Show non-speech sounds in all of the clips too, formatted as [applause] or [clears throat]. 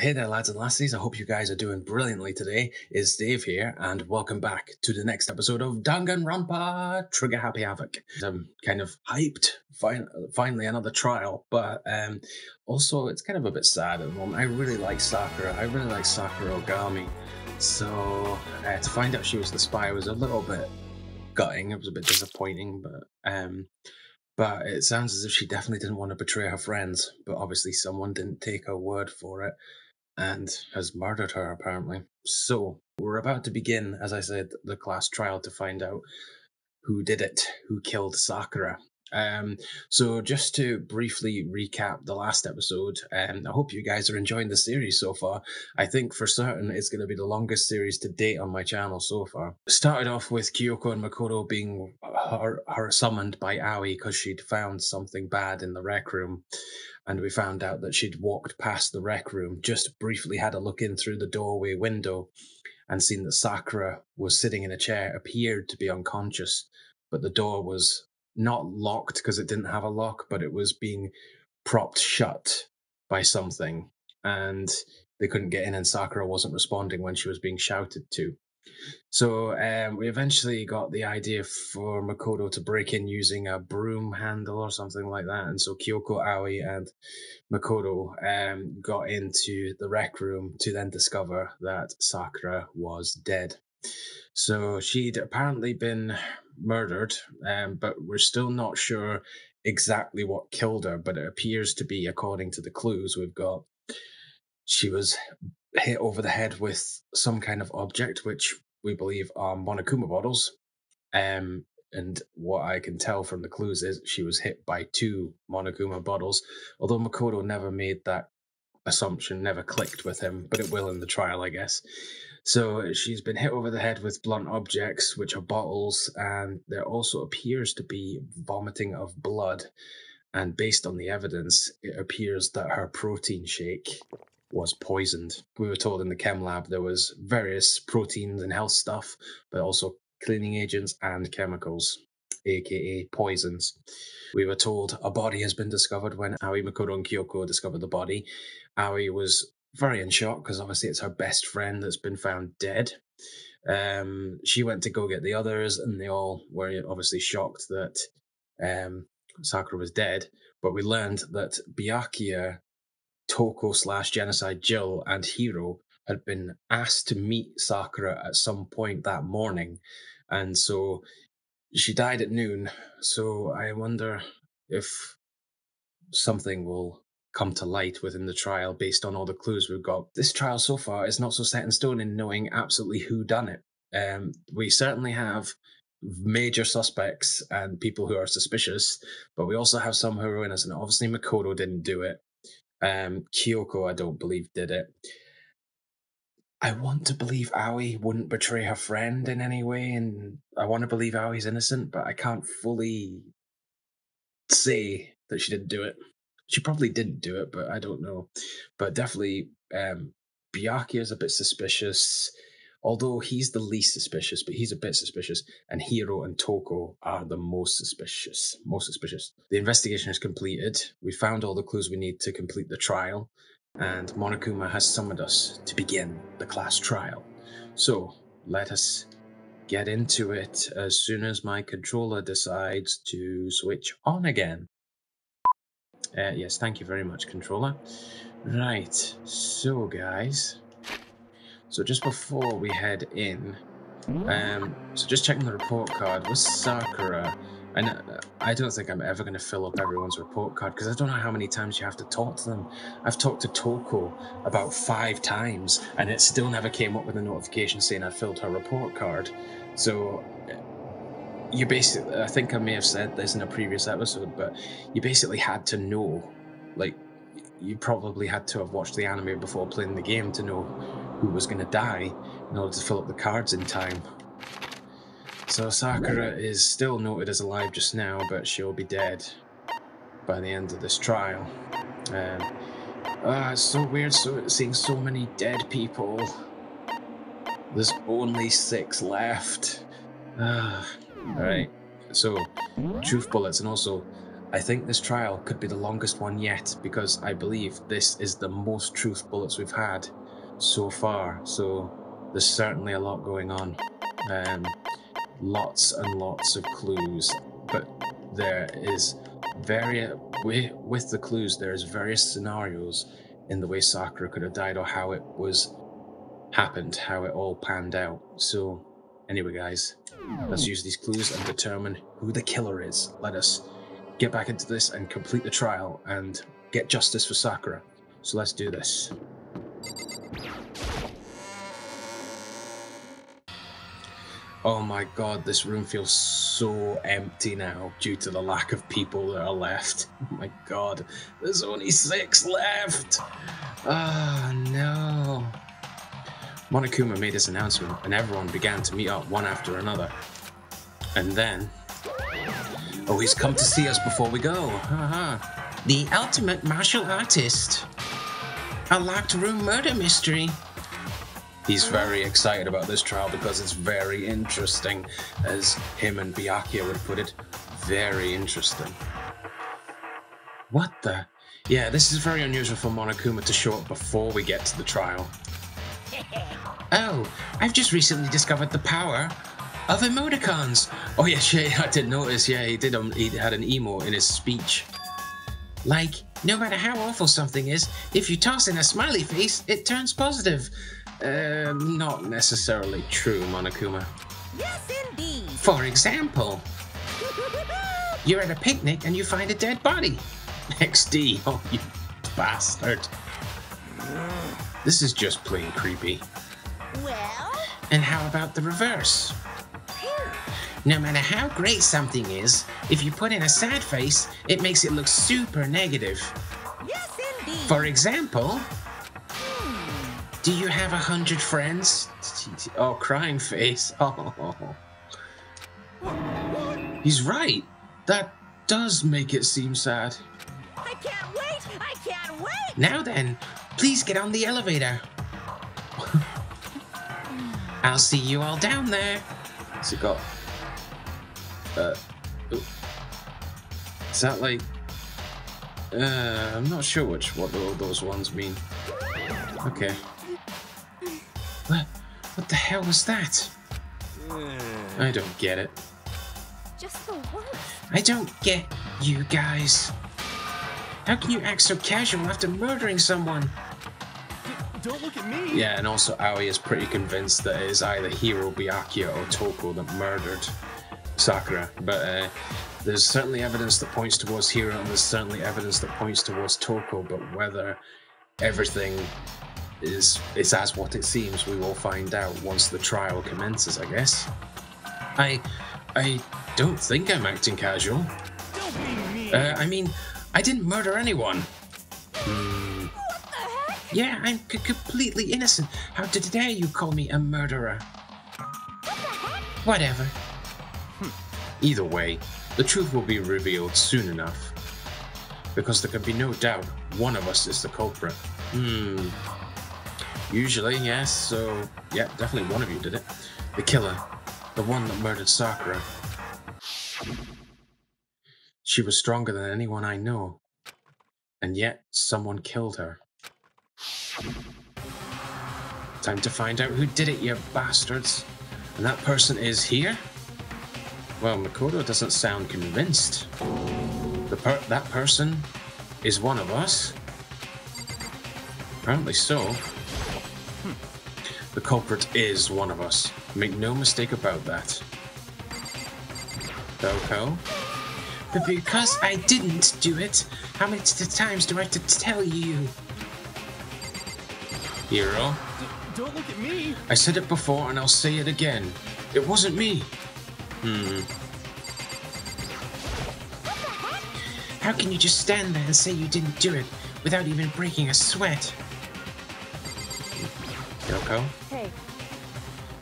Hey there, lads and lassies. I hope you guys are doing brilliantly today. It's Dave here, and welcome back to the next episode of Danganronpa Trigger Happy Havoc. I'm kind of hyped. Fin- finally, another trial, but um, also it's kind of a bit sad at the moment. I really like Sakura. I really like Sakura Ogami. So uh, to find out she was the spy was a little bit gutting. It was a bit disappointing, but um, but it sounds as if she definitely didn't want to betray her friends. But obviously, someone didn't take her word for it and has murdered her, apparently. So, we're about to begin, as I said, the class trial to find out who did it, who killed Sakura. Um, so just to briefly recap the last episode, um, I hope you guys are enjoying the series so far. I think for certain it's going to be the longest series to date on my channel so far. Started off with Kyoko and Makoto being her, her summoned by Aoi because she'd found something bad in the rec room and we found out that she'd walked past the rec room, just briefly had a look in through the doorway window, and seen that Sakura was sitting in a chair, appeared to be unconscious, but the door was not locked because it didn't have a lock, but it was being propped shut by something, and they couldn't get in, and Sakura wasn't responding when she was being shouted to. So um, we eventually got the idea for Makoto to break in using a broom handle or something like that. And so Kyoko, Aoi, and Makoto um, got into the rec room to then discover that Sakura was dead. So she'd apparently been murdered, um, but we're still not sure exactly what killed her. But it appears to be, according to the clues we've got, she was hit over the head with some kind of object, which we believe are Monokuma bottles. Um, and what I can tell from the clues is she was hit by two Monokuma bottles, although Makoto never made that assumption, never clicked with him, but it will in the trial, I guess. So uh, she's been hit over the head with blunt objects, which are bottles, and there also appears to be vomiting of blood. And based on the evidence, it appears that her protein shake was poisoned. We were told in the chem lab there was various proteins and health stuff, but also cleaning agents and chemicals, aka poisons. We were told a body has been discovered when Aoi Makoto and Kyoko discovered the body. Aoi was very in shock because obviously it's her best friend that's been found dead. Um, she went to go get the others, and they all were obviously shocked that um, Sakura was dead. But we learned that Byakuya Toko slash Genocide Jill and Hiro had been asked to meet Sakura at some point that morning. And so she died at noon. So I wonder if something will come to light within the trial based on all the clues we've got. This trial so far is not so set in stone in knowing absolutely who done it. Um, we certainly have major suspects and people who are suspicious, but we also have some who are innocent. Obviously, Makoto didn't do it. Um, Kyoko, I don't believe, did it. I want to believe Aoi wouldn't betray her friend in any way, and I want to believe Aoi's innocent, but I can't fully say that she didn't do it. She probably didn't do it, but I don't know. But definitely, um, Byakuya is a bit suspicious although he's the least suspicious, but he's a bit suspicious, and Hiro and Toko are the most suspicious. Most suspicious. The investigation is completed. We found all the clues we need to complete the trial, and Monokuma has summoned us to begin the class trial. So let us get into it as soon as my controller decides to switch on again. Uh, yes, thank you very much, controller. Right, so guys, so just before we head in, um, so just checking the report card with Sakura, and I don't think I'm ever going to fill up everyone's report card because I don't know how many times you have to talk to them. I've talked to Toko about five times, and it still never came up with a notification saying I filled her report card. So you basically, I think I may have said this in a previous episode, but you basically had to know, like, you probably had to have watched the anime before playing the game to know who was going to die in order to fill up the cards in time. So Sakura is still noted as alive just now, but she'll be dead by the end of this trial. Um, ah, it's so weird so seeing so many dead people. There's only six left. Ah, right. So, truth bullets, and also I think this trial could be the longest one yet because I believe this is the most truth bullets we've had so far. So there's certainly a lot going on. Um, lots and lots of clues, but there is very with, with the clues there's various scenarios in the way Sakura could have died or how it was happened, how it all panned out. So anyway, guys, let's use these clues and determine who the killer is. Let us get back into this and complete the trial and get justice for Sakura. So let's do this. Oh my god, this room feels so empty now due to the lack of people that are left. Oh my god, there's only six left! Ah, oh, no. Monokuma made his announcement and everyone began to meet up one after another. And then Oh, he's come to see us before we go. Uh-huh. The ultimate martial artist. A locked room murder mystery. He's very excited about this trial because it's very interesting, as him and Byakuya would put it. Very interesting. What the? Yeah, this is very unusual for Monokuma to show up before we get to the trial. Oh, I've just recently discovered the power of emoticons. Oh [laughs] yeah, yeah, I didn't notice. Yeah, he did. Um, he had an emo in his speech. Like, no matter how awful something is, if you toss in a smiley face, it turns positive. Um, not necessarily true, Monokuma. Yes, indeed. For example, [laughs] you're at a picnic and you find a dead body. [laughs] XD. Oh, you bastard. This is just plain creepy. Well? And how about the reverse? No matter how great something is, if you put in a sad face, it makes it look super negative. Yes, indeed. For example, hmm. do you have a hundred friends? [laughs] Oh, crying face. Oh. [laughs] He's right. That does make it seem sad. I can't wait! I can't wait! Now then, please get on the elevator. I'll see you all down there. What's it got? Uh, is that like? Uh, I'm not sure which what those ones mean. Okay. What? What the hell was that? I don't get it. Just the once. I don't get you guys. How can you act so casual after murdering someone? Don't look at me! Yeah, and also Aoi is pretty convinced that it is either Hiro, Byakuya, or Toko that murdered Sakura, but uh, there's certainly evidence that points towards Hiro, and there's certainly evidence that points towards Toko. But whether everything is is as what it seems, we will find out once the trial commences. I guess. I I don't think I'm acting casual. Don't be mean! Uh, I mean, I didn't murder anyone. Hmm. What the heck? Yeah, I'm completely innocent. How dare you call me a murderer? What the heck? Whatever. Either way, the truth will be revealed soon enough. Because there can be no doubt one of us is the culprit. Hmm. Usually, yes, so yeah, definitely one of you did it. The killer. The one that murdered Sakura. She was stronger than anyone I know. And yet, someone killed her. Time to find out who did it, you bastards. And that person is here? Well, Makoto doesn't sound convinced. The per that person is one of us? Apparently so. Hmm. The culprit is one of us. Make no mistake about that. Toko? But because I didn't do it, how many times do I have to tell you? Hiro? D don't look at me! I said it before and I'll say it again. It wasn't me. Hmm. How can you just stand there and say you didn't do it without even breaking a sweat? Yoko? Hey,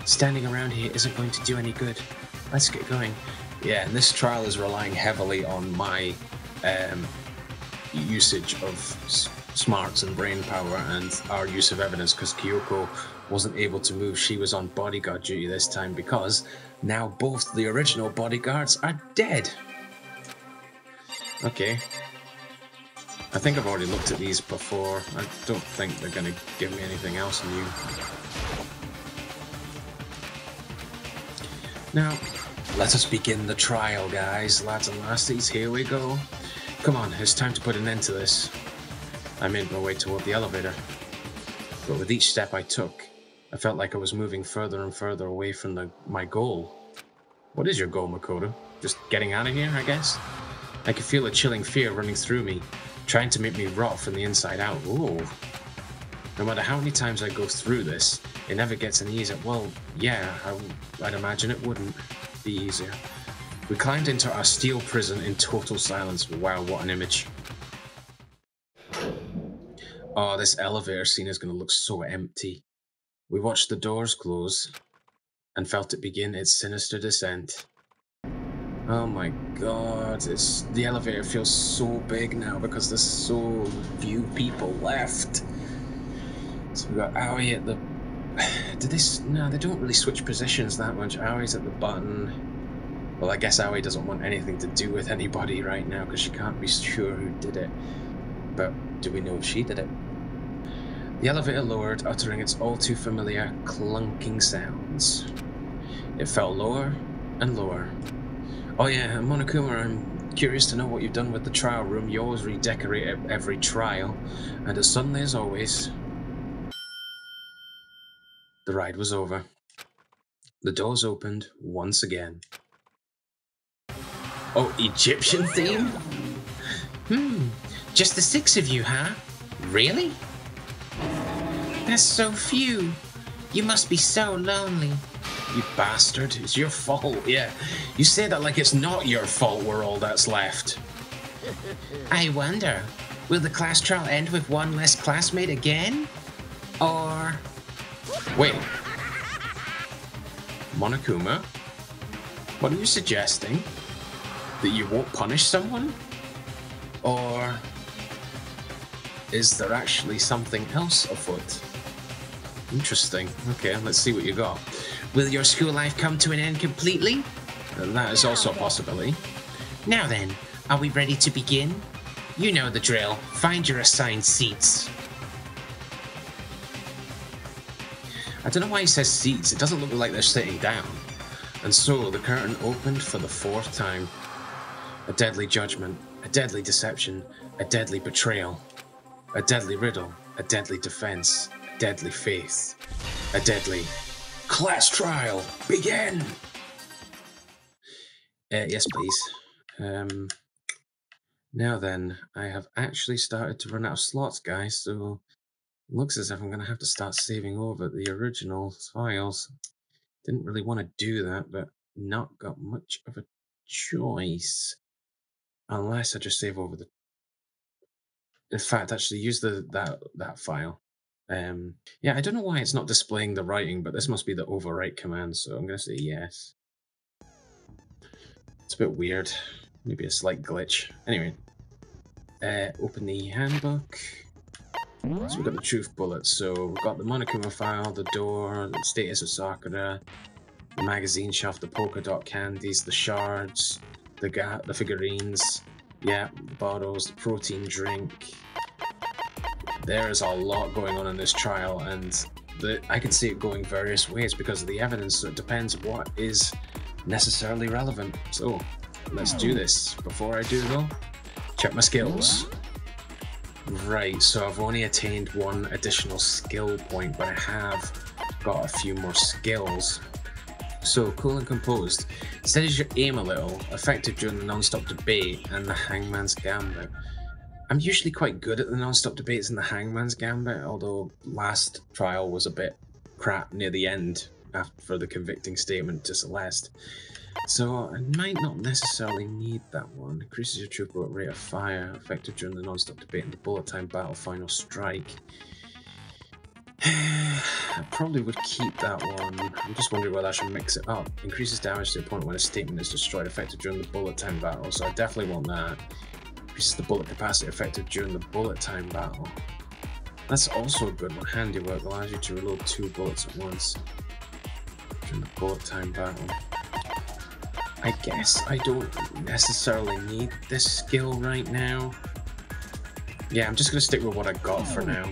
Standing around here isn't going to do any good. Let's get going. Yeah, and this trial is relying heavily on my um, usage of smarts and brain power and our use of evidence because Kyoko wasn't able to move. She was on bodyguard duty this time because now both the original bodyguards are dead. Okay. I think I've already looked at these before. I don't think they're going to give me anything else new. Now, let us begin the trial, guys. Lads and lassies, here we go. Come on, it's time to put an end to this. I made my way toward the elevator. But with each step I took, I felt like I was moving further and further away from the, my goal. What is your goal, Makoto? Just getting out of here, I guess? I could feel a chilling fear running through me, trying to make me rot from the inside out. Ooh. No matter how many times I go through this, it never gets any easier. Well, yeah, I, I'd imagine it wouldn't be easier. We climbed into our steel prison in total silence. Wow, what an image. Oh, this elevator scene is going to look so empty. We watched the doors close and felt it begin its sinister descent. Oh my god, it's the elevator feels so big now because there's so few people left. So we got Aoi at the. [sighs] Did this? No, they don't really switch positions that much. Aoi's at the button. Well, I guess Aoi doesn't want anything to do with anybody right now because she can't be sure who did it. But do we know if she did it? The elevator lowered, uttering its all too familiar clunking sounds. It fell lower and lower Oh yeah, Monokuma, I'm curious to know what you've done with the trial room. You always redecorate every trial, and as suddenly as always, the ride was over. The doors opened once again. Oh, Egyptian theme? Hmm, just the six of you, huh? Really? That's so few. You must be so lonely. You bastard. It's your fault, yeah. You say that like it's not your fault we're all that's left. I wonder, will the class trial end with one less classmate again? Or... Wait. Monokuma? What are you suggesting? That you won't punish someone? Or... Is there actually something else afoot? Interesting. Okay, let's see what you got. Will your school life come to an end completely? That is also a possibility. Now then, are we ready to begin? You know the drill. Find your assigned seats. I don't know why he says seats. It doesn't look like they're sitting down. And so the curtain opened for the fourth time. A deadly judgment, a deadly deception, a deadly betrayal, a deadly riddle, a deadly defense, a deadly faith, a deadly class trial begin. Uh, yes, please. Um, now then, I have actually started to run out of slots, guys, so looks as if I'm going to have to start saving over the original files. Didn't really want to do that, but not got much of a choice. Unless I just save over the... In fact, actually use the that that file. Um, yeah, I don't know why it's not displaying the writing, but this must be the overwrite command, so I'm going to say yes. It's a bit weird. Maybe a slight glitch. Anyway, uh, open the handbook. So we've got the truth bullets. So we've got the Monokuma file, the door, the status of Sakura, the magazine shelf, the polka dot candies, the shards, the ga the figurines, yeah, the bottles, the protein drink, there's a lot going on in this trial, and the, I can see it going various ways because of the evidence. So it depends what is necessarily relevant. So let's do hmm. this. Before I do though, check my skills. Hmm. Right, so I've only attained one additional skill point, but I have got a few more skills. So, cool and composed. Steadies your aim a little, effective during the non-stop debate and the hangman's gambit. I'm usually quite good at the non-stop debates and the Hangman's Gambit, although last trial was a bit crap near the end after the convicting statement to Celeste. So I might not necessarily need that one. Increases your true bullet rate of fire, effective during the non-stop debate in the bullet time battle final strike. [sighs] I probably would keep that one. I'm just wondering whether I should mix it up. Increases damage to the opponent when a statement is destroyed, effective during the bullet time battle, so I definitely want that increases the bullet capacity effective during the bullet time battle. That's also a good one. Handiwork allows you to reload two bullets at once during the bullet time battle. I guess I don't necessarily need this skill right now. Yeah, I'm just going to stick with what I got for now.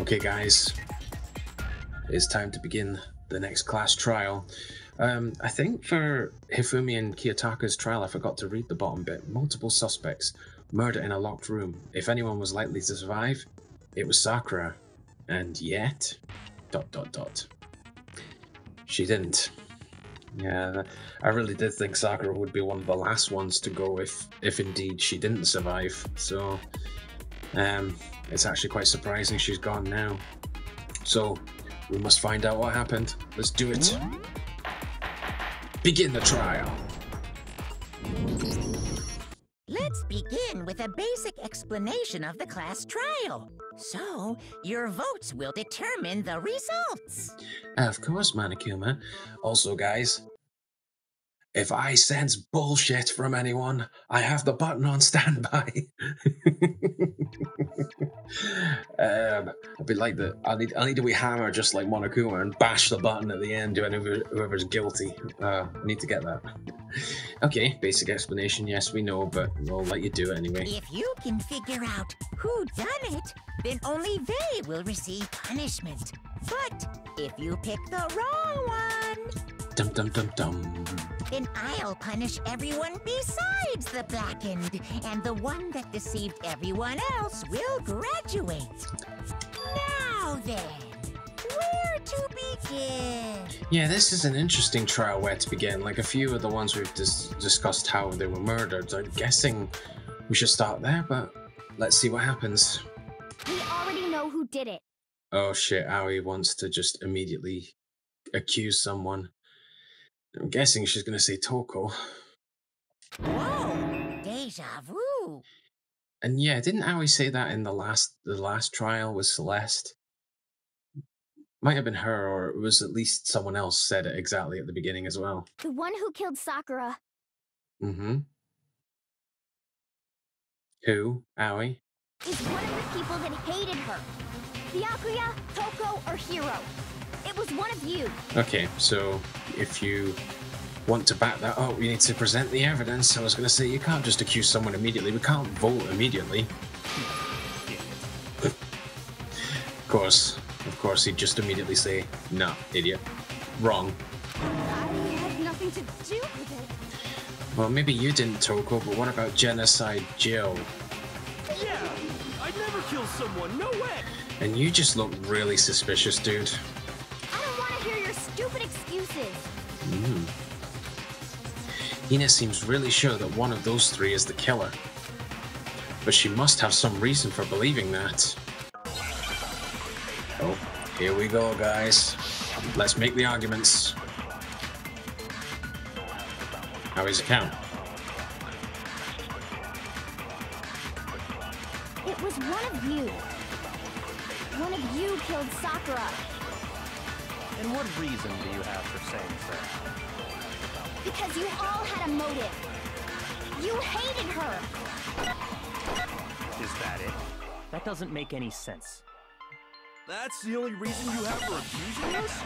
Okay, guys. It's time to begin the next class trial. Um, I think for Hifumi and Kiyotaka's trial, I forgot to read the bottom bit. Multiple suspects, murder in a locked room. If anyone was likely to survive, it was Sakura. And yet... Dot dot dot. She didn't. Yeah, I really did think Sakura would be one of the last ones to go if, if indeed she didn't survive. So, um, it's actually quite surprising she's gone now. So, we must find out what happened. Let's do it. Begin the trial. Let's begin with a basic explanation of the class trial. So, your votes will determine the results. Of course, Monokuma. Also, guys, if I sense bullshit from anyone, I have the button on standby. [laughs] um, I'd be like the I need I need a wee hammer just like Monokuma and bash the button at the end to whoever, whoever's guilty. Uh, need to get that. okay, basic explanation. Yes, we know, but we'll let you do it anyway. If you can figure out who done it, then only they will receive punishment. But if you pick the wrong one, Dum dum dum dum. then I'll punish everyone besides the blackened, and the one that deceived everyone else will graduate. Now then, where to begin? Yeah, this is an interesting trial where to begin. Like a few of the ones we've dis- discussed how they were murdered. I'm guessing we should start there, but let's see what happens. We already know who did it. Oh shit, Aoi wants to just immediately accuse someone. I'm guessing she's gonna say Toko. Whoa, deja vu. And yeah, didn't Aoi say that in the last the last trial with Celeste? Might have been her, or it was at least someone else said it exactly at the beginning as well. The one who killed Sakura. Mm-hmm. Who? Aoi? Is one of the people that hated her. Byakuya, Toko, or Hiro. It was one of you. Okay, so if you want to back that up, you need to present the evidence. I was going to say, you can't just accuse someone immediately. We can't vote immediately. of course, of course, he'd just immediately say, no, idiot. Wrong. I had nothing to do with it. Well, maybe you didn't, Toko, but what about Genocide Jill? Yeah, kill someone. No way. And you just look really suspicious, dude. I don't want to hear your stupid excuses. Mm. Hina seems really sure that one of those three is the killer. But she must have some reason for believing that. Oh, here we go, guys. Let's make the arguments. How is it count? Of you. One of you killed Sakura. And what reason do you have for saying so? Because you all had a motive. You hated her. Is that it? That doesn't make any sense. That's the only reason you have for accusing us?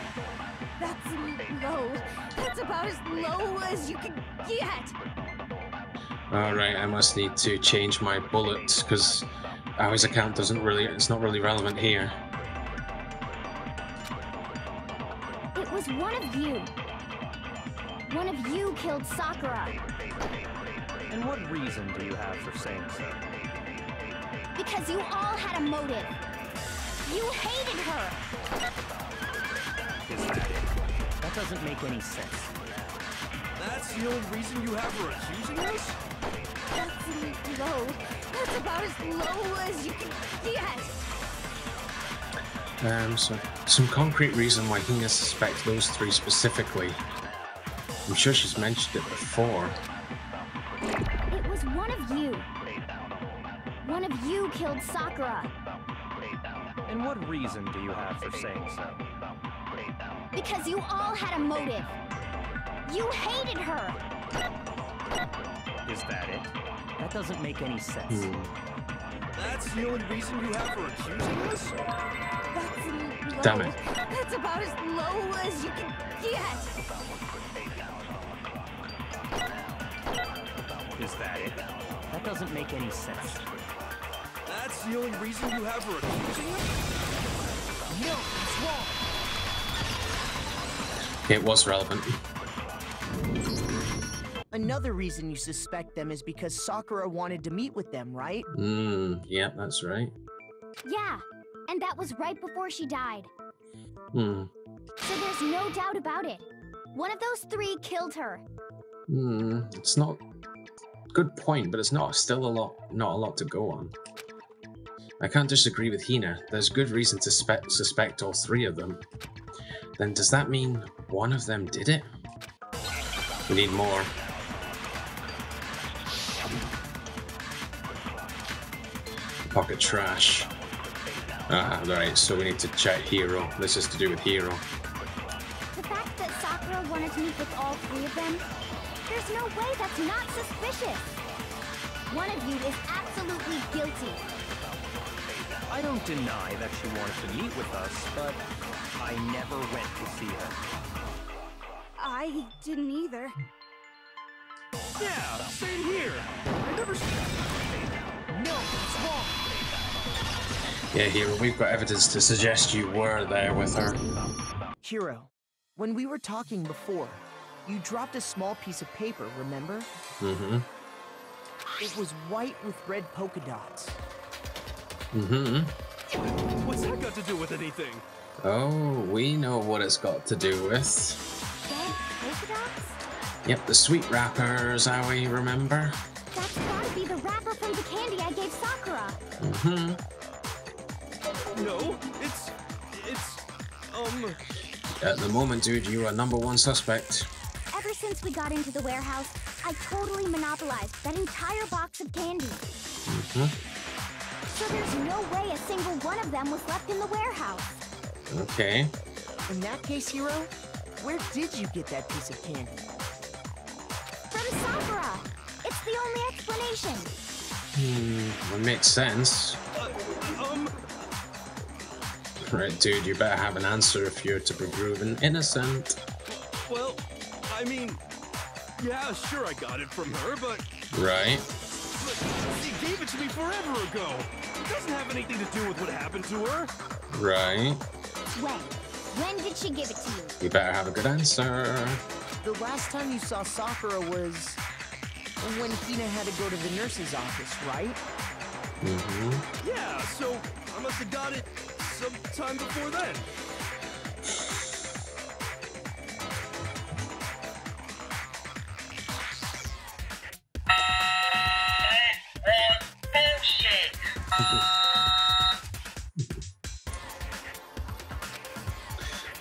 That's low. That's about as low as you can get. Alright, I must need to change my bullets because Aoi's account doesn't really, it's not really relevant here. It was one of you. One of you killed Sakura. And what reason do you have for saying so? Because you all had a motive. You hated her. Is that it? That doesn't make any sense. That's the only reason you have for accusing us? That's low. That's about as low as you can get. Um, so some concrete reason why Hina suspects those three specifically. I'm sure she's mentioned it before. It was one of you. One of you killed Sakura. And what reason do you have for saying so? Because you all had a motive. You hated her. Is that it? That doesn't make any sense. Hmm. That's the only reason you have for accusing us? That's low. Damn it. That's about as low as you can get. Is that it? That doesn't make any sense. That's the only reason you have her accusing him? No, it's wrong. It was relevant. Another reason you suspect them is because Sakura wanted to meet with them, right? Hmm, yeah, that's right. Yeah, and that was right before she died. Hmm. So there's no doubt about it. One of those three killed her. Hmm. It's not good point, but it's not still a lot not a lot to go on. I can't disagree with Hina. There's good reason to spe- suspect all three of them. Then does that mean one of them did it? We need more. Pocket trash. Ah, right, so we need to check Hiro. This is to do with Hiro. The fact that Sakura wanted to meet with all three of them, there's no way that's not suspicious. One of you is absolutely guilty. I don't deny that she wanted to meet with us, but I never went to see her. I didn't either. Yeah, same here. I never. No, it's wrong. Yeah, Hiro, we've got evidence to suggest you were there with her. Hiro, when we were talking before, you dropped a small piece of paper, remember? Mm-hmm. It was white with red polka dots. Mm-hmm. What's that got to do with anything? Oh, we know what it's got to do with. Red polka dots? Yep, the sweet wrappers, how we remember. That's gotta be the wrapper from the candy I gave Sakura. Mm-hmm. No, it's. It's. Um. At the moment, dude, you are number one suspect. Ever since we got into the warehouse, I totally monopolized that entire box of candy. Mm-hmm. So there's no way a single one of them was left in the warehouse. Okay. In that case, Hiro, where did you get that piece of candy? From Sakura! It's the only explanation. Hmm, that makes sense. Uh, um. Right, dude, you better have an answer if you're to be proven innocent. Well, I mean. Yeah, sure, I got it from her, but. Right. But she gave it to me forever ago. It doesn't have anything to do with what happened to her. Right. When? When did she give it to you? You better have a good answer. The last time you saw Sakura was when Hina had to go to the nurse's office, right? Mm-hmm. Yeah, so I must have got it sometime before then.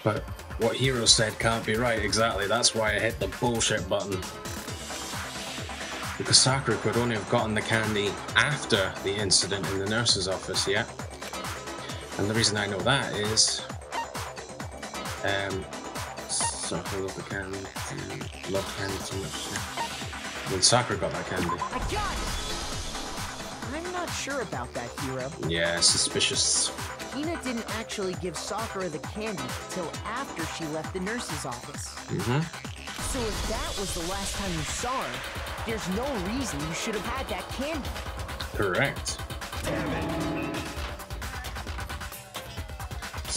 But what Hiro said can't be right exactly. That's why I hit the bullshit button. Because Sakura could only have gotten the candy after the incident in the nurse's office, yeah? And the reason I know that is. Um. Sakura loved the candy. Loved candy so much. yeah. When Sakura got that candy. I got it! I'm not sure about that, Hiro. Yeah, suspicious. Hina didn't actually give Sakura the candy till after she left the nurse's office. Mm-hmm. So if that was the last time you saw her, there's no reason you should have had that candy. Correct.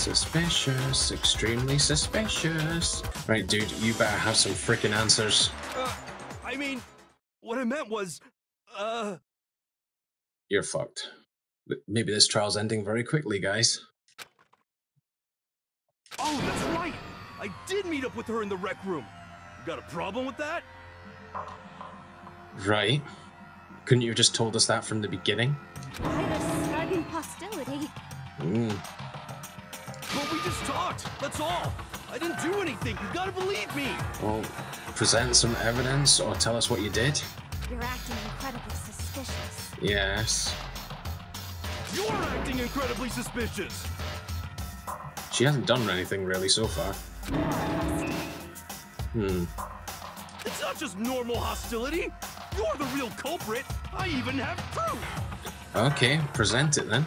Suspicious, extremely suspicious. Right, dude, you better have some freaking answers. Uh, I mean, what I meant was, uh, You're fucked. Maybe this trial's ending very quickly, guys. oh, that's right. I did meet up with her in the rec room. You got a problem with that? Right. Couldn't you have just told us that from the beginning? I was starting hostility. Mm. But we just talked. That's all. I didn't do anything. You gotta believe me. Well, present some evidence or tell us what you did? You're acting incredibly suspicious. Yes. You're acting incredibly suspicious. She hasn't done anything really so far. Hmm. It's not just normal hostility. You're the real culprit. I even have proof. Okay, present it then.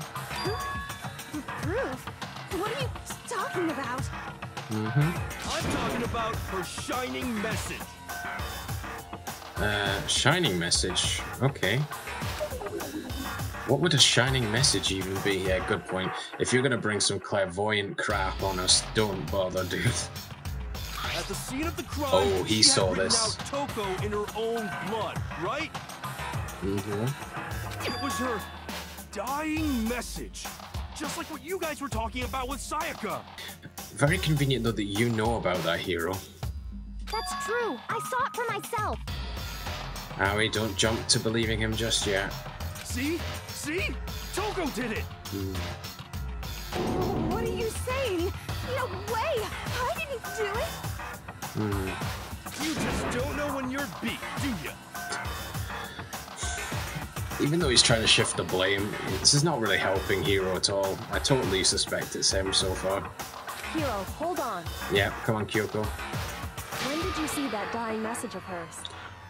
Proof? What are you talking about? Mm-hmm. I'm talking about her shining message. Uh, shining message. Okay. What would a shining message even be? Yeah, good point. If you're gonna bring some clairvoyant crap on us, don't bother, dude. At the scene of the crime, Oh, he saw this. out Toko in her own blood, right? Mm-hmm. It was her dying message. Just like what you guys were talking about with Sayaka. Very convenient though that you know about that Hiro. That's true. I saw it for myself. Howie, don't jump to believing him just yet. See? See? Toko did it! What are you saying? No way! I didn't do it! Hmm. You just don't know when you're beat, do you? Even though he's trying to shift the blame, this is not really helping Hiro at all. I totally suspect it's him so far. Hiro, hold on. Yeah, come on, Kyoko. When did you see that dying message of hers?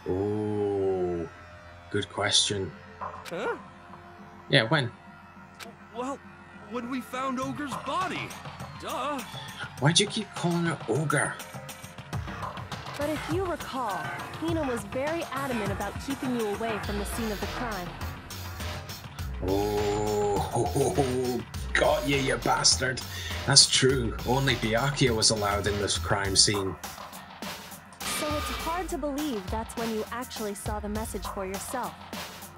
Oh, good question. Huh? Yeah, when? Well, when we found Ogre's body. Duh. Why'd you keep calling her Ogre? But if you recall, Hina was very adamant about keeping you away from the scene of the crime. Oh, [laughs] got you, you bastard. That's true. Only Byakuya was allowed in this crime scene. So it's hard to believe that's when you actually saw the message for yourself.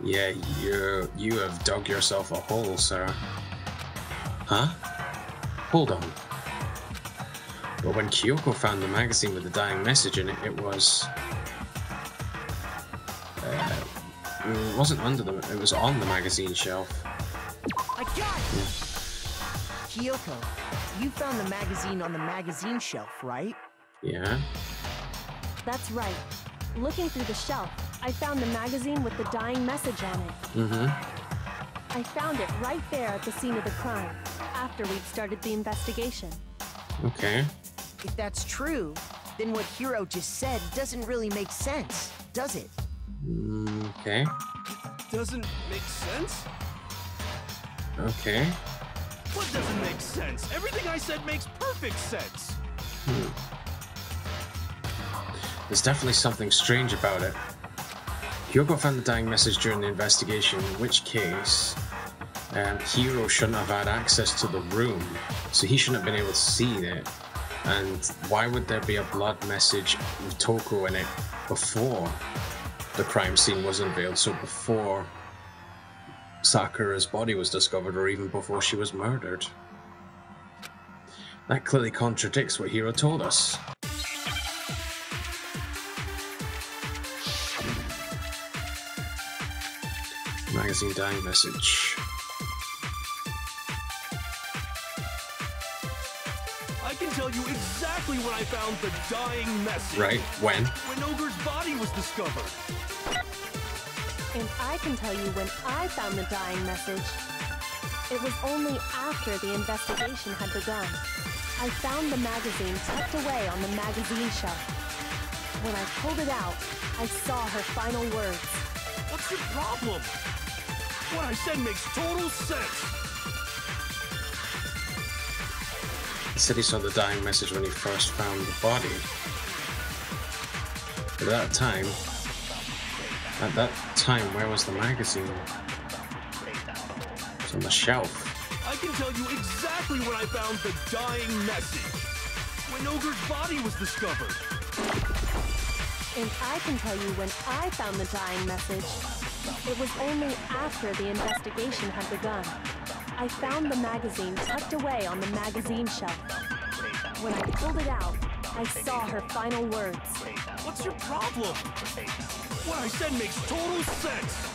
Yeah, you you have dug yourself a hole, sir. Huh? Hold on. But when Kyoko found the magazine with the dying message in it, it was. Uh, it wasn't under the. It was on the magazine shelf. I got it! Kyoko, you found the magazine on the magazine shelf, right? Yeah. That's right. Looking through the shelf, I found the magazine with the dying message on it. Mm-hmm. I found it right there at the scene of the crime, after we'd started the investigation. Okay. If that's true, then what Hiro just said doesn't really make sense, does it? Mm, okay. Doesn't make sense? Okay. What doesn't make sense? Everything I said makes perfect sense. Hmm. There's definitely something strange about it. Kyoko found the dying message during the investigation, in which case, um, Hiro shouldn't have had access to the room, so he shouldn't have been able to see it. And why would there be a blood message with Toko in it before the crime scene was unveiled? So before Sakura's body was discovered, or even before she was murdered? That clearly contradicts what Hiro told us. Magazine dying message. Exactly when I found the dying message. Right? When? When Ogre's body was discovered. And I can tell you when I found the dying message. It was only after the investigation had begun. I found the magazine tucked away on the magazine shelf. When I pulled it out, I saw her final words. What's your problem? What I said makes total sense. He said he saw the dying message when he first found the body. But at that time, at that time, where was the magazine? It was on the shelf. I can tell you exactly when I found the dying message. When Ogre's body was discovered. And I can tell you when I found the dying message. It was only after the investigation had begun. I found the magazine tucked away on the magazine shelf. When I pulled it out, I saw her final words. What's your problem? What I said makes total sense.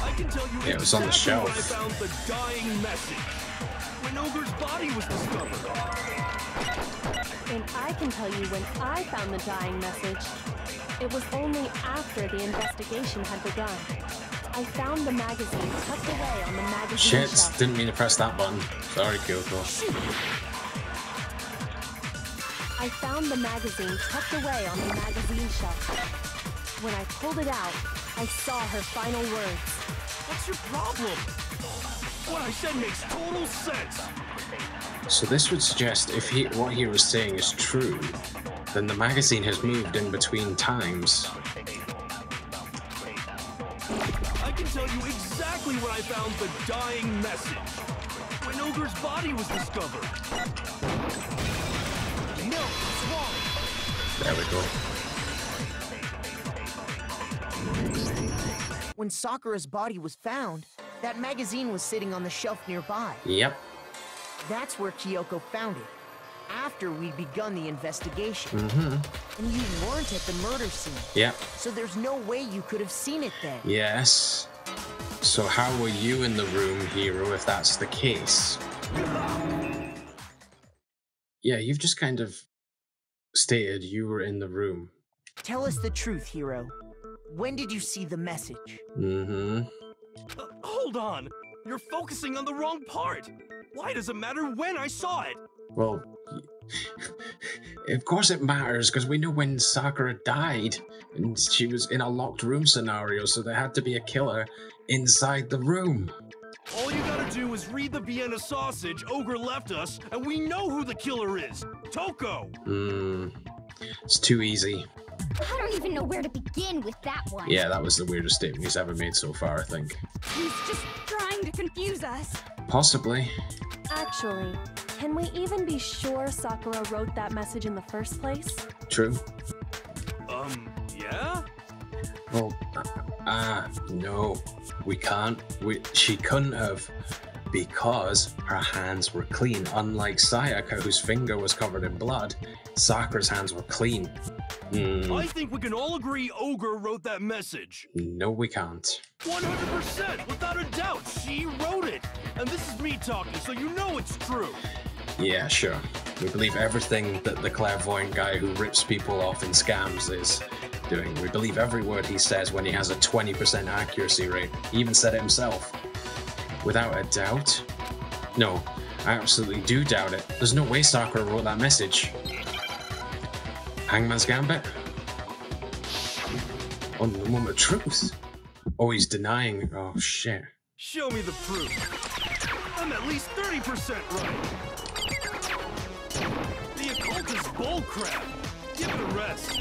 I can tell you Yeah, it was on the exactly when I shelf. found the dying message. When Ogre's body was discovered. And I can tell you when I found the dying message. It was only after the investigation had begun. I found the magazine tucked away on the magazine Shit, shelf. didn't mean to press that button. Sorry, Kyoko. I found the magazine tucked away on the magazine shelf. When I pulled it out, I saw her final words. What's your problem? What I said makes total sense. So this would suggest if he what he was saying is true, then the magazine has moved in between times. I can tell you exactly when I found the dying message. When Ogre's body was discovered. No, it's wrong. There we go. When Sakura's body was found, that magazine was sitting on the shelf nearby. Yep. That's where Kyoko found it. After we'd begun the investigation. Mm-hmm. And you weren't at the murder scene. Yep. So there's no way you could have seen it then. Yes. So how were you in the room, Hiro, if that's the case? Yeah, you've just kind of stated you were in the room. Tell us the truth, Hiro. When did you see the message? Mm-hmm. Uh, hold on. You're focusing on the wrong part. Why does it matter when I saw it? Well, [laughs] of course it matters because we know when Sakura died and she was in a locked room scenario, so there had to be a killer inside the room. All you gotta do is read the Vienna sausage Ogre left us, and we know who the killer is. Toko! Hmm. It's too easy. I don't even know where to begin with that one. Yeah, that was the weirdest statement he's ever made so far, I think. He's just trying to confuse us. Possibly. Actually, can we even be sure Sakura wrote that message in the first place? True. Um, yeah? Well, ah, uh, no, we can't. We, she couldn't have because her hands were clean. Unlike Sayaka, whose finger was covered in blood, Sakura's hands were clean. Hmm, I think we can all agree Ogre wrote that message. no, we can't. 100%, without a doubt, she wrote it. And this is me talking, so you know it's true. Yeah, sure. We believe everything that the clairvoyant guy who rips people off in scams is doing. We believe every word he says when he has a 20% accuracy rate. He even said it himself. Without a doubt? No, I absolutely do doubt it. There's no way Sakura wrote that message. Hangman's Gambit? On the moment of truth. Oh, he's denying. Oh, shit. Show me the proof. I'm at least 30% right. The occult is bullcrap. Give it a rest.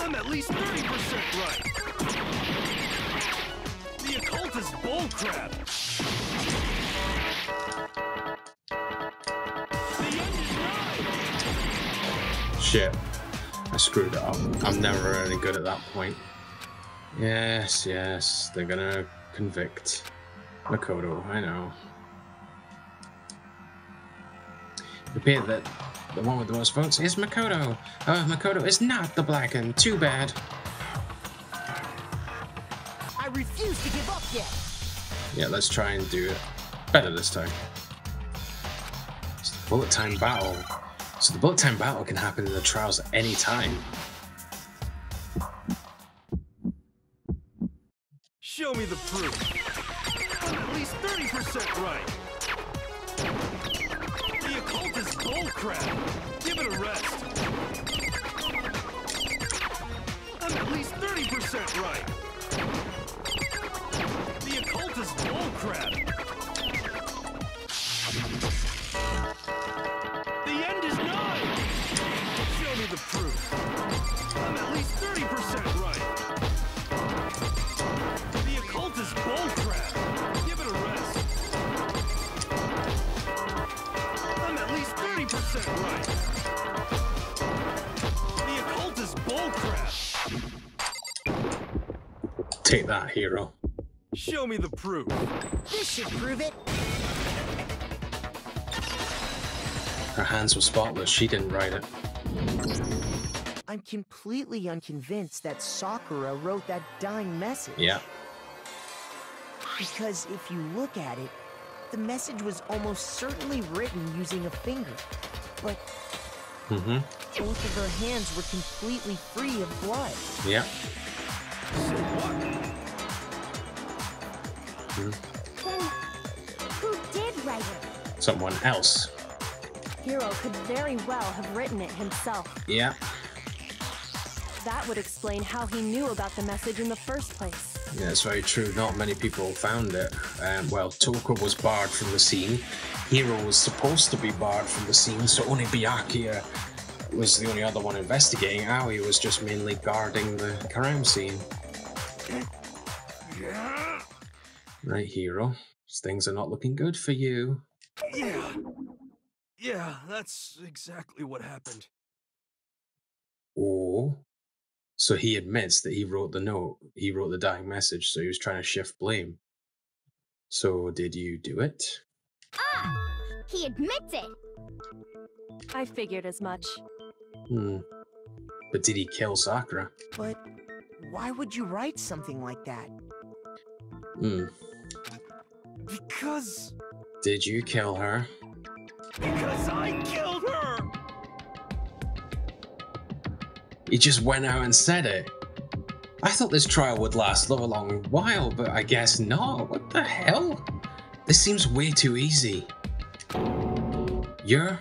I'm at least 30% right. The occult is bullcrap. Shit. I screwed it up. I'm never really good at that point. Yes, yes, they're gonna convict Makoto, I know. It appeared that the one with the most votes is Makoto. However, Makoto is not the blackened. Too bad. I refuse to give up yet. Yeah, let's try and do it better this time. It's the bullet time battle. So the bullet time battle can happen in the trials at any time. Show me the proof. At least 30% right. The occult is bullcrap. Give it a rest. I'm at least 30% right. The occult is bullcrap. Take that, Hiro. Show me the proof. This should prove it. Her hands were spotless. She didn't write it. I'm completely unconvinced that Sakura wrote that dying message. Yeah. Because if you look at it, the message was almost certainly written using a finger. But Mm-hmm. both of her hands were completely free of blood. Yeah. Say what? Who did write it? Someone else. Hiro could very well have written it himself. Yeah. That would explain how he knew about the message in the first place. Yeah, it's very true. Not many people found it. Um, well, Toko was barred from the scene. Hiro was supposed to be barred from the scene, so only Byakuya was the only other one investigating. Aoi was just mainly guarding the crime scene. Yeah. Right, Hiro. Things are not looking good for you. Yeah. Yeah, that's exactly what happened. Oh. So he admits that he wrote the note. He wrote the dying message, so he was trying to shift blame. So did you do it? Ah! He admits it! I figured as much. Hmm. But did he kill Sakura? But why would you write something like that? Hmm. Because. Did you kill her? Because I killed her! He just went out and said it. I thought this trial would last a long while, but I guess not. What the hell? This seems way too easy. You're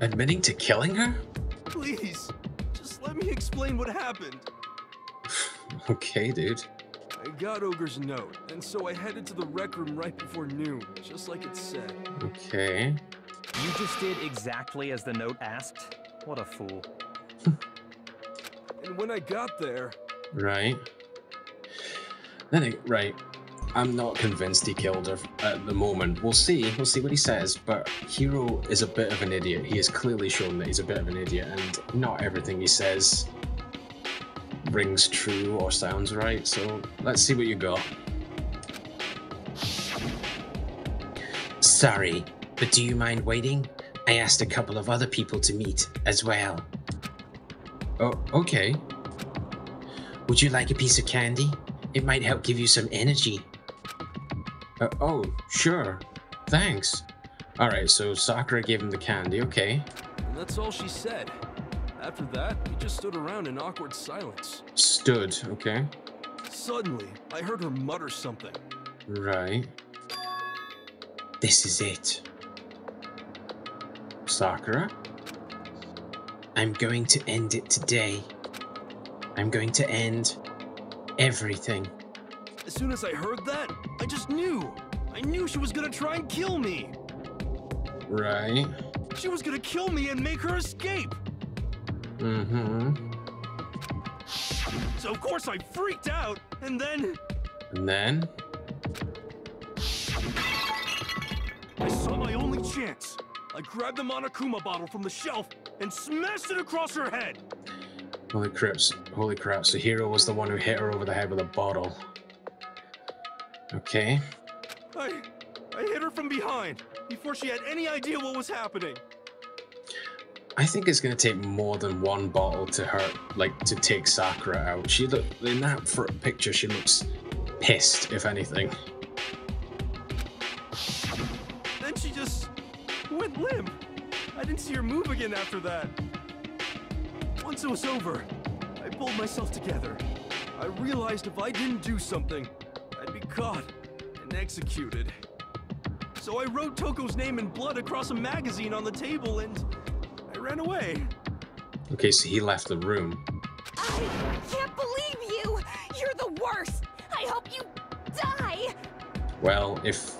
admitting to killing her? Please, just let me explain what happened. [sighs] Okay, dude. I got Ogre's note, and so I headed to the rec room right before noon, just like it said. Okay. You just did exactly as the note asked? What a fool. And when I got there, Right. Then it, right. I'm not convinced he killed her at the moment. We'll see. We'll see what he says. But Hiro is a bit of an idiot. He has clearly shown that he's a bit of an idiot, and not everything he says rings true or sounds right. So let's see what you got. Sorry, but do you mind waiting? I asked a couple of other people to meet as well. Oh, okay. Would you like a piece of candy? It might help give you some energy. Uh, oh, sure. Thanks. Alright, so Sakura gave him the candy, okay. and that's all she said. After that, we just stood around in awkward silence. Stood, okay. Suddenly, I heard her mutter something. Right. This is it. Sakura? I'm going to end it today. I'm going to end everything. As soon as I heard that, I just knew. I knew she was gonna try and kill me. Right. She was gonna kill me and make her escape. Mm-hmm. So of course I freaked out, and then And then? I saw my only chance. I grabbed the Monokuma bottle from the shelf and smashed it across her head. Holy crips. Holy crap. So Hiro was the one who hit her over the head with a bottle. Okay. I I hit her from behind before she had any idea what was happening. I think it's going to take more than one bottle to hurt, like, to take Sakura out. She look in that picture, she looks pissed, if anything. Then she just went limp. I didn't see her move again after that. Once it was over, I pulled myself together. I realized if I didn't do something, I'd be caught and executed. So I wrote Toko's name in blood across a magazine on the table and ran away. Okay, so he left the room. I can't believe you! You're the worst! I hope you die! Well, if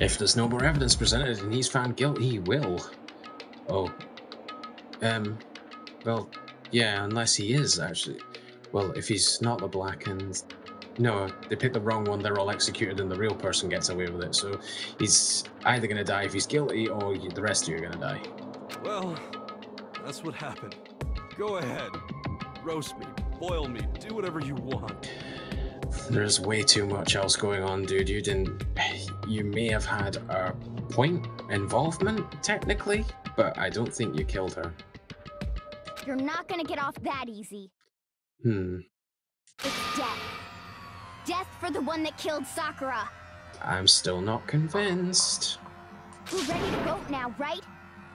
if there's no more evidence presented and he's found guilty, he will. Oh. Um. Well, yeah, unless he is actually. Well, if he's not the black and no, they picked the wrong one. They're all executed, and the real person gets away with it. So he's either gonna die if he's guilty, or the rest of you are gonna die. Well, that's what happened. Go ahead. Roast me, boil me, do whatever you want. There's way too much else going on, dude. You didn't. You may have had a point involvement, technically, but I don't think you killed her. You're not gonna get off that easy. Hmm. It's death. Death for the one that killed Sakura. I'm still not convinced. We're ready to vote now, right?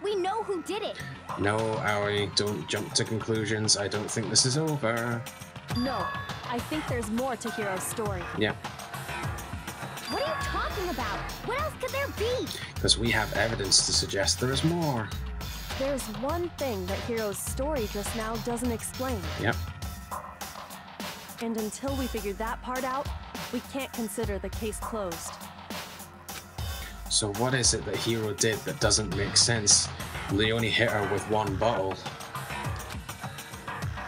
We know who did it. No, Aoi, don't jump to conclusions. I don't think this is over. No, I think there's more to Hiro's story. Yeah, What are you talking about? What else could there be? because we have evidence to suggest there is more. There's one thing that Hiro's story just now doesn't explain. Yep. And until we figure that part out, we can't consider the case closed. So what is it that Hiro did that doesn't make sense? Leone hit her with one bottle.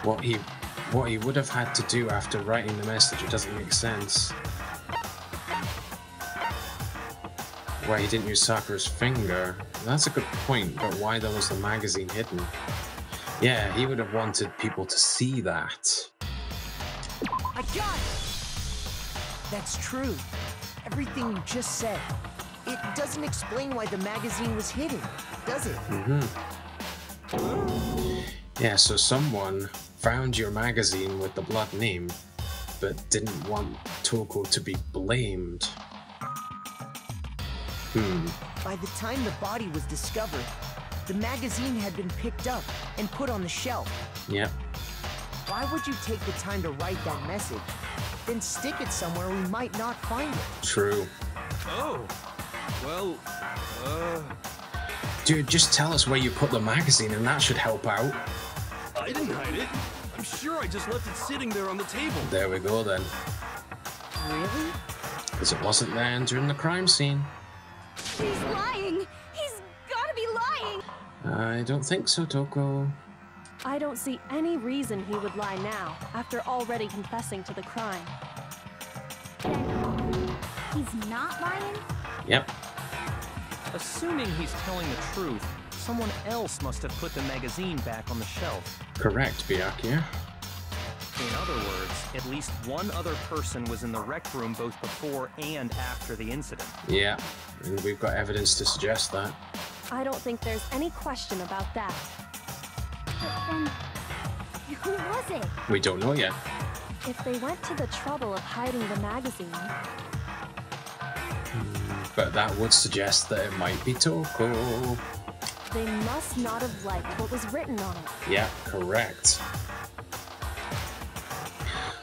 What he what he would have had to do after writing the message, it doesn't make sense. Why he didn't use Sakura's finger. That's a good point, but why there was the magazine hidden? Yeah, he would have wanted people to see that. I got it! That's true. Everything you just said. It doesn't explain why the magazine was hidden, does it? Mm-hmm. Yeah, so someone found your magazine with the blood name, but didn't want Toko to be blamed. Hmm. By the time the body was discovered, the magazine had been picked up and put on the shelf. Yep. Why would you take the time to write that message, then stick it somewhere we might not find it? True. Oh. Well, uh, Dude, just tell us where you put the magazine and that should help out. I didn't hide it. I'm sure I just left it sitting there on the table. There we go then. Really? Because it wasn't there during the crime scene. He's lying! He's gotta be lying! I don't think so, Toko. I don't see any reason he would lie now, after already confessing to the crime. He's not lying? Yep. Assuming he's telling the truth, someone else must have put the magazine back on the shelf. Correct, Byakuya. In other words, at least one other person was in the rec room both before and after the incident. Yeah. And we've got evidence to suggest that. I don't think there's any question about that. But then, who was it? We don't know yet. If they went to the trouble of hiding the magazine, hmm. But that would suggest that it might be Toko. they must not have liked what was written on it. Yeah, correct.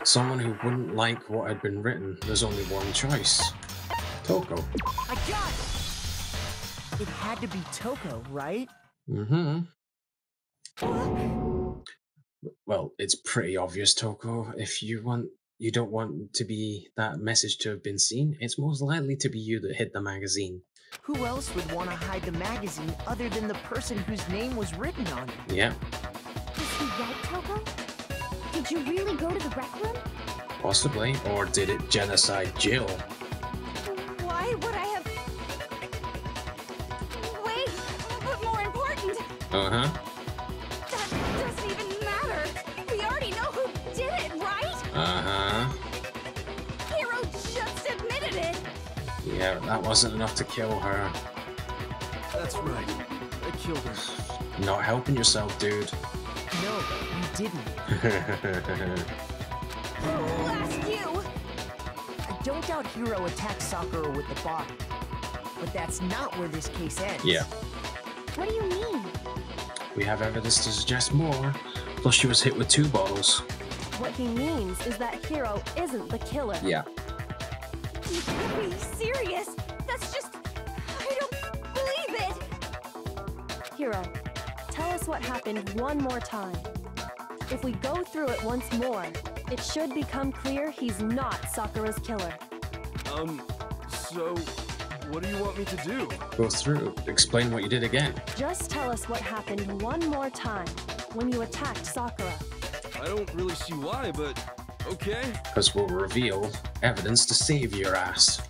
Someone who wouldn't like what had been written, there's only one choice. Toko. I got it! It had to be Toko, right? Mm-hmm. Well, it's pretty obvious, Toko. If you want you don't want to be that message to have been seen, it's most likely to be you that hid the magazine. Who else would want to hide the magazine other than the person whose name was written on it? Yeah, Was he right, Toko? Did you really go to the rec room? possibly. Or did it genocide Jill? Why would I have... Wait, but more important, Uh-huh. Yeah, that wasn't enough to kill her. That's right. I killed her. Not helping yourself, dude. [laughs] No, you didn't. Blast you! I don't doubt Hiro attacked Sakura with the body. But that's not where this case ends. yeah, What do you mean? we have evidence to suggest more. Plus she was hit with two bottles. What he means is that Hiro isn't the killer. Yeah. You can't be serious. That's just... I don't believe it. Hiro, tell us what happened one more time. If we go through it once more, it should become clear he's not Sakura's killer. Um, so, what do you want me to do? Go through. Explain what you did again. Just tell us what happened one more time when you attacked Sakura. I don't really see why, but okay. because we'll reveal evidence to save your ass.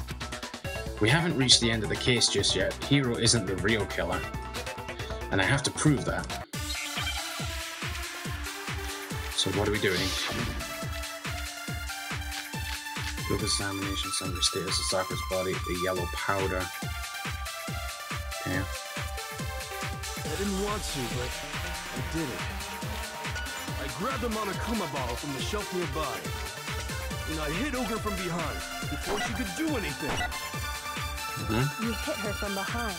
We haven't reached the end of the case just yet. Hiro isn't the real killer. And I have to prove that. So what are we doing? Field examination, summary status of Sakura's body, the yellow powder. Okay. I didn't want to, but I did it. I grabbed a Monokuma bottle from the shelf nearby, and I hit Ogre from behind before she could do anything. Hmm? You hit her from behind.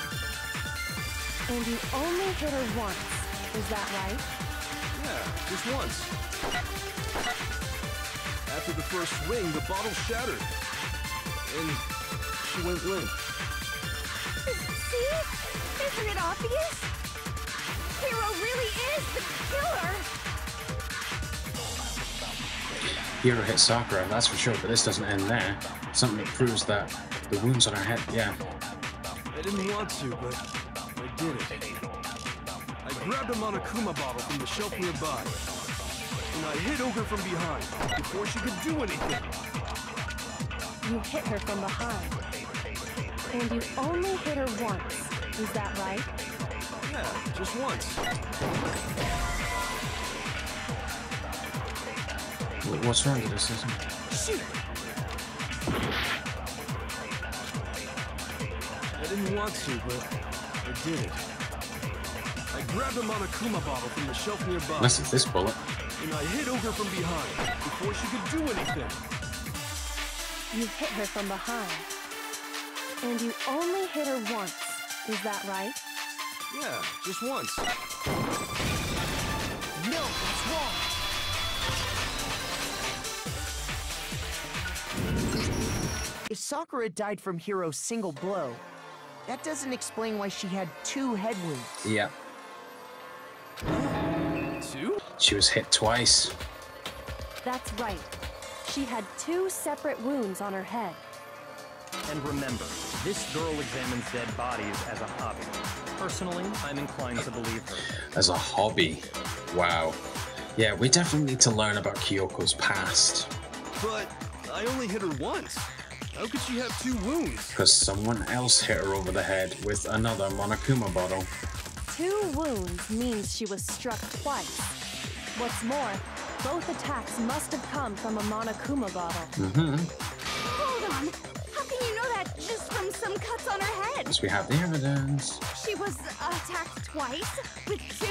And you only hit her once. Is that right? Yeah, just once. After the first swing, the bottle shattered, and she went limp. See? Isn't it obvious? Hiro really is the killer. Hiro hit Sakura, that's for sure, but this doesn't end there. Something that proves that the wounds on her head, yeah. I didn't want to, but I did it. I grabbed a Monokuma bottle from the shelf nearby, and I hit Ogre from behind before she could do anything. You hit her from behind. And you only hit her once. Is that right? Yeah, just once. Wh- What's wrong with this? Isn't I didn't want to, but I did it. I grabbed a Monokuma bottle from the shelf nearby, Unless it's this bullet. and I hit Ogre from behind before she could do anything. You hit her from behind. And you only hit her once. Is that right? Yeah, just once. Sakura died from Hiro's single blow, that doesn't explain why she had two head wounds. Yeah. Two? She was hit twice. That's right. She had two separate wounds on her head. And remember, this girl examines dead bodies as a hobby. Personally, I'm inclined to believe her. as a hobby. Wow. Yeah, we definitely need to learn about Kyoko's past. But I only hit her once. How could she have two wounds? Because someone else hit her over the head with another Monokuma bottle. Two wounds means she was struck twice. What's more, both attacks must have come from a Monokuma bottle. Mm-hmm. Hold on. How can you know that just from some cuts on her head? Because we have the evidence. She was attacked twice with two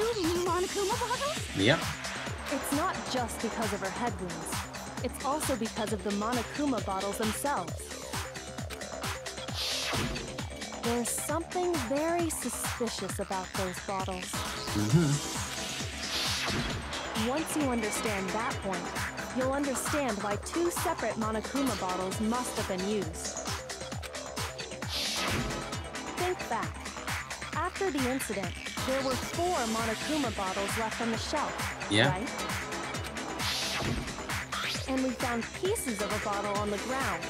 Monokuma bottles? Yep. It's not just because of her head wounds. It's also because of the Monokuma bottles themselves. There's something very suspicious about those bottles. Mm-hmm. Once you understand that point, you'll understand why two separate Monokuma bottles must have been used. Think back. After the incident, there were four Monokuma bottles left on the shelf, Yeah. right? And we found pieces of a bottle on the ground,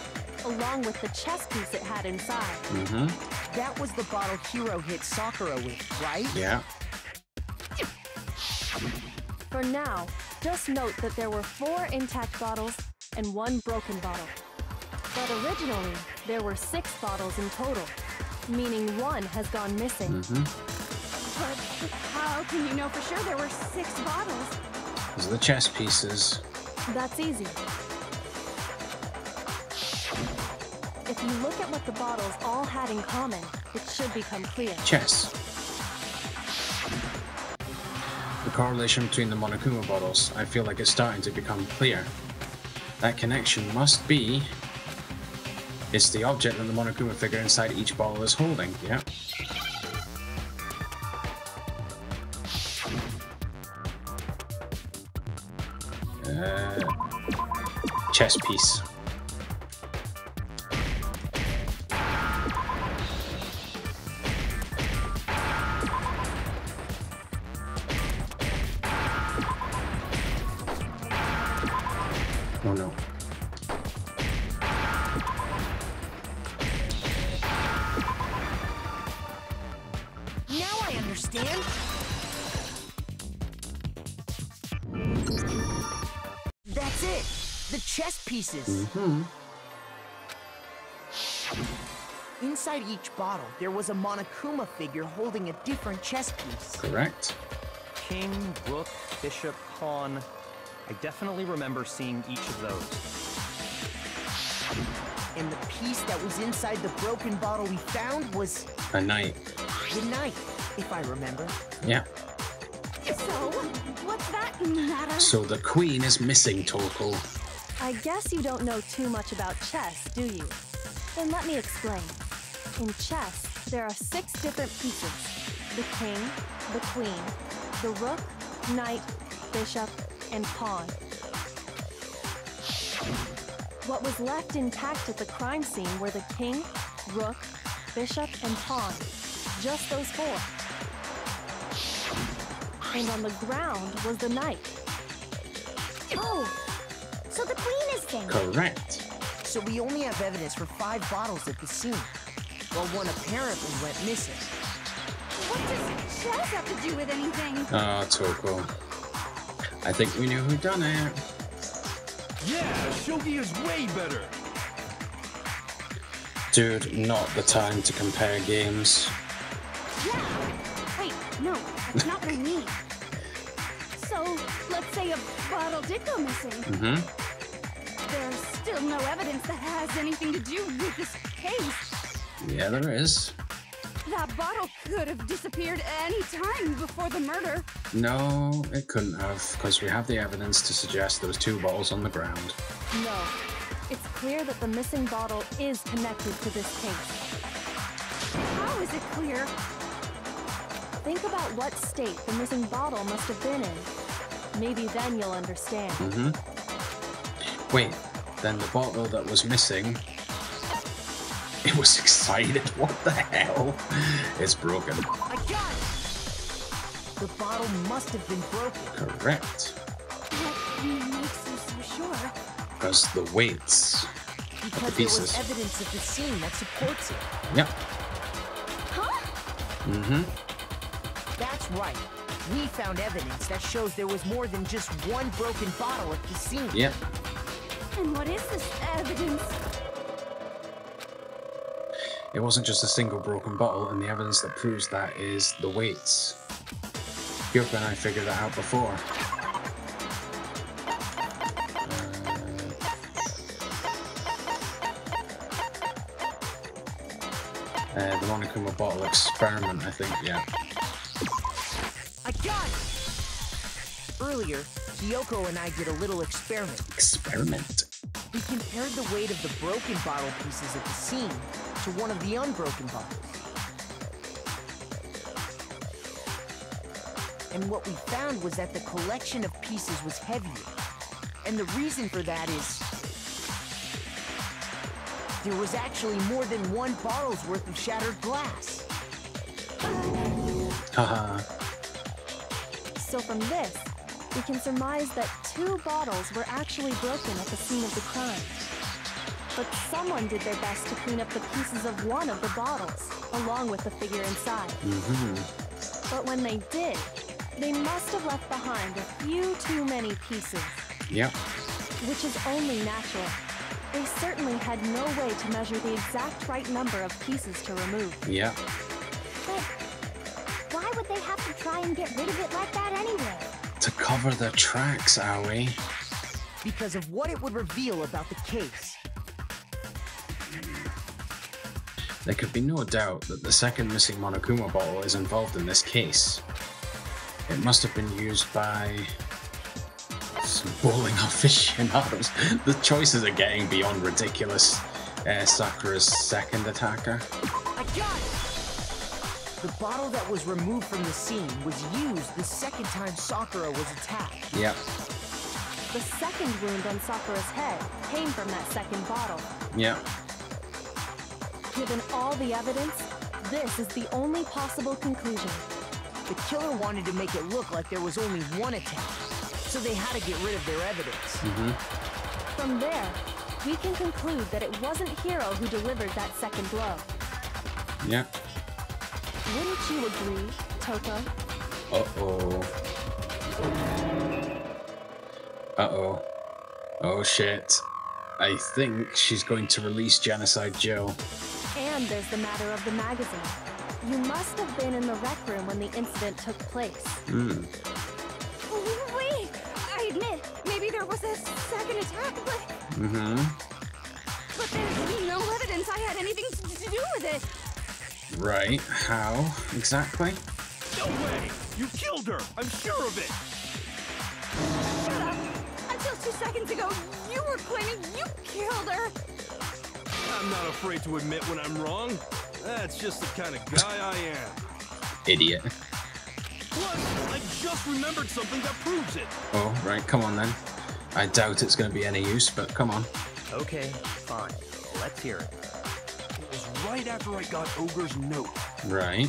along with the chess piece it had inside. Mm-hmm. That was the bottle Hiro hit Sakura with, right? Yeah. For now, just note that there were four intact bottles and one broken bottle. But originally, there were six bottles in total, meaning one has gone missing. Mm-hmm. But how can you know for sure there were six bottles? These are the chess pieces. That's easy. If you look at what the bottles all had in common, it should become clear. Chess. The correlation between the Monokuma bottles, I feel like it's starting to become clear. That connection must be. It's the object that the Monokuma figure inside each bottle is holding. Yeah. Chess piece. Pieces. Hmm. Inside each bottle, there was a Monokuma figure holding a different chess piece. Correct. King, rook, bishop, pawn. I definitely remember seeing each of those. And the piece that was inside the broken bottle we found was A knight. the knight, if I remember. Yeah. So, what's that matter? So the queen is missing, Toko. I guess you don't know too much about chess, do you? Then let me explain. In chess, there are six different pieces. The king, the queen, the rook, knight, bishop, and pawn. What was left intact at the crime scene were the king, rook, bishop, and pawn. Just those four. And on the ground was the knight. Oh! So the queen Correct. So we only have evidence for five bottles at the scene, while one apparently went missing. What does Shells have to do with anything? Ah, Oh, Toko. I think we knew who done it. Yeah, Shogi is way better. Dude, not the time to compare games. Yeah. Wait, no, that's not what I mean. So, let's say a bottle did go missing. Mm-hmm. There's still no evidence that has anything to do with this case. Yeah, there is. That bottle could have disappeared any time before the murder. No, it couldn't have, because we have the evidence to suggest there was two bottles on the ground. No. It's clear that the missing bottle is connected to this case. How is it clear? Think about what state the missing bottle must have been in. Maybe then you'll understand. Mm-hmm. Wait, then the bottle that was missing. It was [laughs] excited. What the hell? It's broken. I got it! The bottle must have been broken. Correct. What makes you so sure? Because the weights. Because there pieces. was evidence at the scene that supports it. Yep. Huh? Mm-hmm. That's right. We found evidence that shows there was more than just one broken bottle at the scene. Yep. And what is this evidence? It wasn't just a single broken bottle, and the evidence that proves that is the weights. Kyoko and I figured that out before. Uh, the Monokuma bottle experiment, I think, yeah. Earlier, Kyoko and I did a little experiment. Experiment. We compared the weight of the broken bottle pieces at the scene to one of the unbroken bottles. And what we found was that the collection of pieces was heavier. And the reason for that is... There was actually more than one bottle's worth of shattered glass. Haha. So from this, we can surmise that two bottles were actually broken at the scene of the crime. But someone did their best to clean up the pieces of one of the bottles, along with the figure inside. mm-hmm. But when they did, they must have left behind a few too many pieces, Yep. which is only natural. They certainly had no way to measure the exact right number of pieces to remove. Yep. But why would they have to try and get rid of it like that anyway? To cover their tracks, are we? Because of what it would reveal about the case. There could be no doubt that the second missing Monokuma bottle is involved in this case. It must have been used by some bowling [laughs] aficionados. The choices are getting beyond ridiculous. Uh, Sakura's second attacker. I got it! The bottle that was removed from the scene was used the second time Sakura was attacked. Yep. The second wound on Sakura's head came from that second bottle. Yep. Given all the evidence, this is the only possible conclusion. The killer wanted to make it look like there was only one attack, so they had to get rid of their evidence. Mm-hmm. From there, we can conclude that it wasn't Hiro who delivered that second blow. Yep. Wouldn't you agree, Toko? Uh-oh. Uh-oh. Oh shit. I think she's going to release Genocide Joe. And there's the matter of the magazine. You must have been in the rec room when the incident took place. Hmm. Wait, I admit, maybe there was a second attack, but Mm-hmm. but there's no evidence I had anything to do with it. Right. How exactly? No way! You killed her! I'm sure of it! Shut up! Until two seconds ago, you were claiming you killed her. I'm not afraid to admit when I'm wrong. That's just the kind of guy I am. Idiot. Plus, I just remembered something that proves it. Oh, right. Come on then. I doubt it's going to be any use, but come on. Okay, fine. Let's hear it. Right after I got Ogre's note. Right.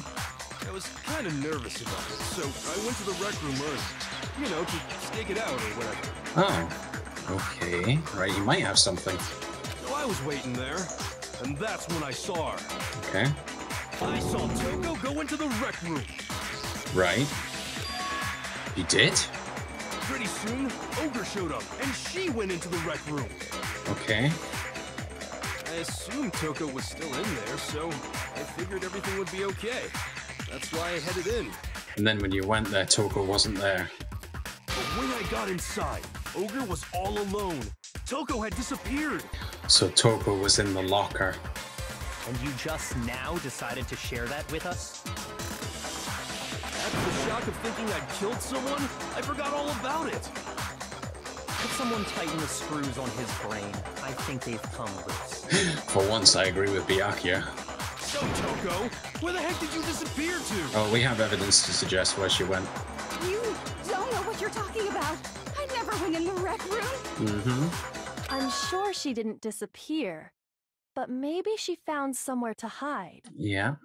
I was kind of nervous about it, so I went to the rec room early. You know, to stake it out or whatever. Oh. Okay, right, you might have something. So I was waiting there, and that's when I saw her. Okay, I saw Toko go into the rec room. right. You did? Pretty soon, Ogre showed up, and she went into the rec room. Okay. I assumed Toko was still in there, so I figured everything would be okay. That's why I headed in. And then when you went there, Toko wasn't there. But when I got inside, Ogre was all alone. Toko had disappeared. So Toko was in the locker. And you just now decided to share that with us? After the shock of thinking I'd killed someone, I forgot all about it. Could someone tighten the screws on his brain? I think they've come loose. [gasps] For once, I agree with Byakuya. So, Toko, where the heck did you disappear to? Oh, we have evidence to suggest where she went. You don't know what you're talking about. I never went in the rec room. Mm-hmm. I'm sure she didn't disappear, but maybe she found somewhere to hide. Yeah.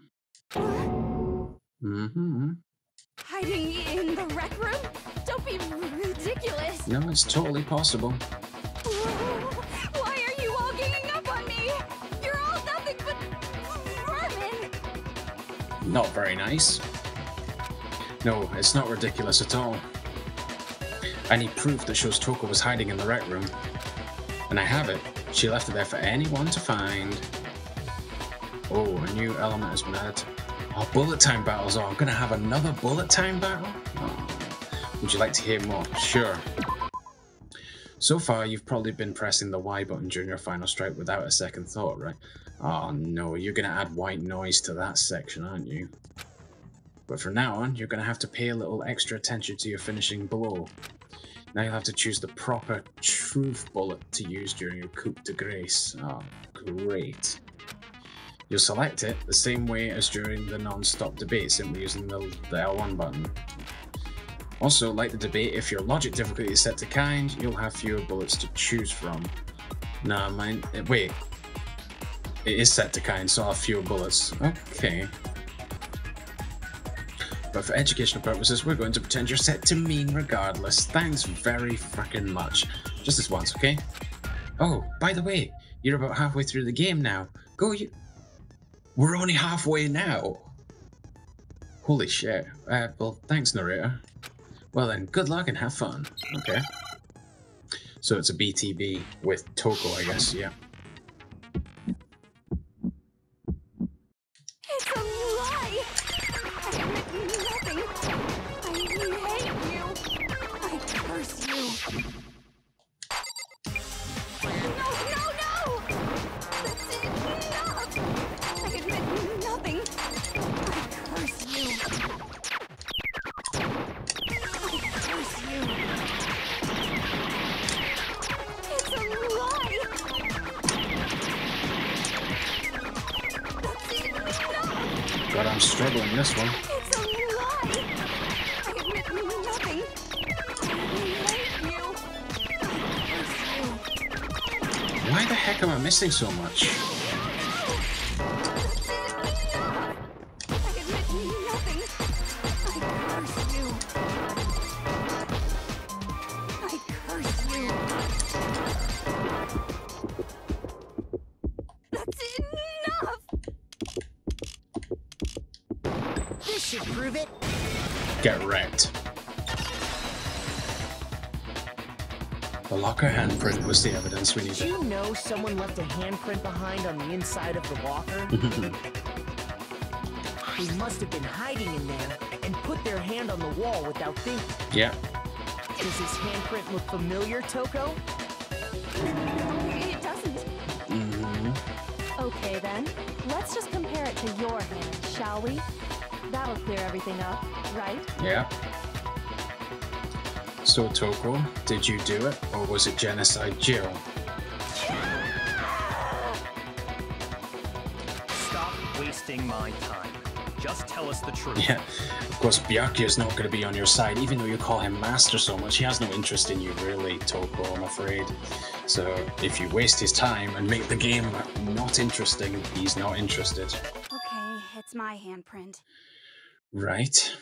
Mm-hmm. Hiding in the rec room? Don't be ridiculous. No, it's totally possible. Why are you all ganging up on me? You're all nothing but vermin. Not very nice. No, it's not ridiculous at all. I need proof that shows Toko was hiding in the rec room. And I have it. She left it there for anyone to find. Oh, a new element has been added. Oh, bullet time battles. Oh, I'm gonna have another bullet time battle? Oh. Would you like to hear more? Sure. So far, you've probably been pressing the Y button during your final strike without a second thought, right? Oh no, you're gonna add white noise to that section, aren't you? But from now on, you're gonna have to pay a little extra attention to your finishing blow. Now you'll have to choose the proper truth bullet to use during your coup de grace. Oh, great. You'll select it the same way as during the non-stop debate, simply using the, the L1 button. Also, like the debate, if your logic difficulty is set to kind, you'll have fewer bullets to choose from. Nah, mine. eh, Wait. It is set to kind, so I'll have fewer bullets. Okay. But for educational purposes, we're going to pretend you're set to mean regardless. Thanks very frickin' much. Just this once, okay? Oh, by the way, you're about halfway through the game now. Go you. We're only halfway now. Holy shit. Uh, well, thanks, narrator. Well then, good luck and have fun. Okay. So it's a BTB with Toko, I guess, yeah. Missing so much? Know someone left a handprint behind on the inside of the locker? [laughs] they must have been hiding in there and put their hand on the wall without thinking. yeah. Does this handprint look familiar, Toko? It doesn't. hmm Okay then, let's just compare it to your hand, shall we? That'll clear everything up, right? Yeah. So, Toko, did you do it, or was it Genocide Jill? Wasting my time. Just tell us the truth. Yeah. Of course, Byakuya is not going to be on your side, even though you call him Master so much. He has no interest in you, really, Toko, I'm afraid. So, if you waste his time and make the game not interesting, he's not interested. Okay, it's my handprint. Right?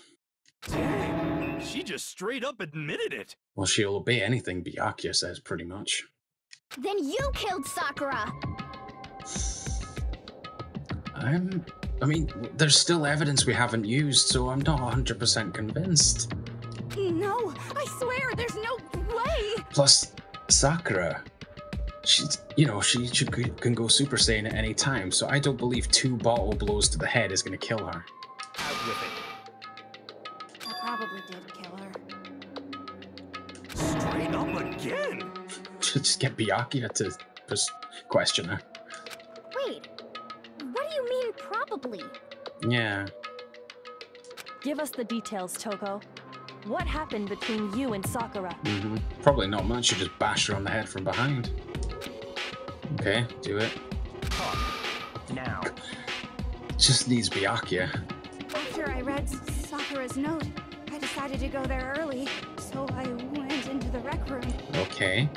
Dang, She just straight up admitted it. Well, she'll obey anything Byakuya says, pretty much. Then you killed Sakura! I'm. I mean, there's still evidence we haven't used, so I'm not 100% convinced. No, I swear, there's no way! Plus, Sakura. She's, you know, she, she can go Super Saiyan at any time, so I don't believe two bottle blows to the head is going to kill her. Out with it. I probably did kill her. Straight up again. [laughs] Just get Byakuya to question her. Probably? Yeah. Give us the details, Toko. What happened between you and Sakura? hmm Probably not much. You just bash her on the head from behind. Okay, do it. Talk. Now. Just needs Byakuya. After I read Sakura's note, I decided to go there early, so I went into the rec room. Okay.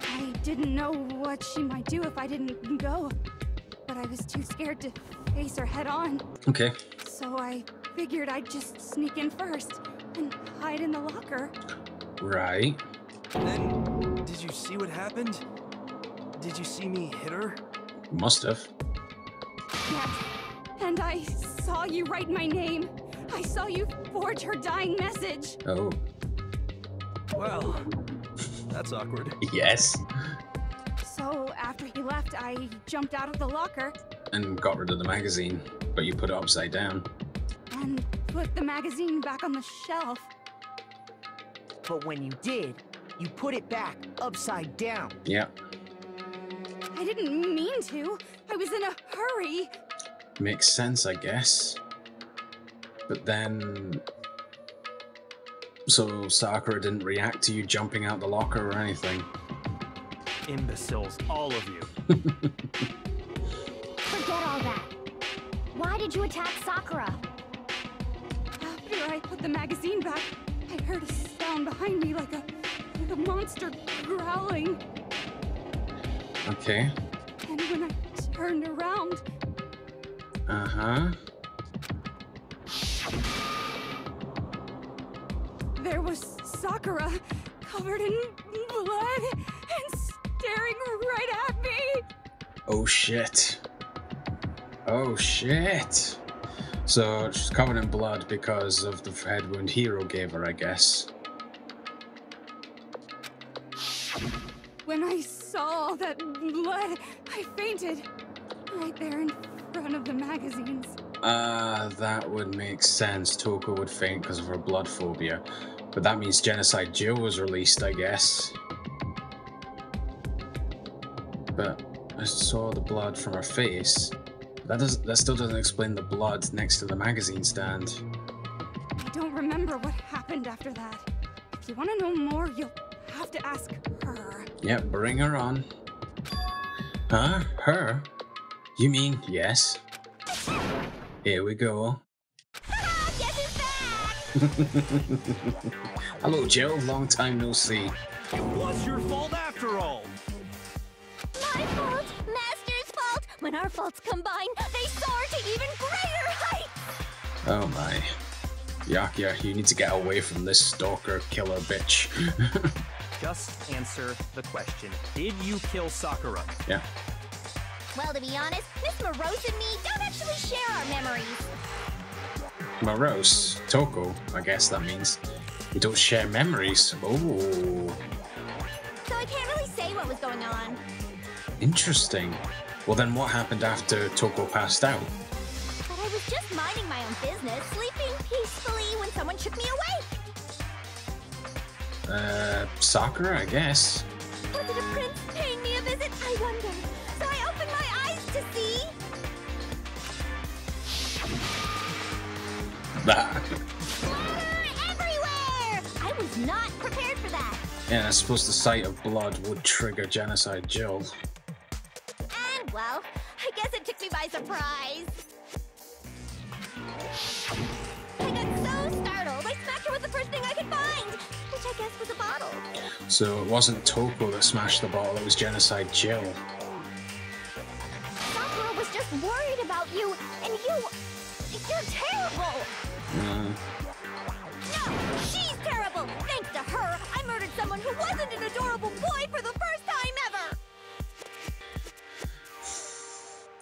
I didn't know what she might do if I didn't go, but I was too scared to face her head on, Okay. so I figured I'd just sneak in first and hide in the locker. Right. Then, did you see what happened? Did you see me hit her? Must have. Yes, and I saw you write my name. I saw you forge her dying message. Oh. Well, that's awkward. [laughs] Yes. So after he left, I jumped out of the locker And got rid of the magazine, but you put it upside down. and put the magazine back on the shelf. But when you did, you put it back upside down. Yeah. I didn't mean to. I was in a hurry. Makes sense, I guess. But then. So Sakura didn't react to you jumping out the locker or anything. Imbeciles, all of you. [laughs] did you attack Sakura? After I put the magazine back, I heard a sound behind me like a like a monster growling. Okay. And when I turned around, Uh huh. there was Sakura covered in blood and staring right at me. Oh shit. Oh shit. So she's covered in blood because of the head wound Hiro gave her, I guess. When I saw that blood, I fainted right there in front of the magazines. Uh, that would make sense. Toko would faint because of her blood phobia. But that means Genocide Jill was released, I guess. But I saw the blood from her face. That does that still doesn't explain the blood next to the magazine stand. I don't remember what happened after that. If you want to know more, you'll have to ask her. Yep, bring her on. Huh? Her? You mean yes? Here we go. [laughs] Hello, Jill. Long time no see. It was your fault after all. When our faults combine, they soar to even greater heights. Oh my. Yakia, you need to get away from this stalker killer bitch. [laughs] Just answer the question. Did you kill Sakura? yeah. Well, to be honest, Miss Morose and me don't actually share our memories. Morose. Toko, I guess that means. We don't share memories. Oh, So I can't really say what was going on. interesting. Well, then what happened after Toko passed out? But I was just minding my own business, sleeping peacefully when someone shook me awake. Uh, Sakura, I guess. Was it a prince paying me a visit? I wonder. So I opened my eyes to see. [laughs] Everywhere! I was not prepared for that. Yeah, I suppose the sight of blood would trigger Genocide Jill. Well, I guess it took me by surprise. I got so startled, I smacked her with the first thing I could find, which I guess was a bottle. So it wasn't Toko that smashed the bottle, it was Genocide Jill. Sakura was just worried about you, and you. You're terrible! Uh, No, she's terrible! Thanks to her, I murdered someone who wasn't an adorable boy for the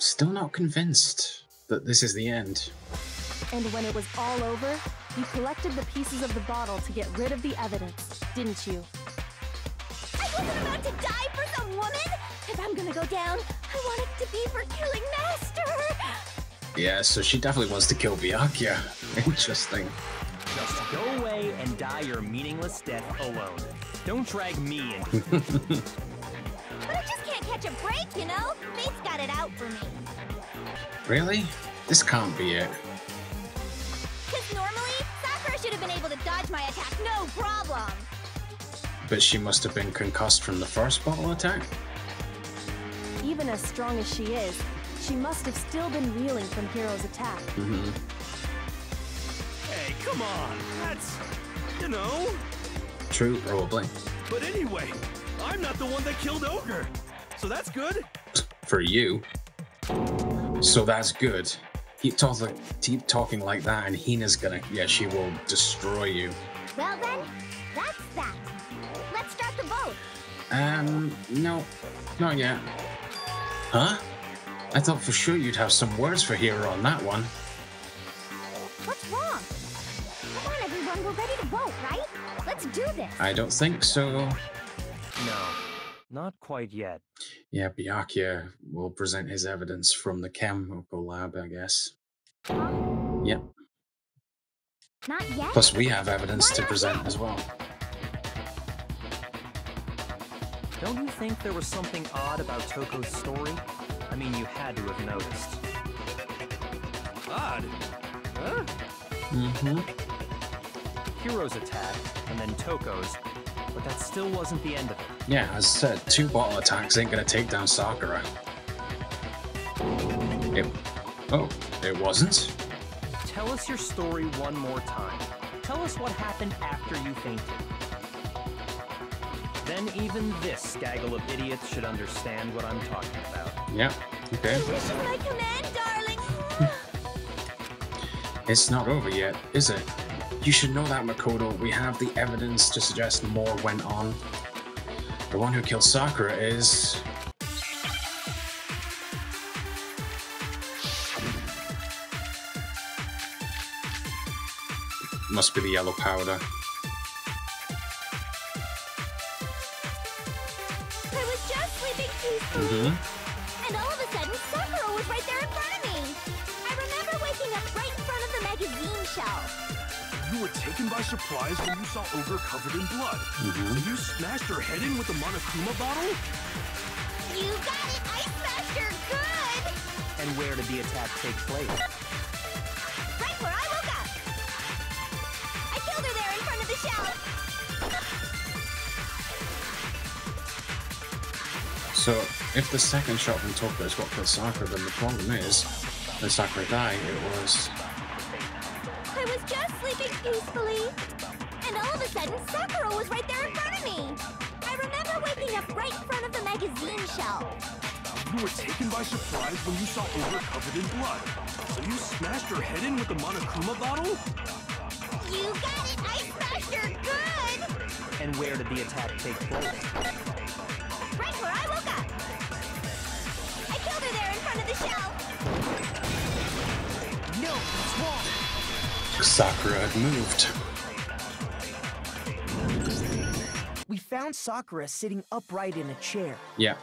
Still not convinced that this is the end. And when it was all over, you collected the pieces of the bottle to get rid of the evidence, didn't you? I wasn't about to die for some woman! If I'm gonna go down, I want it to be for killing Master! Yeah, so she definitely wants to kill Byakuya. [laughs] Interesting. Just go away and die your meaningless death alone. Don't drag me into [laughs] But I just can't catch a break, you know? Fate's got it out for me. Really? This can't be it. Cause normally, Sakura should have been able to dodge my attack no problem! But she must have been concussed from the first bottle attack? Even as strong as she is, she must have still been reeling from Hiro's attack. Mm-hmm. Hey, come on. That's, you know. True, probably. But anyway, I'm not the one that killed Ogre. So that's good. For you. So that's good. Keep, talk, keep talking like that, and Hina's gonna. Yeah, she will destroy you. Well then, that's that. Let's start the vote. Um, no, not yet. Huh? I thought for sure you'd have some words for Hiro on that one. What's wrong? Come on, everyone, we're ready to vote, right? Let's do this. I don't think so. No, not quite yet. Yeah, Byakuya will present his evidence from the chemical lab, I guess. Yep. Not yet? Plus, we have evidence to present as well. Don't you think there was something odd about Toko's story? I mean, you had to have noticed. Odd. Huh? Mm-hmm. Hiro's attack, and then Toko's, but that still wasn't the end of it. Yeah, as I said, two bottle attacks ain't gonna take down Sakura. It. Oh, it wasn't? Tell us your story one more time. Tell us what happened after you fainted. Then even this gaggle of idiots should understand what I'm talking about. Yeah, Okay. My command, darling. [laughs] It's not over yet, is it? You should know that, Makoto. We have the evidence to suggest more went on. The one who killed Sakura is. Must be the yellow powder. I was just sleeping peacefully, Mm-hmm. and all of a sudden, Sakura was right there in front of me. I remember waking up right in front of the magazine shelf. You were taken by surprise when you saw Ogre covered in blood. Mm-hmm. So you smashed her head in with the Monokuma bottle? You got it! I smashed her good! And where did the attack take place? Right where I woke up! I killed her there in front of the shelf! So, if the second shot from Toko is what killed Sakura, then the problem is, when Sakura died, it was. Magazine shelf. You were taken by surprise when you saw Ogre covered in blood. So you smashed her head in with the Monokuma bottle? You got it! I smashed her good! And where did the attack take place? Right where I woke up! I killed her there in front of the shell! No, it's wrong. Sakura had moved. We found Sakura sitting upright in a chair. Yeah.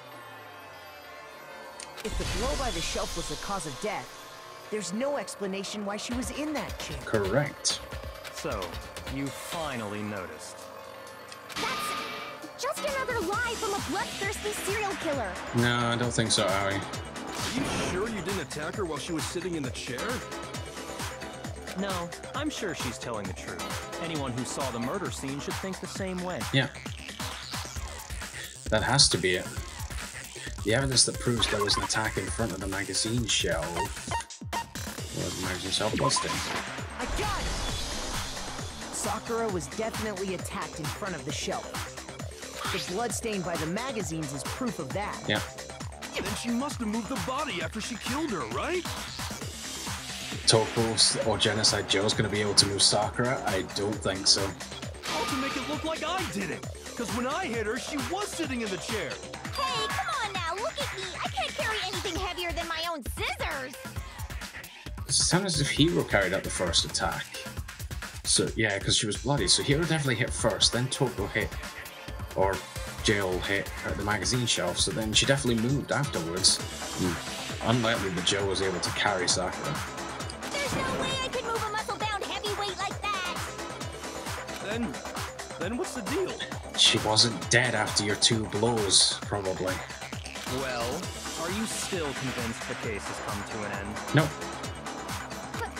If the blow by the shelf was the cause of death, there's no explanation why she was in that chair. Correct. So, you finally noticed. That's just another lie from a bloodthirsty serial killer. No, I don't think so, Aoi. Are you sure you didn't attack her while she was sitting in the chair? No, I'm sure she's telling the truth. Anyone who saw the murder scene should think the same way. Yeah. That has to be it. The evidence that proves there was an attack in front of the magazine shelf was the magazine shelf busting. I got it! Sakura was definitely attacked in front of the shelf. The blood stain by the magazines is proof of that. Yeah. Then she must have moved the body after she killed her, right? Toko or Genocide Joe's gonna be able to move Sakura? I don't think so. How to make it look like I did it. Because when I hit her, she was sitting in the chair. Hey, come on now, look at me. I can't carry anything heavier than my own scissors. It sounds as if Hiro carried out the first attack. So yeah, because she was bloody. So Hiro definitely hit first, then Toko hit, or Jill hit at the magazine shelf. So then she definitely moved afterwards. Hmm. Unlikely that Jill was able to carry Sakura. There's no way I could move a muscle-bound heavyweight like that. Then, then what's the deal? She wasn't dead after your two blows, probably. Well, are you still convinced the case has come to an end? No, But,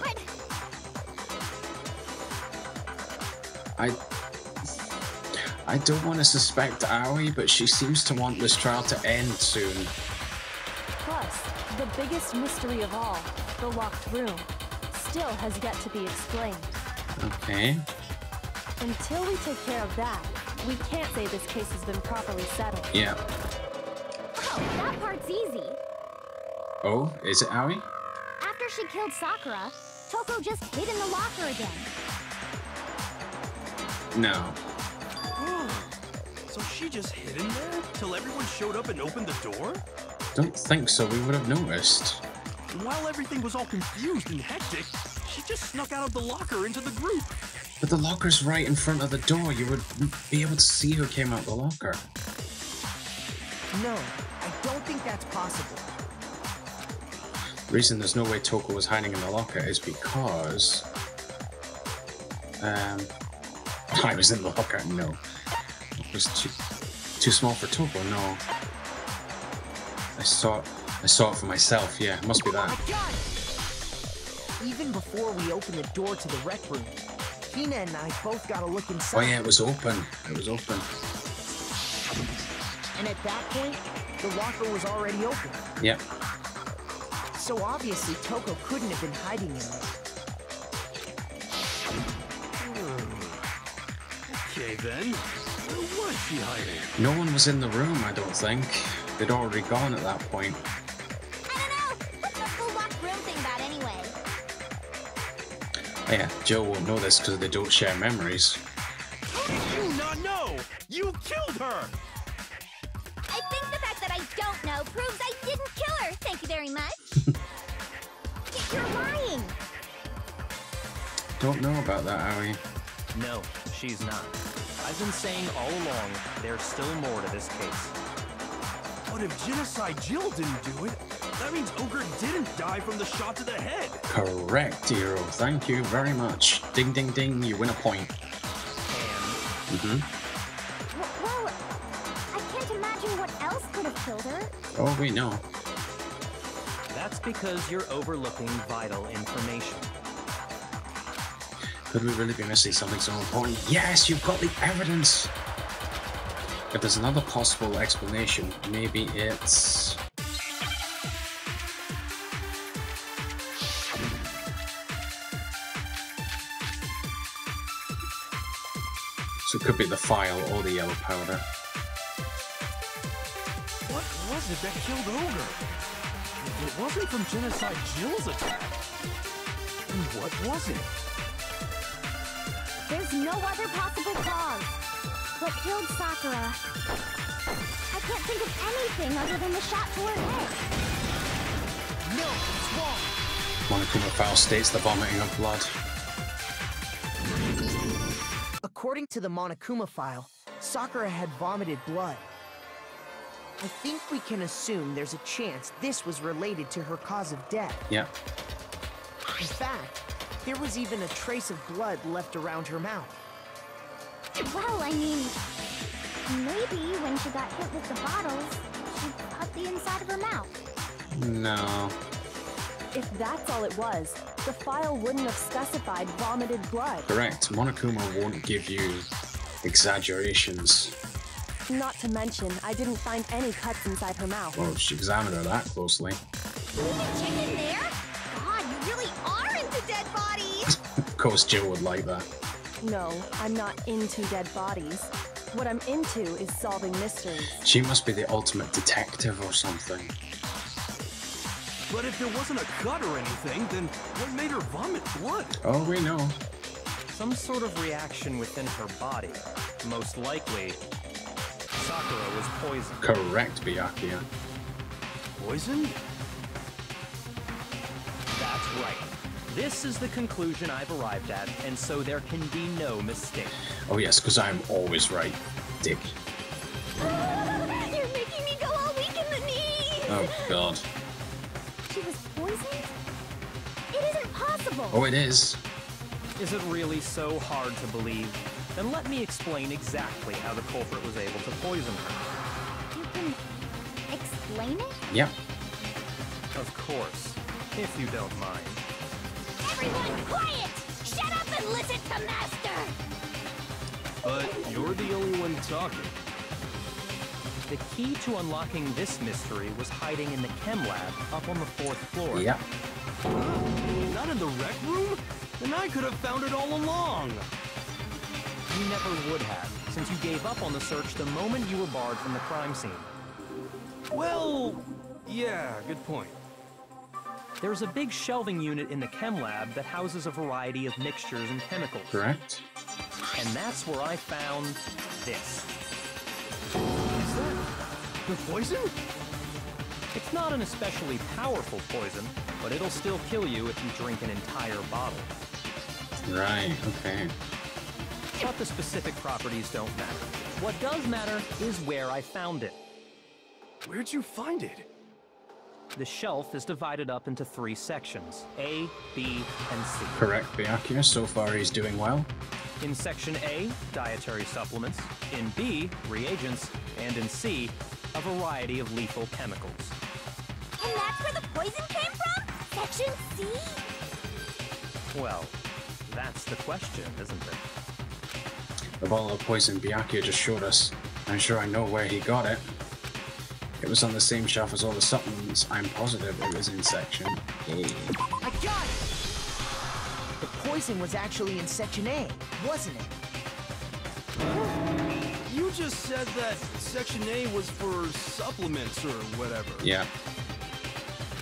but I. I don't want to suspect Aoi, but she seems to want this trial to end soon. Plus, the biggest mystery of all, the locked room, still has yet to be explained. Okay. Until we take care of that, we can't say this case has been properly settled. Yeah. Oh, that part's easy. Oh, is it Aoi? After she killed Sakura, Toko just hid in the locker again. No. So she just hid in there till everyone showed up and opened the door? Don't think so. We would have noticed. And while everything was all confused and hectic, she just snuck out of the locker into the group. But the locker's right in front of the door. You would be able to see who came out the locker. No, I don't think that's possible. The reason there's no way Toko was hiding in the locker is because. Um. [laughs] I was in the locker. No. It was too, too small for Toko. No. I saw it. I saw it for myself. Yeah, it must be that. It! Even before we opened the door to the rec room, Hina and I both got a look inside. Oh yeah, it was open. It was open. And at that point, the locker was already open. Yep. So obviously Toko couldn't have been hiding in there. Okay then, where was she hiding? No one was in the room. I don't think they'd already gone at that point. I don't know. What's the whole locked room thing about anyway? Oh, yeah, Joe won't know this because they don't share memories. How did you not know? You killed her! Don't know proves I didn't kill her. Thank you very much. [laughs] You're lying. Don't know about that, Aoi. No, she's not. I've been saying all along, there's still more to this case. But if Genocide Jill didn't do it, that means Ogre didn't die from the shot to the head. Correct, Hiro. Thank you very much. Ding, ding, ding. You win a point. And hmm well, I can't imagine what else could have killed her. Oh, we know. that's because you're overlooking vital information. Could we really be missing something so important? Yes, you've got the evidence. If there's another possible explanation, maybe it's. So it could be the file or the yellow powder. What it that killed Ogre? It wasn't from Genocide Jill's attack, then what was it? There's no other possible cause. What killed Sakura? I can't think of anything other than the shot to her head. No, it's wrong. Monokuma file states the vomiting of blood. According to the Monokuma file, Sakura had vomited blood. I think we can assume there's a chance this was related to her cause of death. Yeah. In fact, there was even a trace of blood left around her mouth. Well, I mean, maybe when she got hit with the bottles, she cut the inside of her mouth. No. If that's all it was, the file wouldn't have specified vomited blood. Correct. Monokuma won't give you exaggerations. Not to mention, I didn't find any cuts inside her mouth. Well, she examined her that closely. Chicken there? God, you really are into dead bodies. [laughs] Of course, Jill would like that. No, I'm not into dead bodies. What I'm into is solving mysteries. She must be the ultimate detective or something. But if there wasn't a cut or anything, then what made her vomit blood? Oh, we know. Some sort of reaction within her body. Most likely, Sakura was poisoned. Correct, Byakuya. Poison? That's right. This is the conclusion I've arrived at, and so there can be no mistake. Oh yes, because I'm always right, Dick. You're making me go all weak in the knees! Oh god. She was poisoned? It isn't possible! Oh, it is. Is it really so hard to believe? Then let me explain exactly how the culprit was able to poison her. You can explain it? Yeah. Of course, if you don't mind. Everyone, quiet! Shut up and listen to Master! But you're the only one talking. The key to unlocking this mystery was hiding in the chem lab up on the fourth floor. Yeah. Not in the rec room? Then I could have found it all along. You never would have, since you gave up on the search the moment you were barred from the crime scene. Well, yeah, good point. There's a big shelving unit in the chem lab that houses a variety of mixtures and chemicals. Correct. And that's where I found this. Is that the poison? It's not an especially powerful poison, but it'll still kill you if you drink an entire bottle. Right, okay. But the specific properties don't matter. What does matter is where I found it. Where'd you find it? The shelf is divided up into three sections A, B, and C. Correct, Byakuya. So far, he's doing well. In section A, dietary supplements. In B, reagents. And in C, a variety of lethal chemicals. And that's where the poison came from? Section C? Well, that's the question, isn't it? The bottle of poison Byakuya just showed us. I'm sure I know where he got it. It was on the same shelf as all the supplements. I'm positive it was in section A. I got it! The poison was actually in Section A, wasn't it? You just said that Section A was for supplements or whatever. Yeah.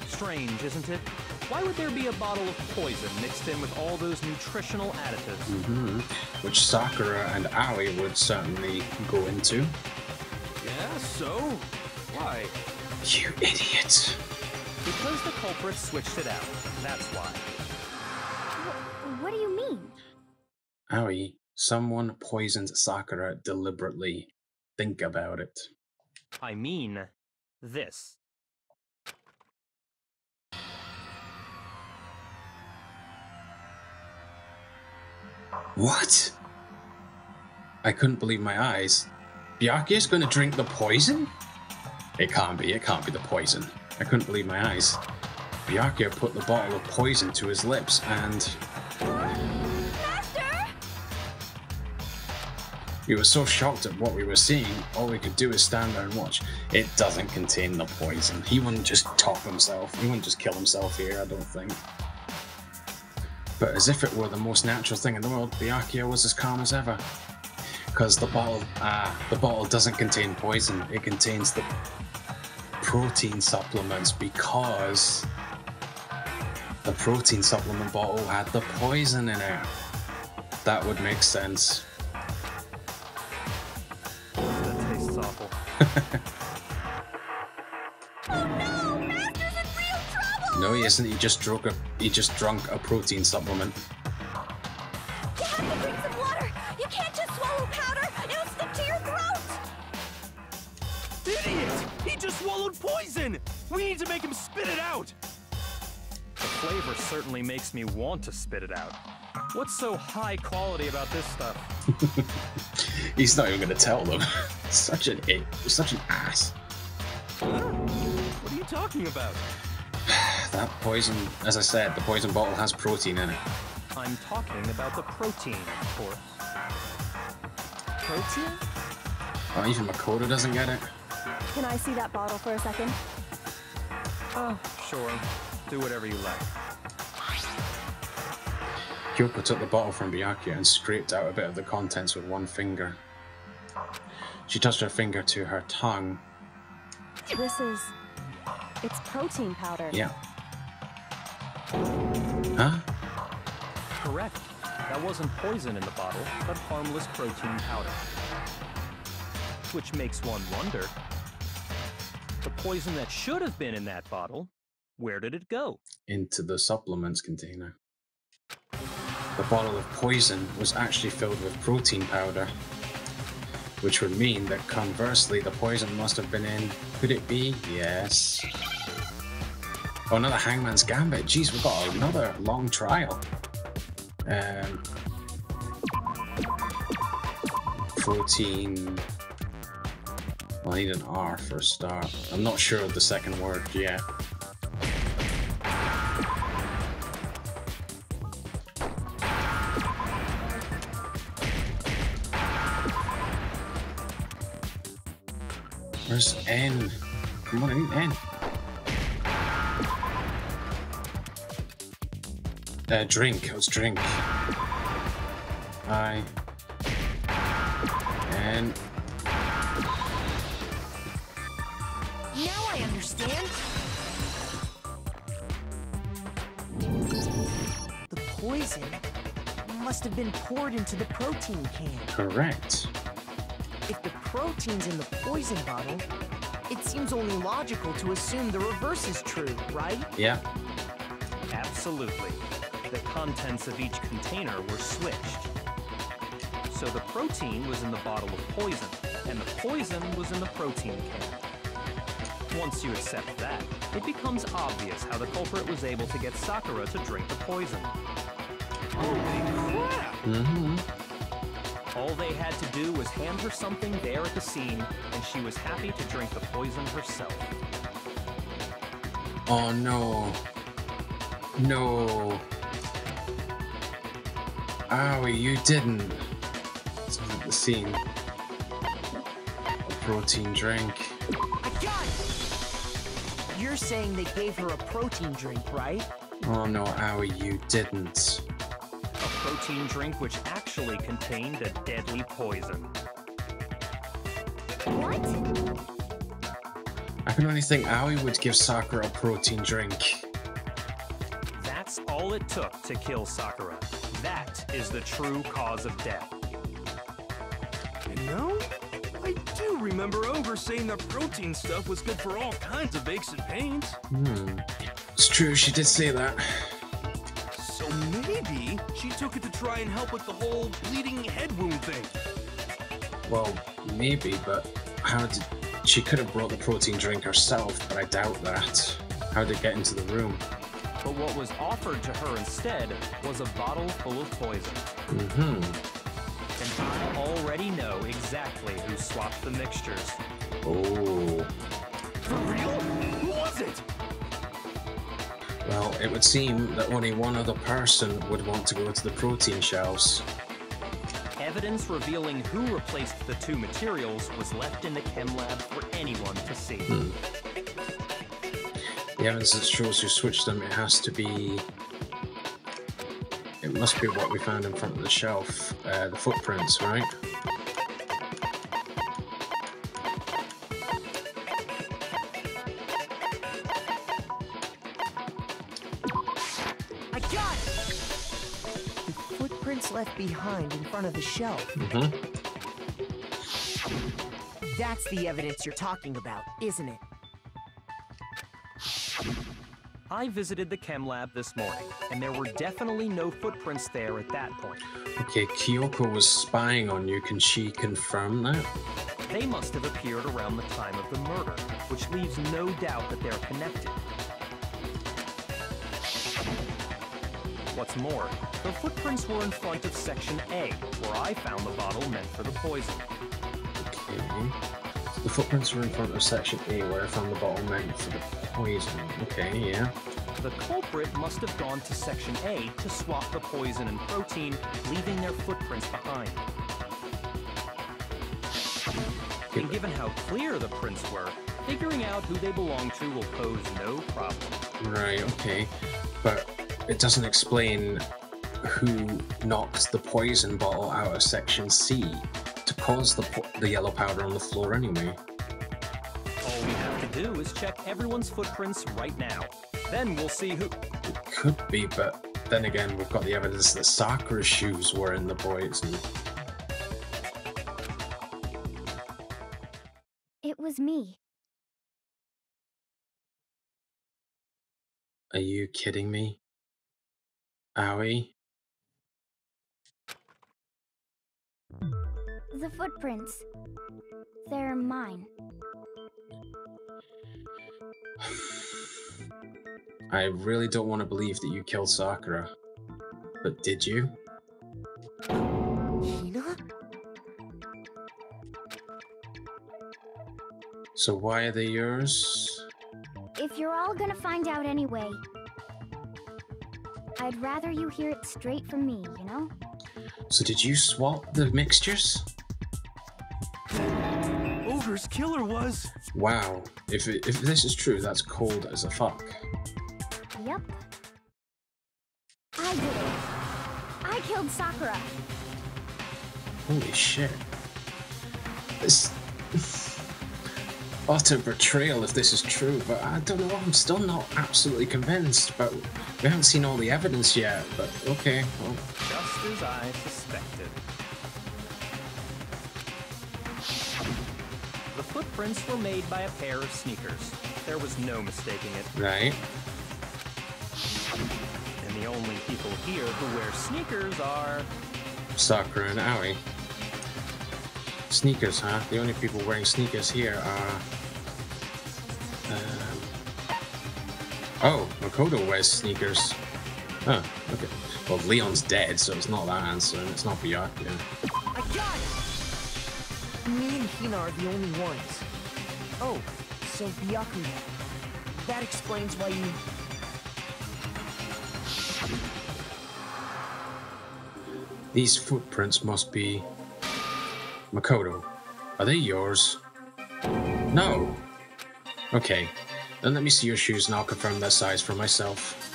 Strange, isn't it? Why would there be a bottle of poison mixed in with all those nutritional additives? hmm Which Sakura and Aoi would certainly go into. Yeah, so? Why? You idiot. Because the culprit switched it out. That's why. Wh- what do you mean? Aoi, someone poisoned Sakura deliberately. Think about it. I mean, this. What? I couldn't believe my eyes. Byakuya's gonna drink the poison? It can't be, it can't be the poison. I couldn't believe my eyes. Byakuya put the bottle of poison to his lips and Master! we were so shocked at what we were seeing, all we could do is stand there and watch. It doesn't contain the poison. He wouldn't just top himself. He wouldn't just kill himself here, I don't think. But as if it were the most natural thing in the world, Byakuya was as calm as ever. Because the bottle, ah, the bottle doesn't contain poison. It contains the protein supplements because the protein supplement bottle had the poison in it. That would make sense. That tastes awful. [laughs] No, he isn't. He just drunk a he just drunk a protein supplement. You have to drink some water! You can't just swallow powder! It'll stick to your throat! Idiot! He just swallowed poison! We need to make him spit it out! The flavor certainly makes me want to spit it out. What's so high quality about this stuff? [laughs] He's not even going to tell them. [laughs] such an it, such an ass. Huh? What are you talking about? That poison, as I said, the poison bottle has protein in it. I'm talking about the protein, of course. Protein? Oh, even Makoto doesn't get it. Can I see that bottle for a second? Oh, sure. Do whatever you like. Kyoko took the bottle from Byakuya and scraped out a bit of the contents with one finger. She touched her finger to her tongue. This is. It's protein powder. Yeah. Huh? Correct. That wasn't poison in the bottle, but harmless protein powder. Which makes one wonder the poison that should have been in that bottle, where did it go? Into the supplements container. The bottle of poison was actually filled with protein powder, which would mean that conversely the poison must have been in. Could it be? Yes. Oh, another Hangman's Gambit. Jeez, we've got another long trial. Um, protein. I need an R for a start. I'm not sure of the second word yet. Where's N? Come on, I need N. Uh, drink. Let's drink. I. And. Now I understand. The poison must have been poured into the protein can. Correct. If the protein's in the poison bottle, it seems only logical to assume the reverse is true, right? Yeah. Absolutely. Contents of each container were switched. So the protein was in the bottle of poison, and the poison was in the protein can. Once you accept that, it becomes obvious how the culprit was able to get Sakura to drink the poison. Holy crap! Mm-hmm. All they had to do was hand her something there at the scene, and she was happy to drink the poison herself. Oh no. No. Ah, Owie, you didn't. It's not the scene. A protein drink. I got it! You're saying they gave her a protein drink, right? Oh no, Owie, you didn't. A protein drink which actually contained a deadly poison. What? I can only think Owie would give Sakura a protein drink. That's all it took to kill Sakura. That is the true cause of death. You know, I do remember Ogre saying that protein stuff was good for all kinds of aches and pains. Hmm. It's true, she did say that. So maybe she took it to try and help with the whole bleeding head wound thing. Well, maybe, but how did she could have brought the protein drink herself, but I doubt that. How did it get into the room? But what was offered to her instead was a bottle full of poison. Mm-hmm. And I already know exactly who swapped the mixtures. Oh. For real? Who was it? Well, it would seem that only one other person would want to go to the protein shelves. Evidence revealing who replaced the two materials was left in the chem lab for anyone to see. Hmm. That shows who switched them, it has to be. It must be what we found in front of the shelf. Uh, the footprints, right? I got it! The footprints left behind in front of the shelf. Mm-hmm. That's the evidence you're talking about, isn't it? I visited the chem lab this morning, and there were definitely no footprints there at that point. Okay, Kyoko was spying on you. Can she confirm that? They must have appeared around the time of the murder, which leaves no doubt that they're connected. What's more, the footprints were in front of Section A, where I found the bottle meant for the poison. Okay. The footprints were in front of section A where I found the bottle meant for the poison. Okay, yeah. The culprit must have gone to Section A to swap the poison and protein, leaving their footprints behind. And given how clear the prints were, figuring out who they belong to will pose no problem. Right, okay. But it doesn't explain who knocked the poison bottle out of section C to cause the, the yellow powder on the floor anyway. All we have to do is check everyone's footprints right now. Then we'll see who. It could be, but then again, we've got the evidence that Sakura's shoes were in the poison. It was me. Are you kidding me? Aoi? The footprints. They're mine. I really don't want to believe that you killed Sakura. But did you? Hina? So why are they yours? If you're all gonna find out anyway, I'd rather you hear it straight from me, you know? So did you swap the mixtures? Ogre's killer was. Wow. If, it, if this is true, that's cold as a fuck. Yep. I did it. I killed Sakura. Holy shit. This [laughs] utter betrayal if this is true, but I don't know, I'm still not absolutely convinced, but we haven't seen all the evidence yet, but okay. Well, Just as I suspected. The footprints were made by a pair of sneakers. There was no mistaking it. right. And the only people here who wear sneakers are. Sakura and Aoi. Sneakers, huh? The only people wearing sneakers here are. Um... Oh, Makoto wears sneakers. Oh, okay. Well, Leon's dead, so it's not that answer, and it's not Byakuya. I got it! Hina are the only ones. Oh, so Byakuya. That explains why you... These footprints must be. Makoto. Are they yours? No. Okay. Then let me see your shoes and I'll confirm their size for myself.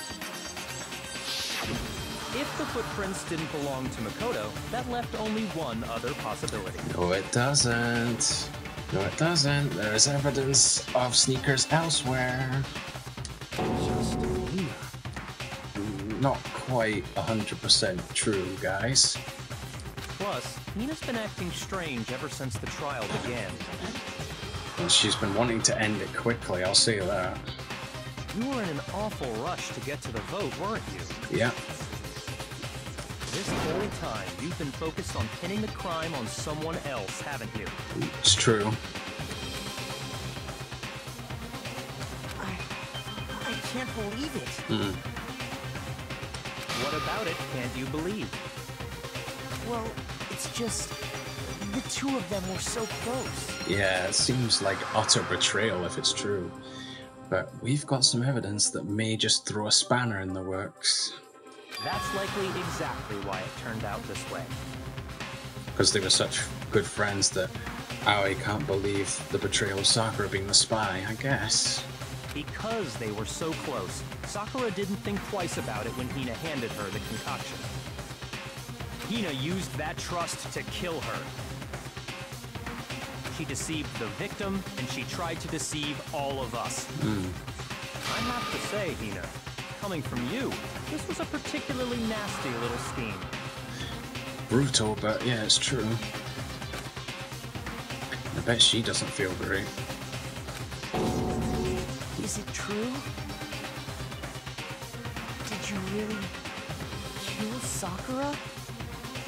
Footprints didn't belong to Makoto, that left only one other possibility. No, it doesn't. No, it doesn't. There is evidence of sneakers elsewhere. Just. Not quite 100% true, guys. Plus, Hina's been acting strange ever since the trial began. And she's been wanting to end it quickly, I'll say that. You were in an awful rush to get to the vote, weren't you? Yeah. This whole time, you've been focused on pinning the crime on someone else, haven't you? It's true. I... I can't believe it. Mm. What about it can't you believe? Well, it's just... The two of them were so close. Yeah, it seems like utter betrayal if it's true. But we've got some evidence that may just throw a spanner in the works. That's likely exactly why it turned out this way. Because they were such good friends that Aoi can't believe the betrayal of Sakura being the spy, I guess. Because they were so close, Sakura didn't think twice about it when Hina handed her the concoction. Hina used that trust to kill her. She deceived the victim, and she tried to deceive all of us. Hmm. I have to say, Hina, coming from you, this was a particularly nasty little scheme. Brutal, but yeah, it's true. I bet she doesn't feel great. Is it true? Did you really kill Sakura?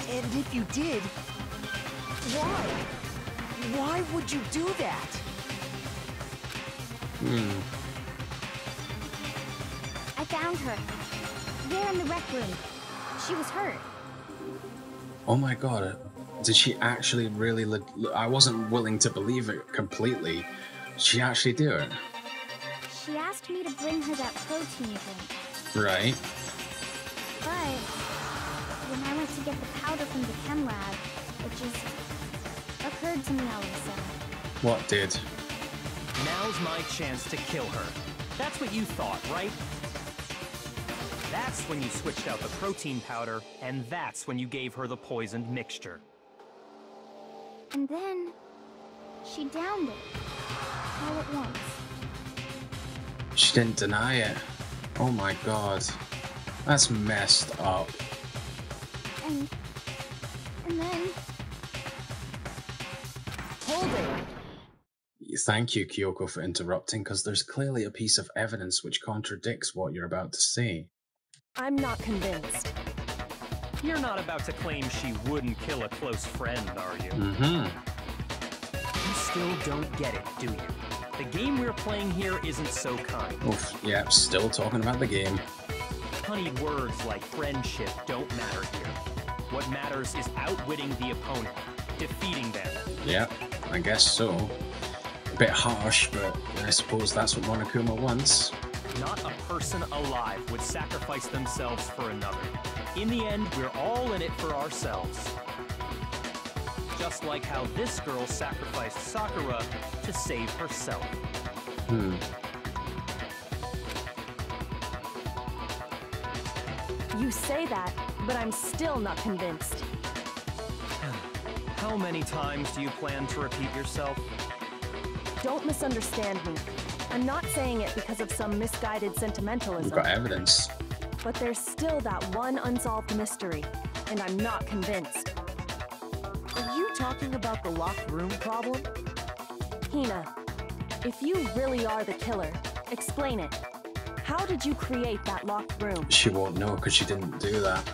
And if you did, why? Why would you do that? Hmm. I found her. There in the rec room. She was hurt. Oh my god. Did she actually really. Le- I wasn't willing to believe it completely. She actually do it? She asked me to bring her that protein drink. Right. But when I went to get the powder from the chem lab, it just occurred to me all of a sudden. What did? Now's my chance to kill her. That's what you thought, right? That's when you switched out the protein powder, and that's when you gave her the poisoned mixture. And then she downed it all at once. She didn't deny it. Oh my god. That's messed up. And. And then. Hold it. Thank you, Kyoko, for interrupting, because there's clearly a piece of evidence which contradicts what you're about to say. I'm not convinced. You're not about to claim she wouldn't kill a close friend, are you? Mm-hmm. You still don't get it, do you? The game we're playing here isn't so kind. Oof, yeah, still talking about the game. Honeyed words like friendship don't matter here. What matters is outwitting the opponent, defeating them. Yeah, I guess so. A bit harsh, but I suppose that's what Monokuma wants. Not a person alive would sacrifice themselves for another. In the end, we're all in it for ourselves. Just like how this girl sacrificed Sakura to save herself. Hmm. You say that, but I'm still not convinced. How many times do you plan to repeat yourself? Don't misunderstand me. I'm not saying it because of some misguided sentimentalism. We've got evidence. but there's still that one unsolved mystery, and I'm not convinced. Are you talking about the locked room problem? Hina, if you really are the killer, explain it. How did you create that locked room? She won't know because she didn't do that.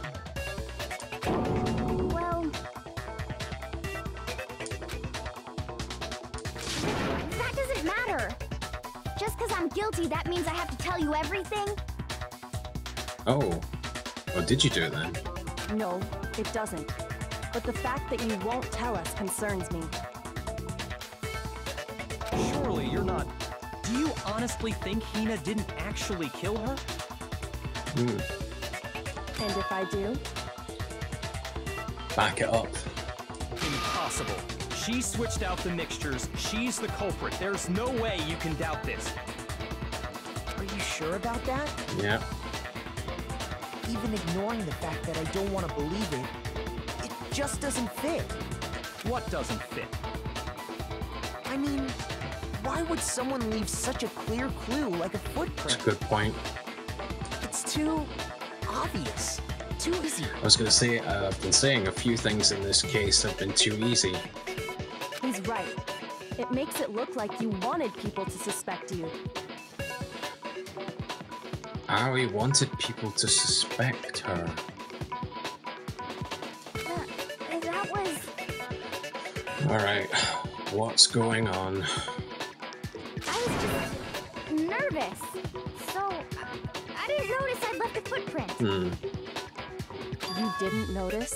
Guilty, that means I have to tell you everything? Oh. Oh, did you do it then? No, it doesn't. But the fact that you won't tell us concerns me. Surely you're not. Do you honestly think Hina didn't actually kill her? Hmm. And if I do, Back it up. Impossible. She switched out the mixtures. She's the culprit. There's no way you can doubt this. Are you sure about that? Yeah. Even ignoring the fact that I don't want to believe it, it just doesn't fit. What doesn't fit? I mean, why would someone leave such a clear clue like a footprint? That's a good point. It's too obvious, too easy. I was going to say, uh, I've been saying a few things in this case have been too easy. he's right. It makes it look like you wanted people to suspect you. Aoi wanted people to suspect her. That, that was. Alright, what's going on? I was just nervous. So. I didn't notice I'd left a footprint. Hmm. You didn't notice?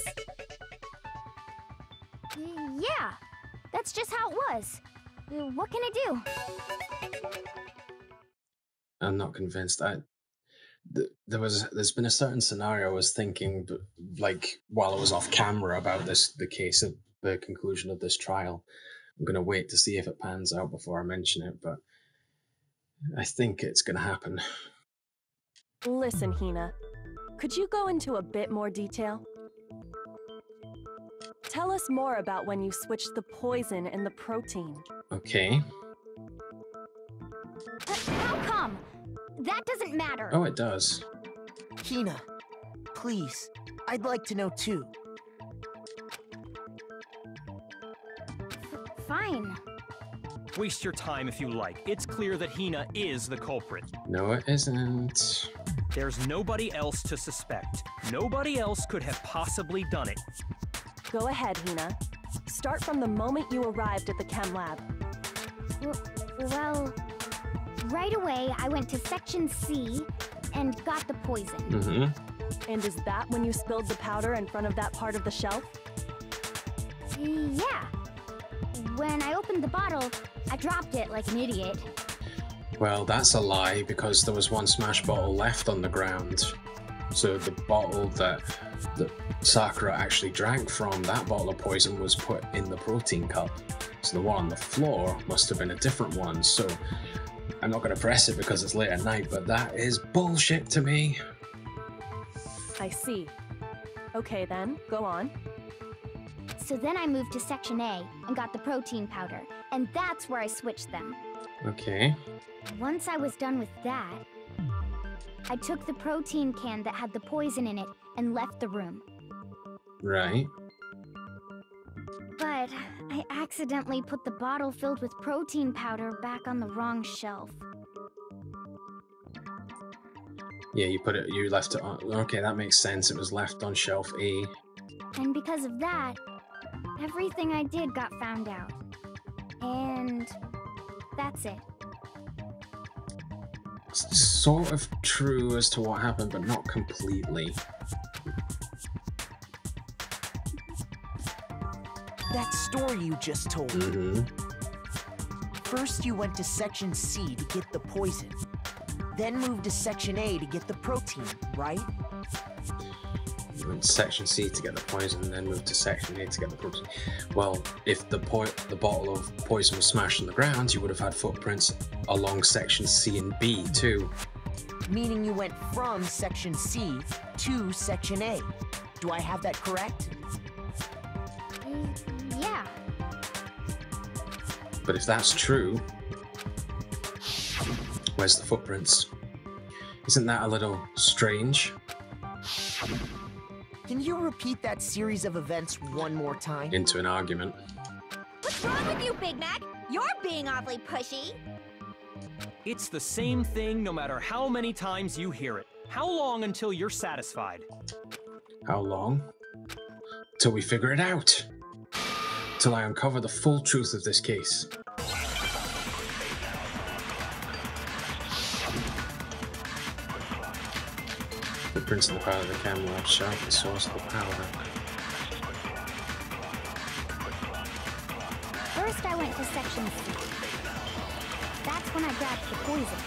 Yeah. That's just how it was. What can I do? I'm not convinced. I th- there was there's been a certain scenario I was thinking, like while I was off camera about this the case of the conclusion of this trial. I'm gonna wait to see if it pans out before I mention it, but I think it's gonna happen. Listen, Hina. Could you go into a bit more detail? Tell us more about when you switched the poison and the protein. Okay. How come? That doesn't matter. Oh, it does. Hina, please, I'd like to know too. Fine. Waste your time if you like. It's clear that Hina is the culprit. No, it isn't. There's nobody else to suspect. Nobody else could have possibly done it. Go ahead, Hina. Start from the moment you arrived at the chem lab. W- Well, right away I went to section C and got the poison. Mm-hmm. And is that when you spilled the powder in front of that part of the shelf? Yeah. When I opened the bottle, I dropped it like an idiot. Well, that's a lie because there was one smash bottle left on the ground. So the bottle that that Sakura actually drank from, that bottle of poison was put in the protein cup. So the one on the floor must have been a different one. So I'm not going to press it because it's late at night, but that is bullshit to me. I see. Okay then, go on. So then I moved to section A and got the protein powder, and that's where I switched them. Okay. Once I was done with that, I took the protein can that had the poison in it and left the room. Right. But I accidentally put the bottle filled with protein powder back on the wrong shelf. Yeah, you put it. You left it on. Okay, that makes sense. It was left on shelf A. And because of that, everything I did got found out. And that's it. It's sort of true as to what happened, but not completely. That story you just told. hmm First, you went to Section C to get the poison. Then moved to Section A to get the protein, right? You went to section C to get the poison, then moved to section A to get the protein. Well, if the po- the bottle of poison was smashed on the ground, you would have had footprints along section C and B too. Meaning you went from Section C to Section A. Do I have that correct? Yeah. But if that's true, where's the footprints? Isn't that a little strange? Can you repeat that series of events one more time? Into an argument. What's wrong with you, Big Mac? You're being awfully pushy. It's the same thing no matter how many times you hear it. How long until you're satisfied? How long? Till we figure it out. Till I uncover the full truth of this case. Footprints in the part of the camera sharp the source of the power. First, I went to section C. That's when I grabbed the poison.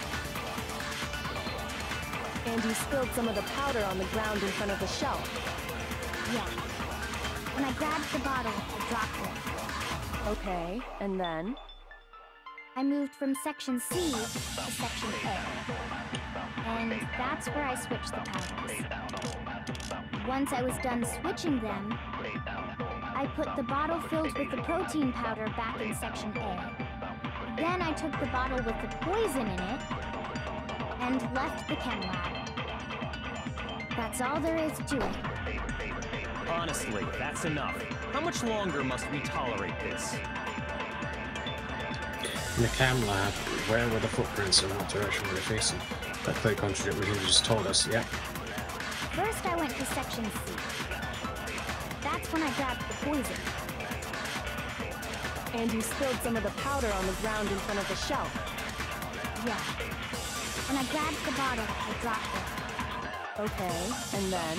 And you spilled some of the powder on the ground in front of the shelf. Yeah. When I grabbed the bottle, I dropped it. Okay, and then? I moved from section C to section A. And that's where I switched the powders. Once I was done switching them, I put the bottle filled with the protein powder back in section A. Then I took the bottle with the poison in it and left the chem lab. That's all there is to it. Honestly, that's enough. How much longer must we tolerate this? In the chem lab, where were the footprints and what direction were they facing? That clearly contradict what you just told us, yeah. First, I went to section C. That's when I grabbed the poison. And you spilled some of the powder on the ground in front of the shelf. Yeah. When I grabbed the bottle, I dropped it. Okay, and then?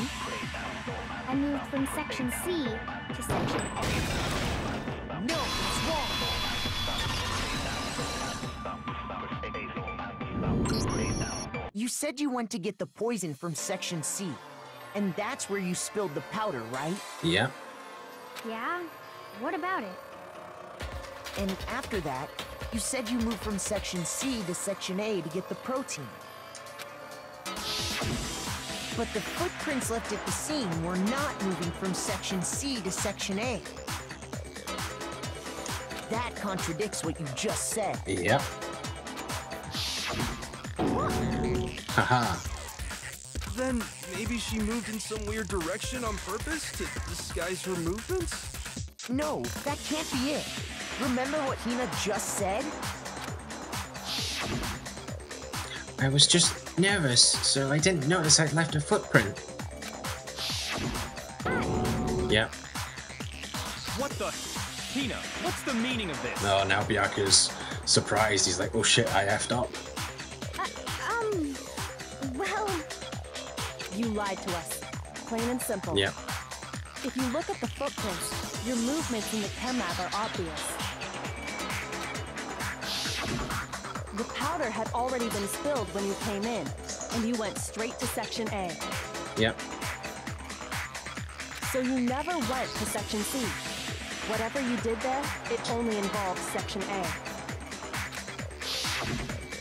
I moved from section C to section A. No, it's wrong. You said you went to get the poison from Section C, and that's where you spilled the powder, right? Yeah. Yeah? What about it? And after that, you said you moved from Section C to Section A to get the protein. But the footprints left at the scene were not moving from Section C to Section A. That contradicts what you just said. Yep. Haha. Then maybe she moved in some weird direction on purpose to disguise her movements? No, that can't be it. Remember what Hina just said? I was just nervous, so I didn't notice I'd left a footprint. Yep. What the? Hina, what's the meaning of this? Oh, now Byaku's surprised. He's like, oh shit, I effed up. Uh, um. Well, You lied to us. Plain and simple. Yep. If you look at the footprints, your movements in the chem lab are obvious. The powder had already been spilled when you came in, and you went straight to Section A. Yep. So you never went to Section C. Whatever you did there, it only involved Section A.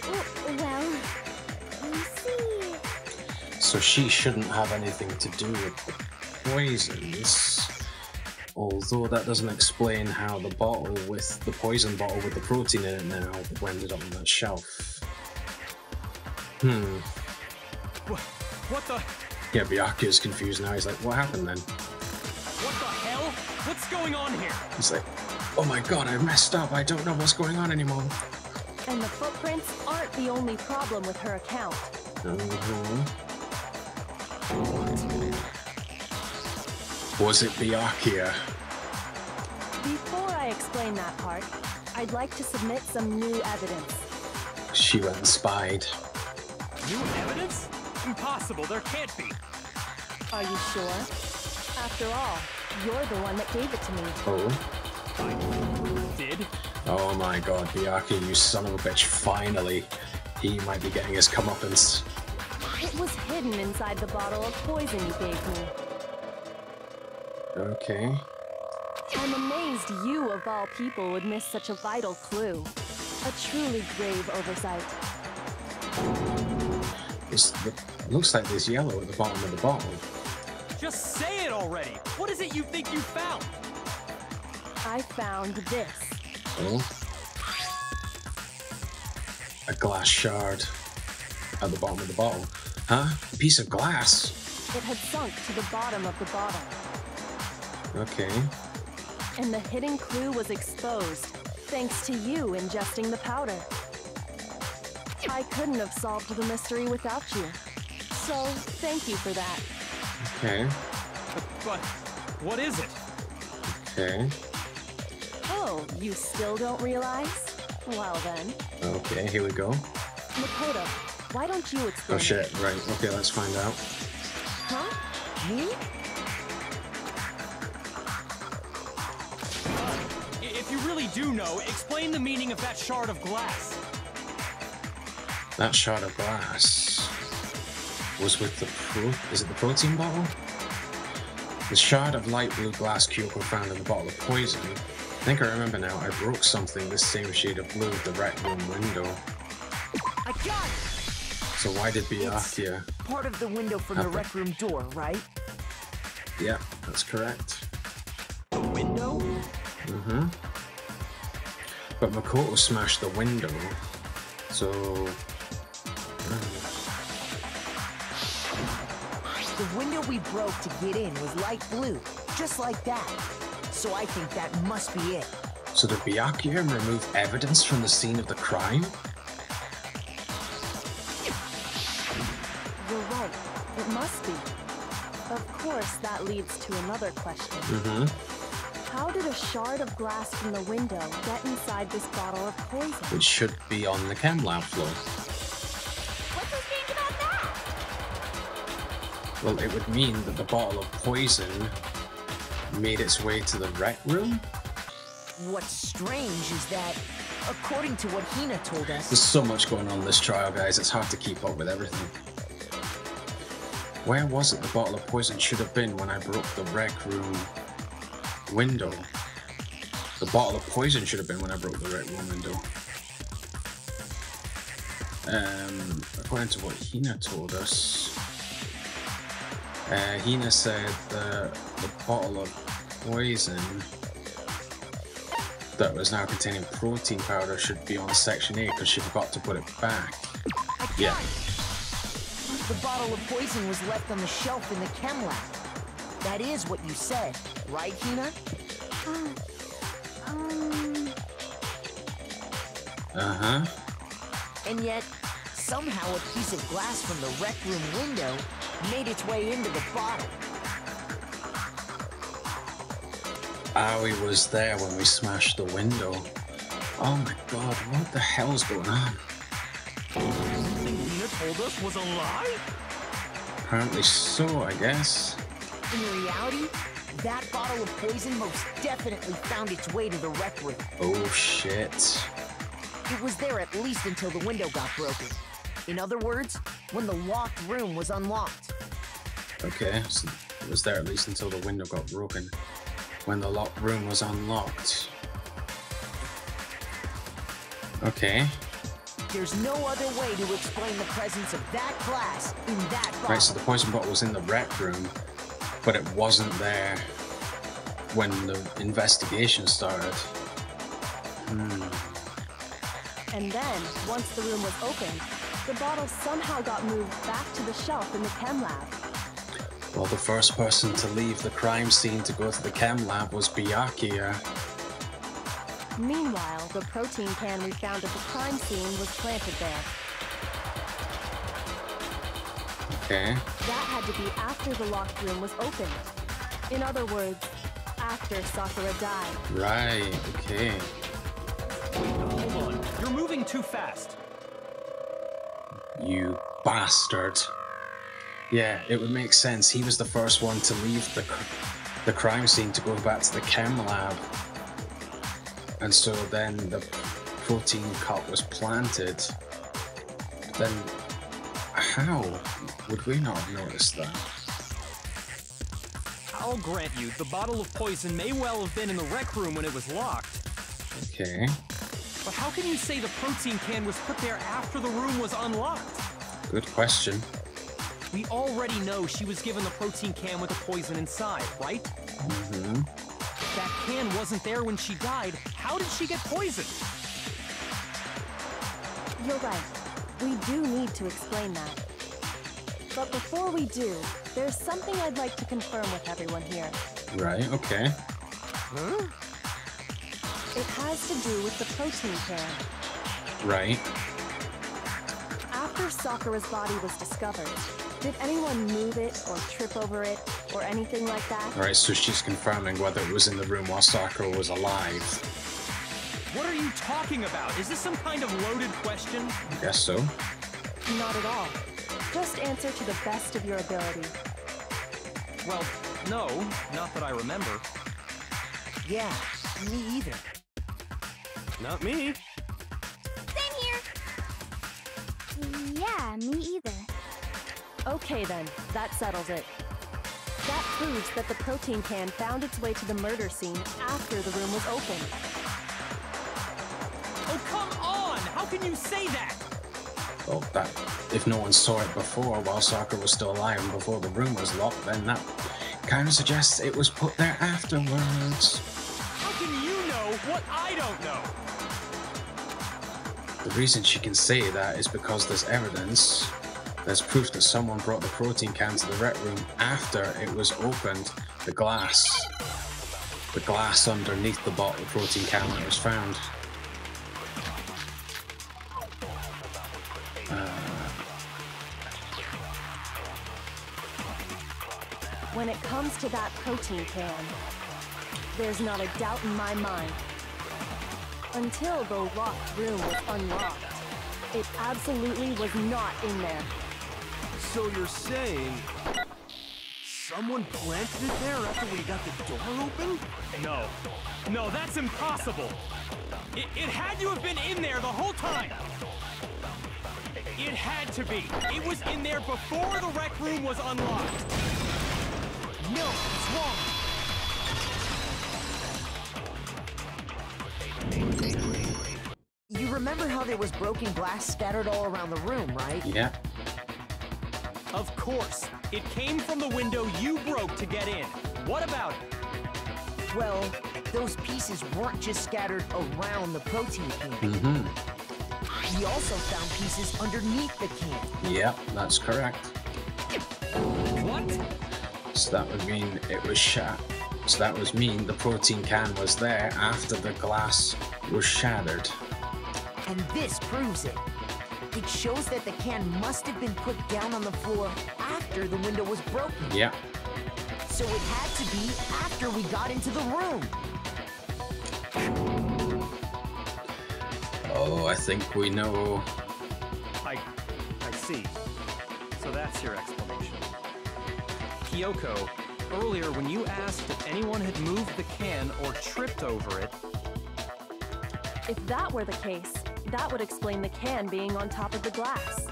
Oh, well, you see. So she shouldn't have anything to do with the poisons. Although that doesn't explain how the bottle with the poison bottle with the protein in it now ended up on that shelf. Hmm. Wha- What the? Yeah, Byakuya's confused now. He's like, what happened then? What the hell? What's going on here? He's like, oh my god, I messed up. I don't know what's going on anymore. And the footprints aren't the only problem with her account. Mhm. Was it Byakuya? Before I explain that part, I'd like to submit some new evidence. She went and spied. New evidence? Impossible. There can't be. Are you sure? After all, you're the one that gave it to me. Oh. I did? Oh my god, Byakuya, you son of a bitch, finally. He might be getting his comeuppance. It was hidden inside the bottle of poison you gave me. Okay. I'm amazed you, of all people, would miss such a vital clue. A truly grave oversight. It's it looks like there's yellow at the bottom of the bottle. Just say it already. What is it you think you found? I found this. Oh. A glass shard at the bottom of the bottle. Huh? A piece of glass. It had sunk to the bottom of the bottle, Okay. and the hidden clue was exposed, thanks to you ingesting the powder. I couldn't have solved the mystery without you. So, thank you for that. Okay. But, but what is it? Okay. Oh, you still don't realize? Well then, Okay, here we go. Makoto, why don't you oh, explain? Oh it? shit, right. Okay, let's find out. Huh? Me? Do know, explain the meaning of that shard of glass. That shard of glass was with the pro. Is it the protein bottle? The shard of light blue glass cube Kyoko found in the bottle of poison. I think I remember now. I broke something this same shade of blue at the rec room window. I got it! So why did Byakuya? Part of the window from the rec room door, right? Yeah, that's correct. The window? Mm-hmm. But Makoto smashed the window, so The window we broke to get in was light blue, just like that. So I think that must be it. so did Byakuya remove evidence from the scene of the crime? You're right. It must be. Of course, that leads to another question. Mm-hmm. How did a shard of glass from the window get inside this bottle of poison? Which should be on the chem lab floor. What's so strange about that? Well, it would mean that the bottle of poison made its way to the rec room. What's strange is that, according to what Hina told us, There's so much going on in this trial, guys. It's hard to keep up with everything. Where was it the bottle of poison should have been when I broke the rec room window? The bottle of poison should have been when I broke the rec room window. Um, according to what Hina told us, uh, Hina said that the bottle of poison that was now containing protein powder should be on section 8 because she forgot to put it back. Yeah. The bottle of poison was left on the shelf in the chem lab. That is what you said, right, Hina? Um, Uh huh. And yet, somehow a piece of glass from the rec room window made its way into the bottle. Aoi was there when we smashed the window. Oh my god, what the hell's going on? Everything Hina told us was a lie? Apparently so, I guess. In reality, that bottle of poison most definitely found its way to the rec room. Oh shit. It was there at least until the window got broken. In other words, when the locked room was unlocked. Okay, so it was there at least until the window got broken. When the locked room was unlocked. Okay, There's no other way to explain the presence of that glass in that bottle. right, so the poison bottle was in the rec room, but it wasn't there when the investigation started. Hmm. And then, once the room was opened, The bottle somehow got moved back to the shelf in the chem lab. Well, the first person to leave the crime scene to go to the chem lab was Byakuya. Meanwhile, the protein can we found at the crime scene was planted there. Okay. That had to be after the locked room was opened. In other words, after Sakura died. Right, okay. Hold on. You're moving too fast. You bastard. Yeah, it would make sense. He was the first one to leave the, cr- the crime scene to go back to the chem lab. And so then the protein cut was planted. Then how would we not have noticed that? I'll grant you, the bottle of poison may well have been in the rec room when it was locked. Okay, But how can you say the protein can was put there after the room was unlocked? good question. We already know she was given the protein can with the poison inside, right? hmm that can wasn't there when she died, how did she get poisoned? You're right. We do need to explain that. But before we do, there's something I'd like to confirm with everyone here. Right, okay. It has to do with the protein can. Right. After Sakura's body was discovered, did anyone move it or trip over it or anything like that? Alright, so she's confirming whether it was in the room while Sakura was alive. What are you talking about? Is this some kind of loaded question? I guess so. Not at all. Just answer to the best of your ability. Well, no, not that I remember. Yeah, me either. Not me. Same here. Yeah, me either. Okay then, that settles it. That proves that the protein can found its way to the murder scene after the room was opened. Oh, come on! How can you say that? Oh, well, that if no one saw it before while Sakura was still alive and before the room was locked, then that kind of suggests it was put there afterwards. How can you know what I don't know? The reason she can say that is because there's evidence. There's proof that someone brought the protein can to the rec room after it was opened. The glass. The glass underneath the bottle protein can that was found. To that protein can, there's not a doubt in my mind. Until the locked room was unlocked, it absolutely was not in there. So you're saying someone planted it there after we got the door open? No. No, that's impossible. It, it had to have been in there the whole time. It had to be. It was in there before the rec room was unlocked. No, it's wrong. You remember how there was broken glass scattered all around the room, right? Yeah. Of course. It came from the window you broke to get in. What about it? Well, those pieces weren't just scattered around the protein can. Mm-hmm. We also found pieces underneath the can. Yeah, that's correct. What? So that would mean it was shat. So that was mean the protein can was there after the glass was shattered. And this proves it. It shows that the can must have been put down on the floor after the window was broken. Yeah. So it had to be after we got into the room. Oh, I think we know. I, I see. So that's your explanation. Kyoko, earlier when you asked if anyone had moved the can or tripped over it, If that were the case, that would explain the can being on top of the glass.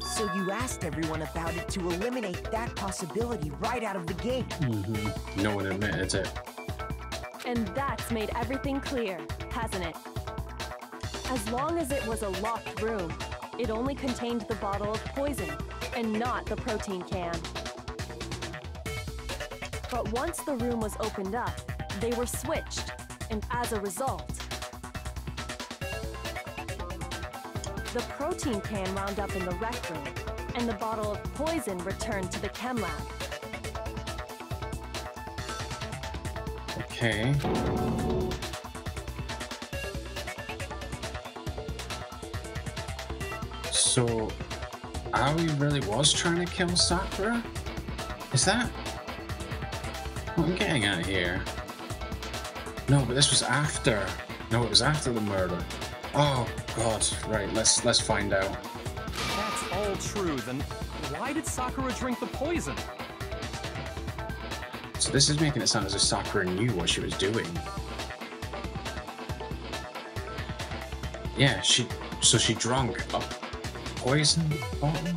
So you asked everyone about it to eliminate that possibility right out of the gate. Mm-hmm. No one admitted it. And that's made everything clear, hasn't it? As long as it was a locked room, it only contained the bottle of poison and not the protein can. But once the room was opened up, they were switched, and as a result, the protein can wound up in the rec room, and the bottle of poison returned to the chem lab. Okay. So, Aoi really was trying to kill Sakura? Is that what I'm getting at here? No, but this was after. No, it was after the murder. Oh God! Right, let's let's find out. If that's all true, then why did Sakura drink the poison? So this is making it sound as if Sakura knew what she was doing. Yeah, she. So she drank poison bottle.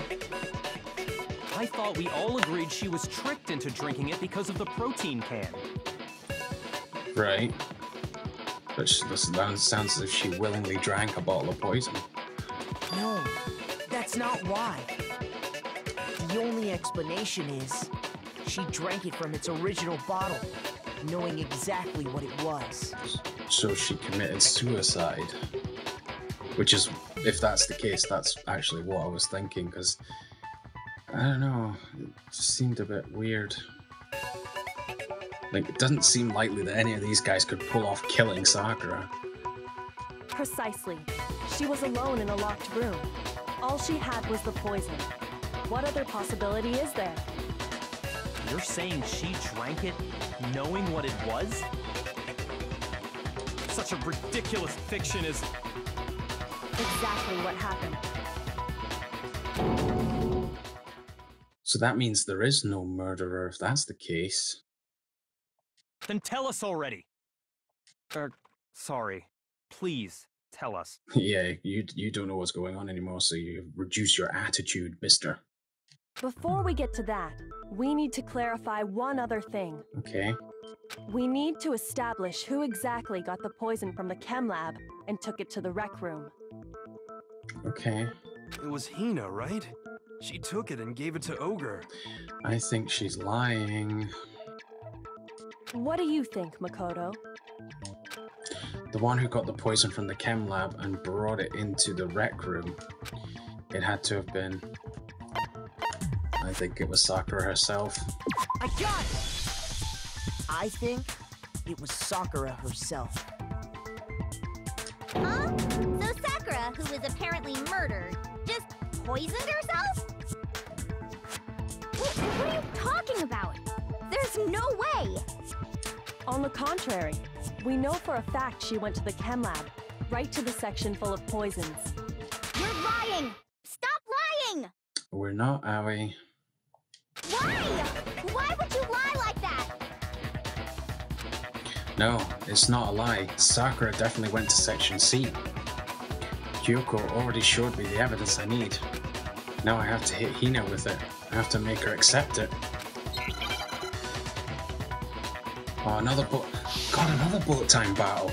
I thought we all agreed she was tricked into drinking it because of the protein can. Right. But she, this sounds sounds as if she willingly drank a bottle of poison. No, that's not why. The only explanation is she drank it from its original bottle, knowing exactly what it was. So she committed suicide. Which is, if that's the case, that's actually what I was thinking, because I don't know, it just seemed a bit weird. Like, it doesn't seem likely that any of these guys could pull off killing Sakura. Precisely. She was alone in a locked room. All she had was the poison. What other possibility is there? You're saying she drank it knowing what it was? Such a ridiculous fiction is. Exactly what happened. So that means there is no murderer if that's the case. Then tell us already! Er, sorry. Please, tell us. [laughs] yeah, you you don't know what's going on anymore, so you reduce your attitude, mister. Before we get to that, we need to clarify one other thing. Okay. We need to establish who exactly got the poison from the chem lab and took it to the rec room. Okay. It was Hina, right? She took it and gave it to Ogre. I think she's lying. What do you think, Makoto? The one who got the poison from the chem lab and brought it into the rec room. It had to have been. I think it was Sakura herself. I got it! I think it was Sakura herself. Huh? So Sakura, who was apparently murdered, just poisoned herself? What, what are you talking about? There's no way! On the contrary, we know for a fact she went to the chem lab, right to the section full of poisons. You're lying! Stop lying! We're not, Aoi. Why? No, it's not a lie. Sakura definitely went to section C. Kyoko already showed me the evidence I need. Now I have to hit Hina with it. I have to make her accept it. Oh, another bullet. God, another bullet time battle.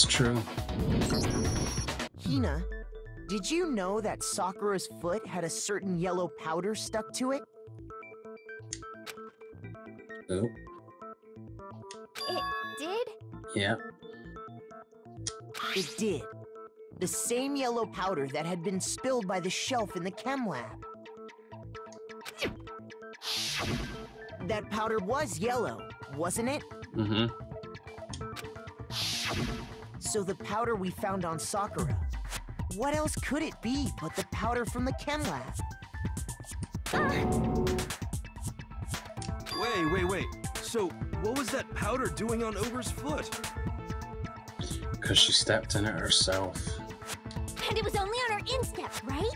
It's true. Hina, did you know that Sakura's foot had a certain yellow powder stuck to it? Oh, It did? yeah. It did. The same yellow powder that had been spilled by the shelf in the chem lab. That powder was yellow, wasn't it? Mm-hmm. So the powder we found on Sakura. What else could it be but the powder from the chem lab? Wait, wait, wait. So, what was that powder doing on Ogre's foot? Because she stepped in it herself. And it was only on her instep, right?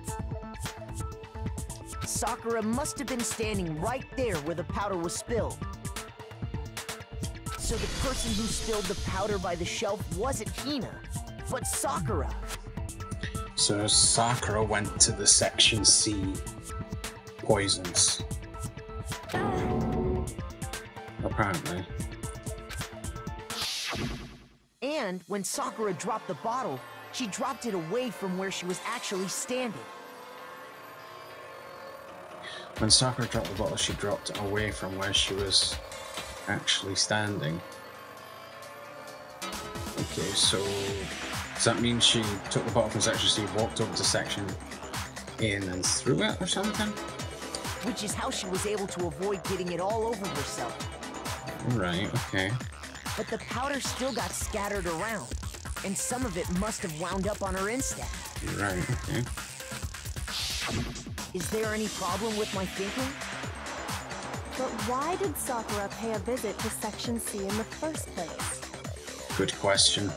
Sakura must have been standing right there where the powder was spilled. So the person who spilled the powder by the shelf wasn't Hina, but Sakura. So Sakura went to the section C poisons. Apparently. And when Sakura dropped the bottle, she dropped it away from where she was actually standing. When Sakura dropped the bottle, she dropped away from where she was actually standing. Okay, so does that mean she took the bottle from section C, walked over to section A, and then threw it or something? Which is how she was able to avoid getting it all over herself. Right, okay. But the powder still got scattered around, and some of it must have wound up on her instep. Right, okay. Is there any problem with my thinking? But why did Sakura pay a visit to Section C in the first place? Good question.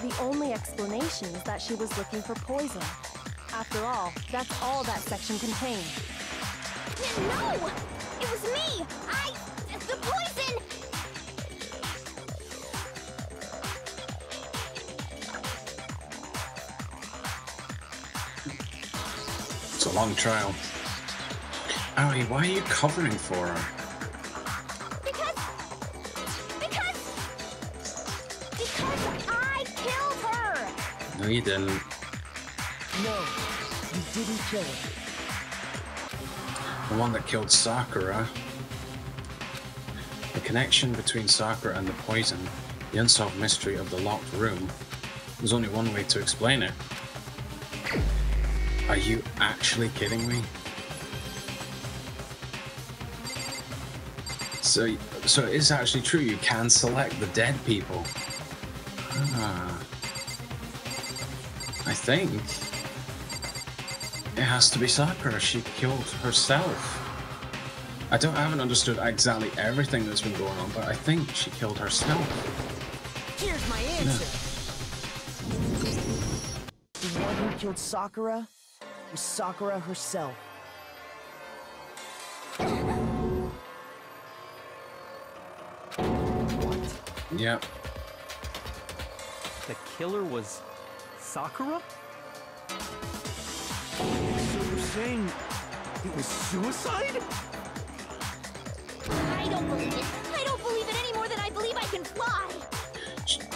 The only explanation is that she was looking for poison. After all, that's all that section contained. No! It was me! I... the poison! It's a long trial. Aoi, why are you covering for her? Because... Because... Because I killed her! No, you didn't. No, you didn't kill her. The one that killed Sakura. The connection between Sakura and the poison, the unsolved mystery of the locked room. There's only one way to explain it. Are you actually kidding me? So, so it is actually true. You can select the dead people. Ah. I think it has to be Sakura. She killed herself. I don't. I haven't understood exactly everything that's been going on, but I think she killed herself. Here's my answer. The one who killed Sakura was Sakura herself. Yep. The killer was Sakura? So you're saying it was suicide? I don't believe it. I don't believe it any more than I believe I can fly!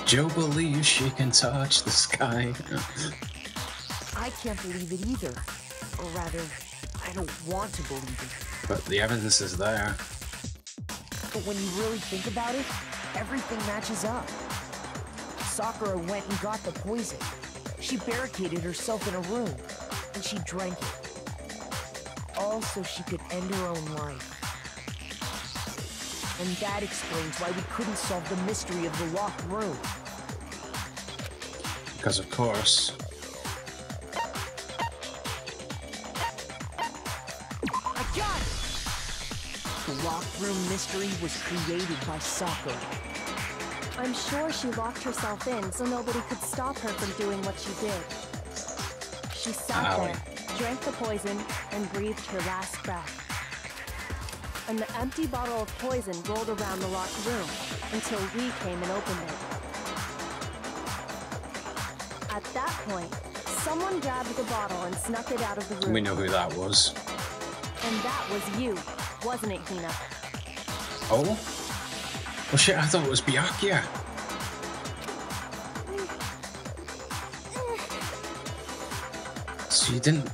Joe believes she can touch the sky. I can't believe it either. Or rather, I don't want to believe it. but the evidence is there. But when you really think about it, everything matches up. Sakura went and got the poison. She barricaded herself in a room, and she drank it. All so she could end her own life. And that explains why we couldn't solve the mystery of the locked room. Because of course, The room mystery was created by Sakura. I'm sure she locked herself in so nobody could stop her from doing what she did. She sat Owie. there, drank the poison, and breathed her last breath. And the empty bottle of poison rolled around the locked room until we came and opened it. At that point, someone grabbed the bottle and snuck it out of the room. we know who that was. And that was you, wasn't it, Hina? Oh? Well, shit, I thought it was Byakuya. So you didn't.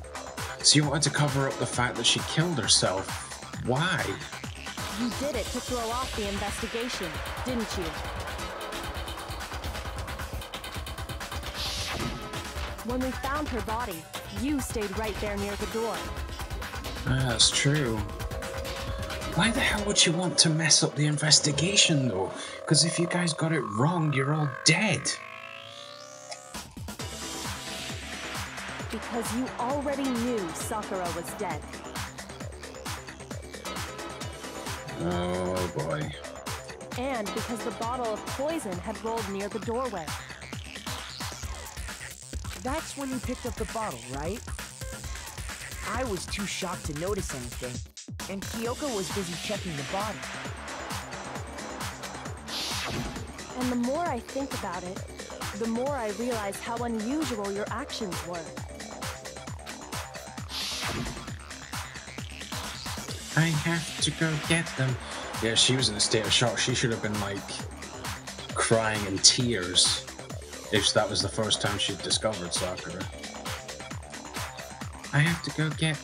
So you wanted to cover up the fact that she killed herself. Why? You did it to throw off the investigation, didn't you? When we found her body, you stayed right there near the door. Ah, that's true. Why the hell would you want to mess up the investigation though? Because if you guys got it wrong, you're all dead. Because you already knew Sakura was dead. Oh boy. And because the bottle of poison had rolled near the doorway. That's when you picked up the bottle, right? I was too shocked to notice anything, and Kyoko was busy checking the body. And the more I think about it, the more I realize how unusual your actions were. I have to go get them. Yeah, she was in a state of shock. She should have been like crying in tears if that was the first time she'd discovered Sakura. I have to go get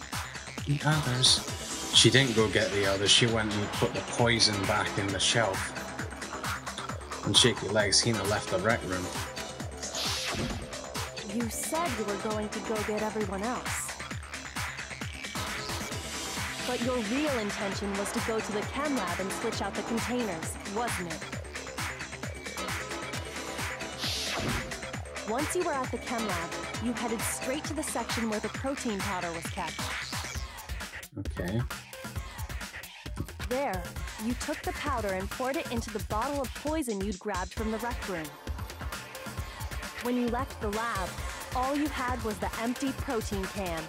the others. She didn't go get the others. She went and put the poison back in the shelf. And shaky legs, Hina left the rec room. You said you were going to go get everyone else. But your real intention was to go to the chem lab and switch out the containers, wasn't it? Once you were at the chem lab, you headed straight to the section where the protein powder was kept. Okay. There, you took the powder and poured it into the bottle of poison you'd grabbed from the rec room. When you left the lab, all you had was the empty protein can.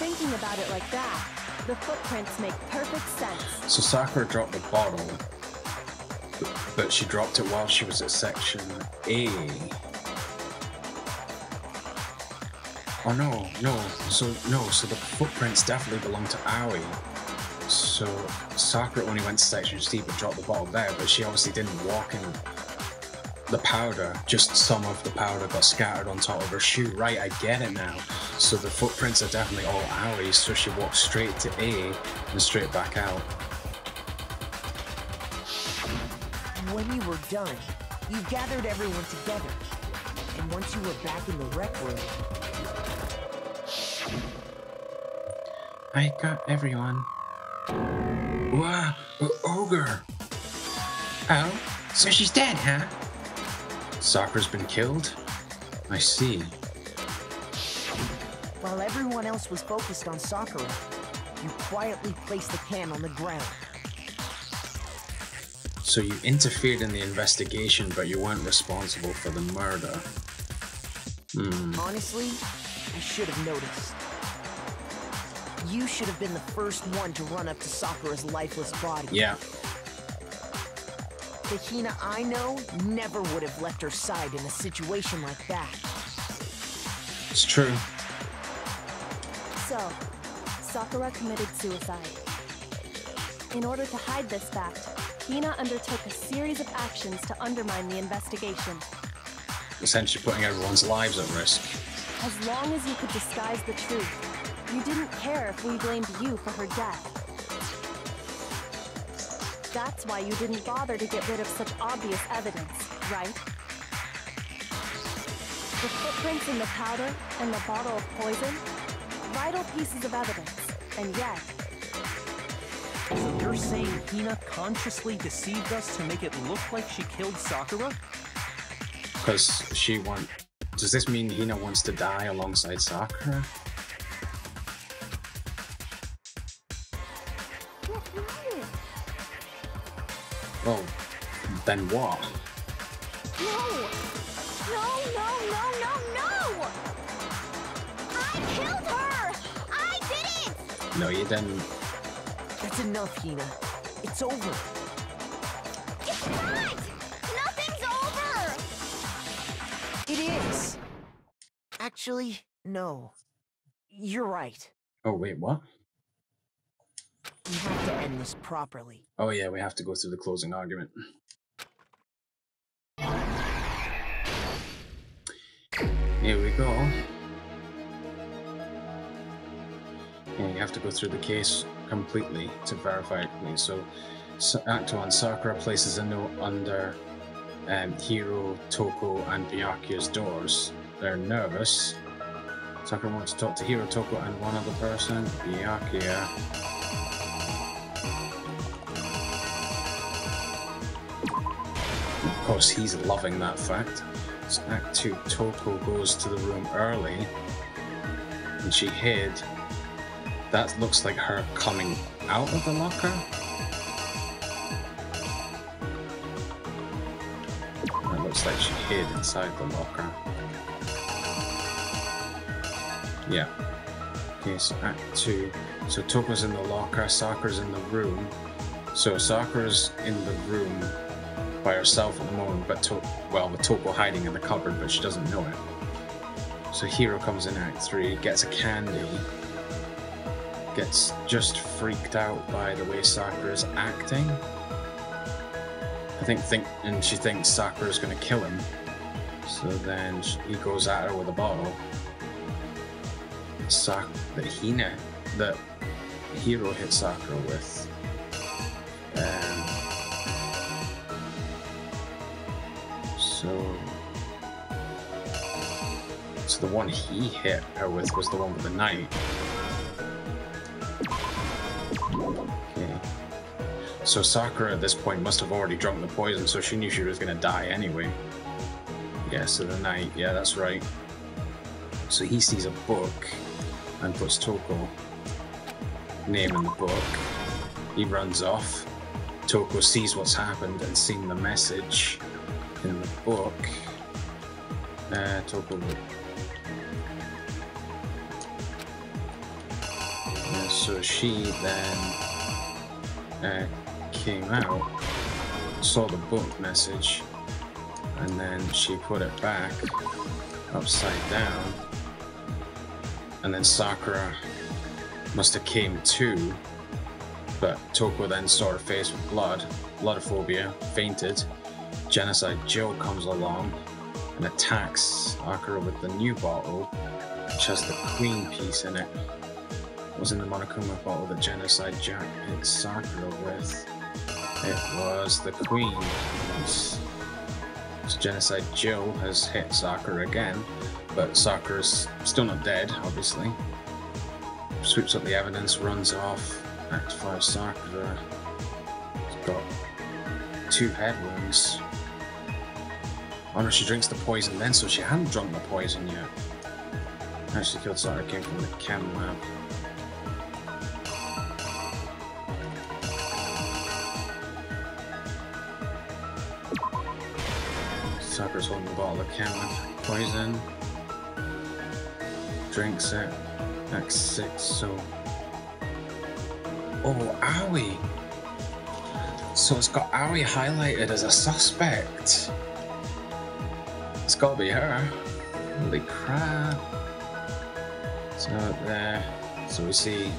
Thinking about it like that, the footprints make perfect sense. So Sakura dropped the bottle, but she dropped it while she was at section A. Oh no, no, so no, so the footprints definitely belong to Aoi. So Sakura only went to section C but dropped the bottle there, but she obviously didn't walk in the powder, just some of the powder got scattered on top of her shoe. Right, I get it now. So the footprints are definitely all Aoi, so she walked straight to A and straight back out. When you were done, you gathered everyone together. And once you were back in the rec room, I got everyone. Wow, ogre! Oh, so she's dead, huh? Sakura's been killed? I see. while everyone else was focused on Sakura, you quietly placed the can on the ground. So you interfered in the investigation, but you weren't responsible for the murder. Hmm. Honestly, I should have noticed. You should have been the first one to run up to Sakura's lifeless body. Yeah. The Hina I know never would have left her side in a situation like that. It's true. So, Sakura committed suicide. In order to hide this fact, Hina undertook a series of actions to undermine the investigation. Essentially putting everyone's lives at risk. As long as you could disguise the truth, you didn't care if we blamed you for her death. That's why you didn't bother to get rid of such obvious evidence, right? The footprints in the powder and the bottle of poison? Vital pieces of evidence, and yet, So you're saying Hina consciously deceived us to make it look like she killed Sakura? Because she want. Does this mean Hina wants to die alongside Sakura? Oh, then what? No! No, no, no, no, no! I killed her! I did it! No, you didn't. That's enough, Hina. It's over. It's not! Nothing's over! It is. Actually, no. You're right. Oh, wait, what? We have to end this properly. Oh, yeah, we have to go through the closing argument. Here we go. Yeah, you have to go through the case completely to verify it. So, Act 1 Sakura places a note under um, Hiro, Toko, and Byakuya's doors. They're nervous. Sakura wants to talk to Hiro, Toko, and one other person, Byakuya. Course, he's loving that fact. So Act 2, Toko goes to the room early and she hid. That looks like her coming out of the locker. That looks like she hid inside the locker. Yeah. Okay, so Act 2. So Toko's in the locker, Sakura's in the room. So Sakura's in the room by herself at the moment, but to well, with Toko hiding in the cupboard, but she doesn't know it. So Hiro comes in Act 3, gets a candy, gets just freaked out by the way Sakura's acting. I think, think and she thinks Sakura's gonna kill him. So then he goes at her with a bottle. Sak that Hina that Hiro hit Sakura with. Um, so the one he hit her with was the one with the knife. Okay. So Sakura at this point must have already drunk the poison, so she knew she was gonna die anyway. Yeah, so the knight, yeah, that's right. So he sees a book and puts Toko name in the book. He runs off. Toko sees what's happened and seen the message in the book. Uh, Toko. Yeah, so she then uh, came out, saw the book message, and then she put it back upside down. And then Sakura must have came to, but Toko then saw her face with blood, bloodophobia, fainted. Genocide Jill comes along and attacks Sakura with the new bottle, which has the queen piece in it. It was in the Monokuma bottle that Genocide Jack hit Sakura with. It was the queen. So Genocide Jill has hit Sakura again, but Sakura's still not dead, obviously sweeps up the evidence, runs off. Act 5 Sakura has got two head wounds. Oh no, she drinks the poison then, so she hadn't drunk the poison yet. Actually killed Sakura came from the chem lab. Sakura's holding the bottle of chem poison. Drinks it. Act 6, so... Oh, Aoi! So it's got Aoi highlighted as a suspect. It's gotta be her. Holy crap. So there, so we see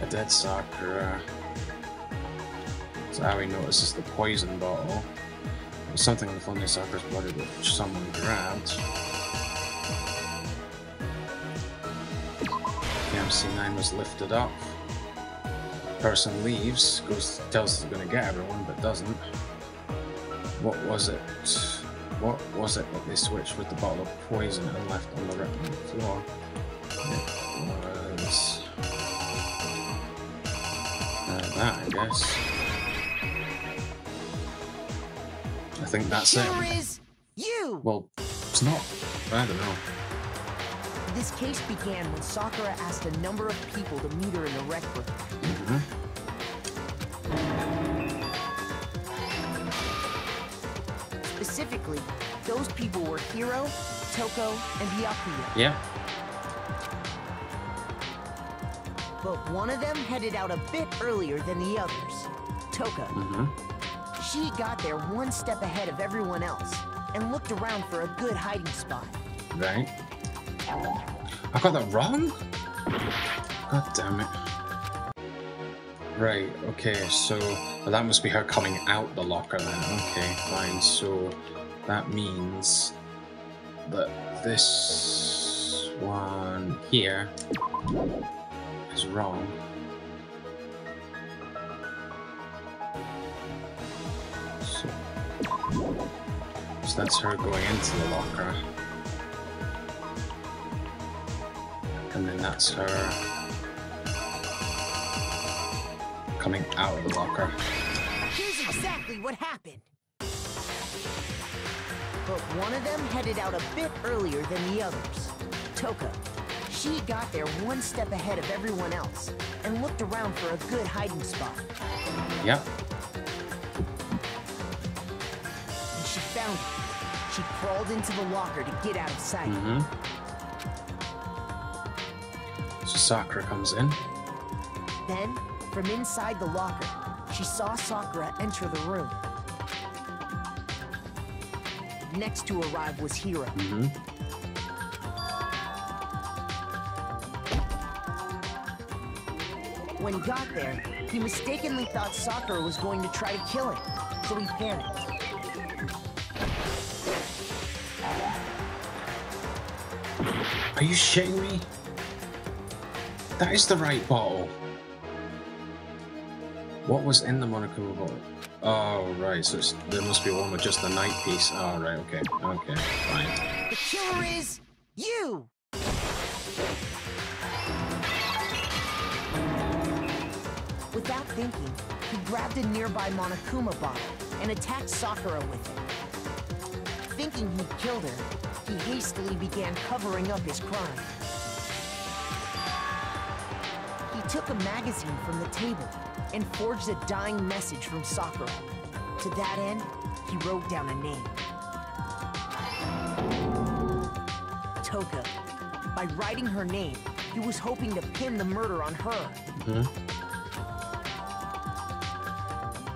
a dead Sakura. So Aoi notices the poison bottle. There's something on the floor near Sakura's body which someone grabbed. The MC9 was lifted up. Person leaves, goes, tells they're gonna get everyone, but doesn't. What was it? What was it that they switched with the bottle of poison and left on the written floor? It was uh, that, I guess. I think that's it. Here is you! Well, it's not. I don't know. This case began when Sakura asked a number of people to meet her in the rec room. Mhm. Specifically, those people were Hiro, Toko, and Byakuya. Yeah. But one of them headed out a bit earlier than the others. Toka. hmm She got there one step ahead of everyone else and looked around for a good hiding spot. Right. I got that wrong? God damn it. Right, okay, so well, that must be her coming out the locker then. Okay, fine. So that means that this one here is wrong. So, so that's her going into the locker. And then that's her coming out of the locker. Here's exactly what happened. But one of them headed out a bit earlier than the others. Toka. She got there one step ahead of everyone else and looked around for a good hiding spot. Yep. And she found it. She crawled into the locker to get out of sight. Mm-hmm. So Sakura comes in. Then, from inside the locker, she saw Sakura enter the room. Next to arrive was Hiro. Mm-hmm. When he got there, he mistakenly thought Sakura was going to try to kill him, so he panicked. Are you shitting me? That is the right bottle. What was in the Monokuma bottle? Oh, right, so there must be one with just the knight piece. Oh, right, okay. Okay, fine. The killer is you! Without thinking, he grabbed a nearby Monokuma bottle and attacked Sakura with it. Thinking he'd killed her, he hastily began covering up his crime. He took a magazine from the table and forged a dying message from Sakura. To that end, he wrote down a name. Toka. By writing her name, he was hoping to pin the murder on her. Mhm.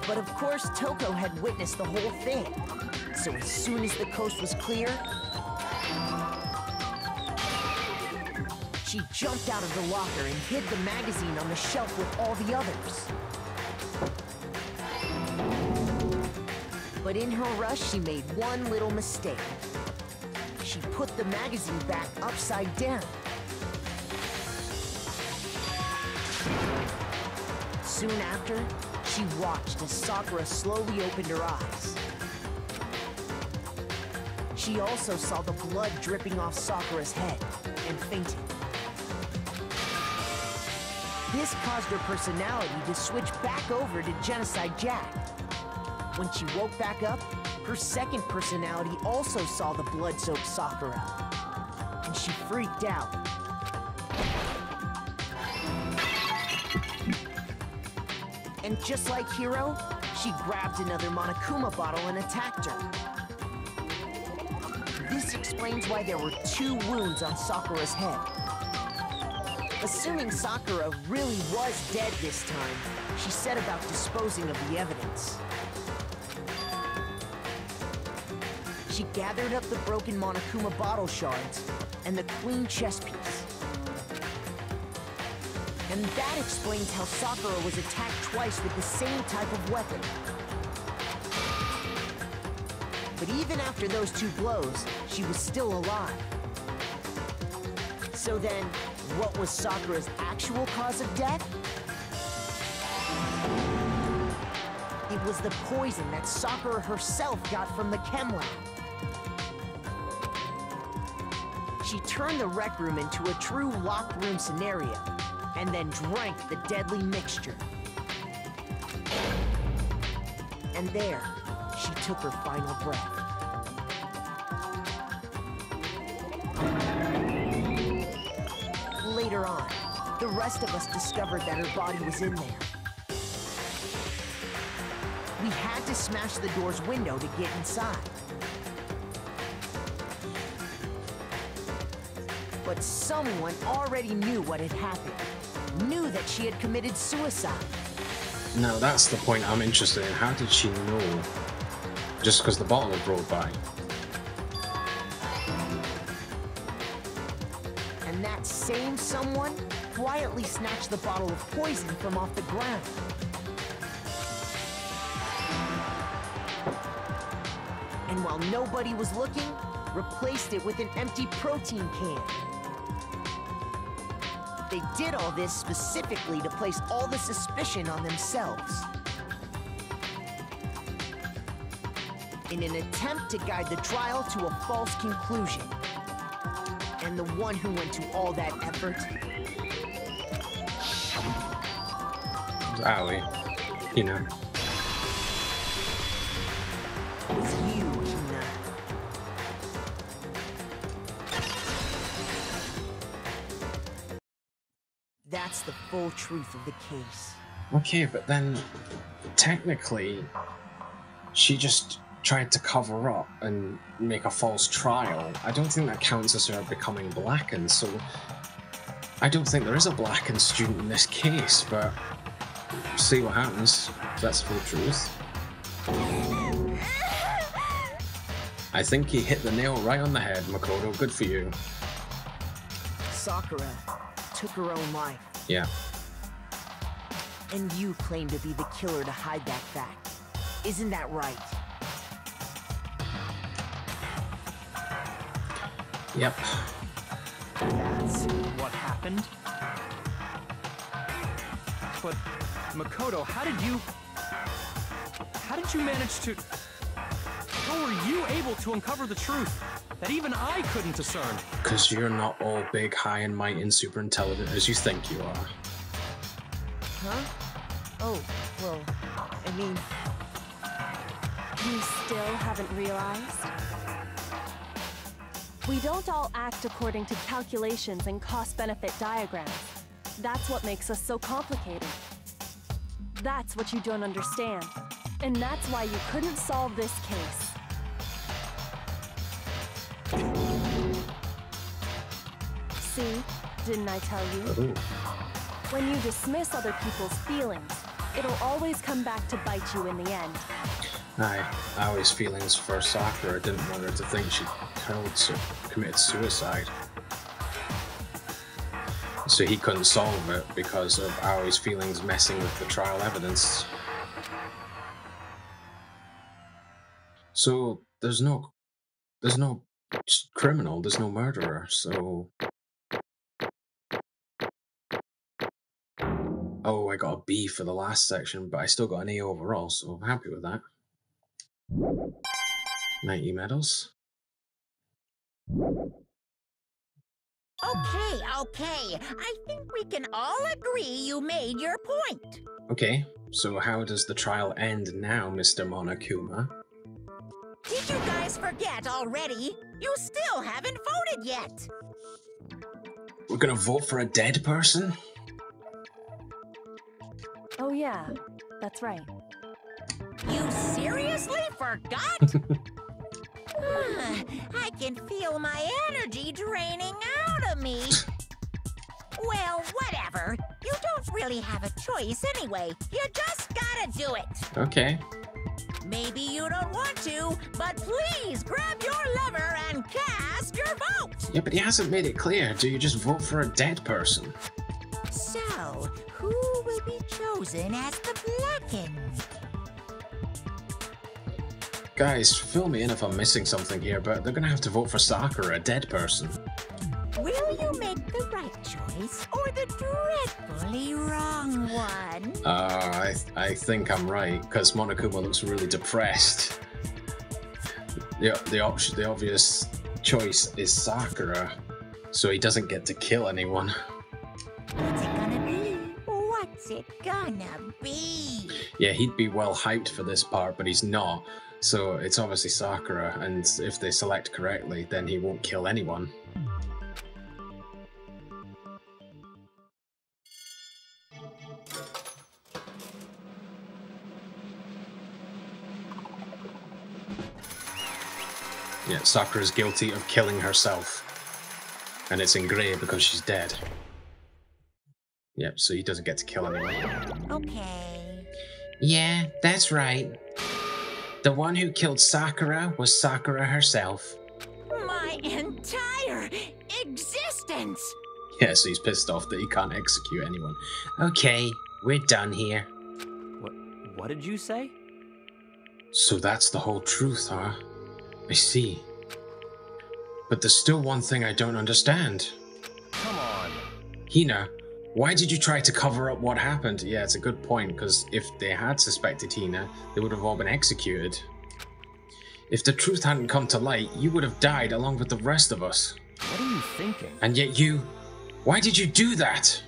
But of course, Toko had witnessed the whole thing. So as soon as the coast was clear, she jumped out of the locker and hid the magazine on the shelf with all the others. But in her rush, she made one little mistake. She put the magazine back upside down. Soon after, she watched as Sakura slowly opened her eyes. She also saw the blood dripping off Sakura's head and fainted. This caused her personality to switch back over to Genocide Jack. When she woke back up, her second personality also saw the blood-soaked Sakura. And she freaked out. And just like Hiro, she grabbed another Monokuma bottle and attacked her. This explains why there were two wounds on Sakura's head. Assuming Sakura really was dead this time, she set about disposing of the evidence. She gathered up the broken Monokuma bottle shards and the queen chess piece. And that explains how Sakura was attacked twice with the same type of weapon. But even after those two blows, she was still alive. So then, what was Sakura's actual cause of death? It was the poison that Sakura herself got from the chem lab. She turned the rec room into a true locked room scenario, and then drank the deadly mixture. And there, she took her final breath. On, the rest of us discovered that her body was in there. We had to smash the door's window to get inside. But someone already knew what had happened. Knew that she had committed suicide. Now that's the point I'm interested in. How did she know? Just because the bottle was brought by. Same someone quietly snatched the bottle of poison from off the ground. And while nobody was looking, replaced it with an empty protein can. They did all this specifically to place all the suspicion on themselves. In an attempt to guide the trial to a false conclusion and the one who went to all that effort. Ali, You know. It's you, Hina. That's the full truth of the case. Okay, but then technically she just tried to cover up and make a false trial. I don't think that counts as her becoming blackened, so I don't think there is a blackened student in this case, but see what happens. If that's the truth. I think he hit the nail right on the head, Makoto. Good for you. Sakura took her own life, Yeah. and you claim to be the killer to hide that fact. Isn't that right? Yep. That's what happened? But, Makoto, how did you... How did you manage to... How were you able to uncover the truth that even I couldn't discern? Because you're not all big, high and mighty and super intelligent as you think you are. Huh? Oh, well, I mean, You still haven't realized? We don't all act according to calculations and cost-benefit diagrams. That's what makes us so complicated. That's what you don't understand. And that's why you couldn't solve this case. See? Didn't I tell you? Ooh. When you dismiss other people's feelings, it'll always come back to bite you in the end. Aye, Aoi's feelings for Sakura didn't want her to think she killed, su- committed suicide. So he couldn't solve it because of Aoi's feelings messing with the trial evidence. So there's no, there's no criminal, there's no murderer. So, oh, I got a B for the last section, but I still got an A overall, so I'm happy with that. 90 medals. Okay, okay. I think we can all agree you made your point. Okay, so how does the trial end now, Mr. Monokuma? Did you guys forget already? You still haven't voted yet. We're gonna vote for a dead person? Oh yeah, that's right. You seriously forgot? [laughs] Ah, I can feel my energy draining out of me. Well, whatever. You don't really have a choice anyway. You just gotta do it. Okay. Maybe you don't want to, but please grab your lever and cast your vote. Yeah, but he hasn't made it clear. Do you just vote for a dead person? So, who will be chosen as the blackened? Guys, fill me in if I'm missing something here, but they're gonna have to vote for Sakura, a dead person. Will you make the right choice or the dreadfully wrong one? Uh, I, I think I'm right, because Monokuma looks really depressed. The, the, option, the obvious choice is Sakura, so he doesn't get to kill anyone. What's it gonna be? What's it gonna be? Yeah, he'd be well hyped for this part, but he's not. So it's obviously Sakura, and if they select correctly, then he won't kill anyone. Yeah, Sakura's guilty of killing herself. And it's in grey because she's dead. Yep, so he doesn't get to kill anyone. Okay. Yeah, that's right. The one who killed Sakura was Sakura herself. My entire existence! Yeah, so he's pissed off that he can't execute anyone. Okay, we're done here. What, what did you say? So that's the whole truth, huh? I see. But there's still one thing I don't understand. Come on. Hina, why did you try to cover up what happened? Yeah, it's a good point, because if they had suspected Hina, they would have all been executed. If the truth hadn't come to light, you would have died along with the rest of us. What are you thinking? And yet you. Why did you do that?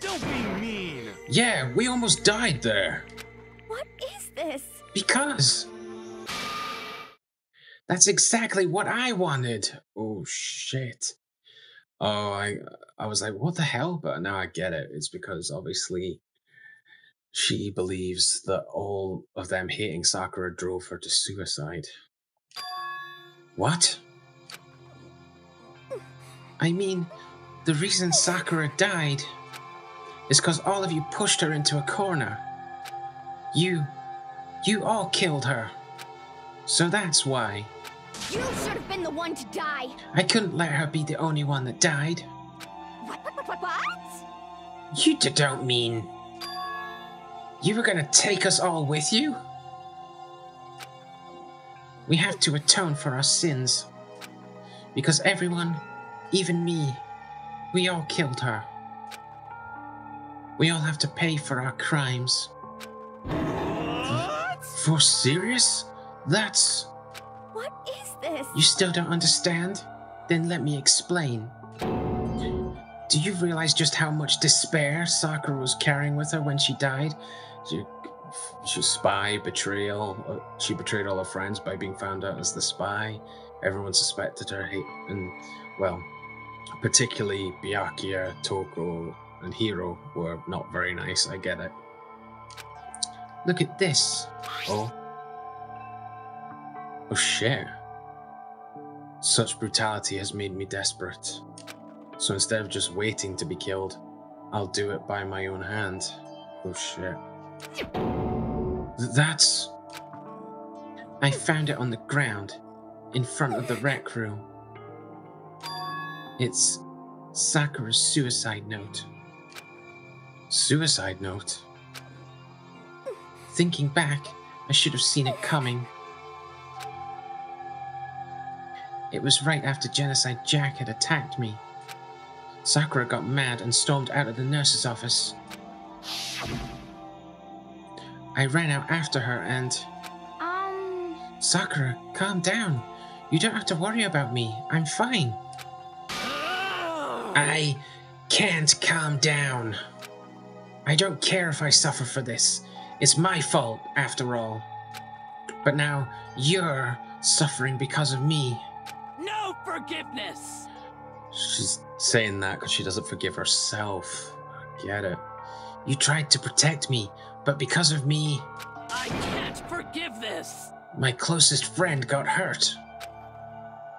Don't be mean. Yeah, we almost died there. What is this? Because. That's exactly what I wanted. Oh shit. Oh, I I was like, what the hell? But now I get it. It's because obviously she believes that all of them hating Sakura drove her to suicide. What? I mean, the reason Sakura died is because all of you pushed her into a corner. You. You all killed her. So that's why. You should have been the one to die. I couldn't let her be the only one that died. What? What? What? what? You don't mean. You were gonna take us all with you? We have to atone for our sins. Because everyone, even me, we all killed her. We all have to pay for our crimes. For serious? That's. This? You still don't understand? Then let me explain. Do you realize just how much despair Sakura was carrying with her when she died? She, she spy, betrayal. uh, She betrayed all her friends by being found out as the spy. Everyone suspected her, and well, particularly Byakuya, Toko, and Hiro were not very nice. I get it. Look at this. Oh. Oh shit. Such brutality has made me desperate. So instead of just waiting to be killed, I'll do it by my own hand. Oh shit. Th- That's. I found it on the ground, in front of the rec room. It's Sakura's suicide note. Suicide note? Thinking back, I should have seen it coming. It was right after Genocide Jack had attacked me. Sakura got mad and stormed out of the nurse's office. I ran out after her and. Um. Sakura, calm down. You don't have to worry about me. I'm fine. I can't calm down. I don't care if I suffer for this. It's my fault, after all. But now you're suffering because of me. Forgiveness! She's saying that because she doesn't forgive herself. I get it. You tried to protect me, but because of me, I can't forgive this! my closest friend got hurt.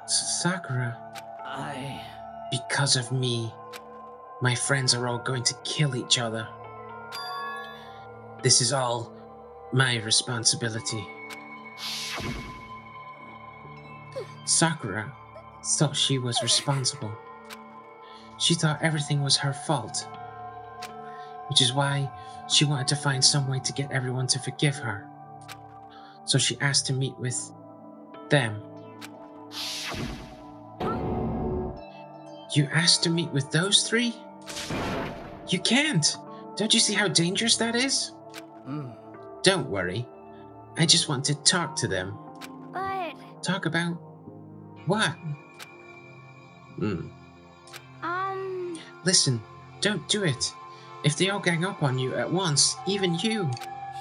Sakura, I. because of me, my friends are all going to kill each other. This is all my responsibility. Sakura thought she was responsible. She thought everything was her fault. Which is why she wanted to find some way to get everyone to forgive her. So she asked to meet with them. You asked to meet with those three? You can't! Don't you see how dangerous that is? Mm. Don't worry. I just want to talk to them. But. Talk about what? Hmm. Um. Listen, don't do it. If they all gang up on you at once, even you.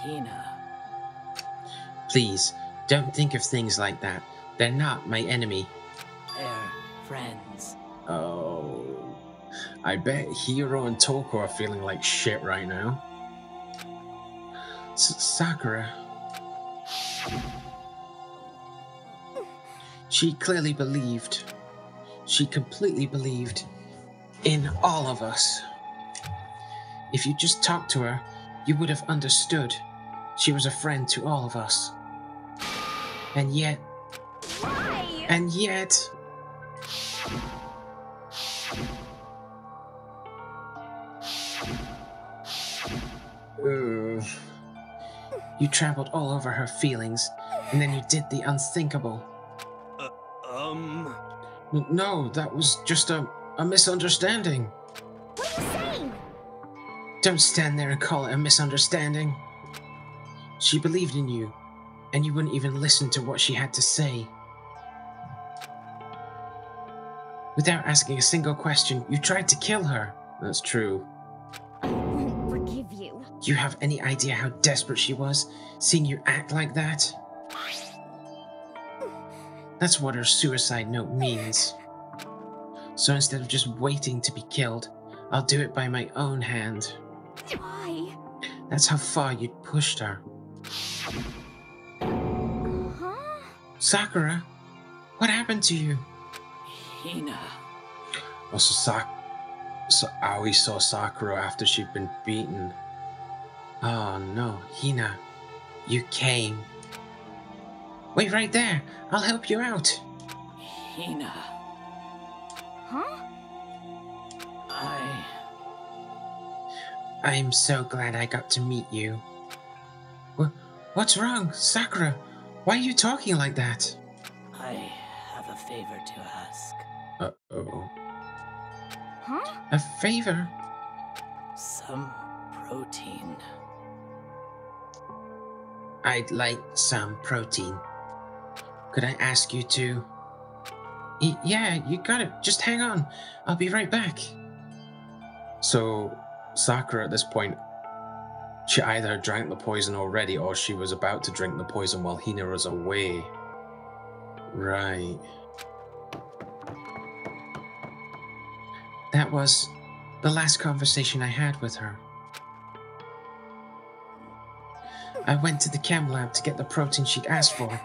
Hina. Please, don't think of things like that. They're not my enemy. They're friends. Oh. I bet Hiro and Toko are feeling like shit right now. S- Sakura. She clearly believed. She completely believed in all of us. If you just talked to her, you would have understood. She was a friend to all of us. And yet, Why? and yet, Ugh. You trampled all over her feelings, and then you did the unthinkable. Um. No, that was just a, a misunderstanding. What are you saying? Don't stand there and call it a misunderstanding. She believed in you, and you wouldn't even listen to what she had to say. Without asking a single question, you tried to kill her. That's true. I won't forgive you. Do you have any idea how desperate she was, seeing you act like that? That's what her suicide note means. So instead of just waiting to be killed, I'll do it by my own hand. Why? That's how far you'd pushed her. Huh? Sakura, what happened to you? Hina. Also, Sak- so Aoi saw Sakura after she'd been beaten. Oh no, Hina, you came. Wait right there, I'll help you out. Hina. Huh? I. I'm so glad I got to meet you. Wha what's wrong, Sakura? Why are you talking like that? I have a favor to ask. Uh oh. Huh? A favor? Some protein. I'd like some protein. Could I ask you to? Yeah, you got it. Just hang on. I'll be right back. So, Sakura at this point, she either drank the poison already or she was about to drink the poison while Hina was away. Right. That was the last conversation I had with her. I went to the chem lab to get the protein she'd asked for.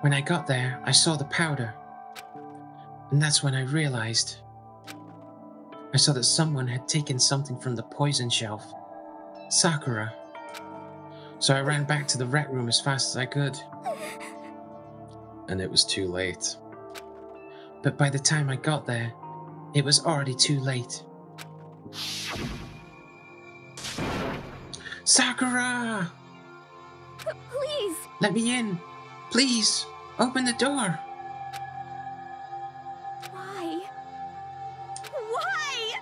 When I got there, I saw the powder. And that's when I realized. I saw that someone had taken something from the poison shelf. Sakura. So I ran back to the rec room as fast as I could. And it was too late. But by the time I got there, it was already too late. Sakura! P- please! Let me in! Please! Open the door! Why? Why?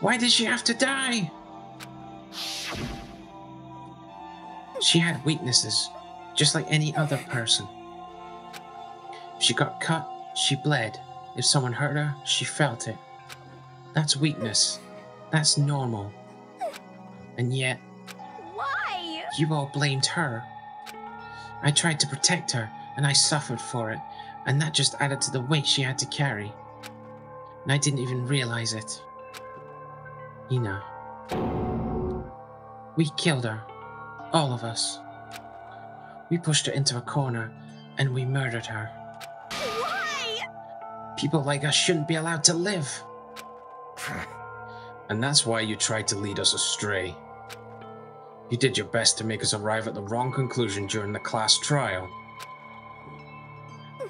Why did she have to die? She had weaknesses, just like any other person. If she got cut, she bled. If someone hurt her, she felt it. That's weakness. That's normal. And yet, Why? you all blamed her. I tried to protect her, and I suffered for it, and that just added to the weight she had to carry. And I didn't even realize it. Ina. We killed her. All of us. We pushed her into a corner, and we murdered her. Why? People like us shouldn't be allowed to live. [laughs] And that's why you tried to lead us astray. You did your best to make us arrive at the wrong conclusion during the class trial.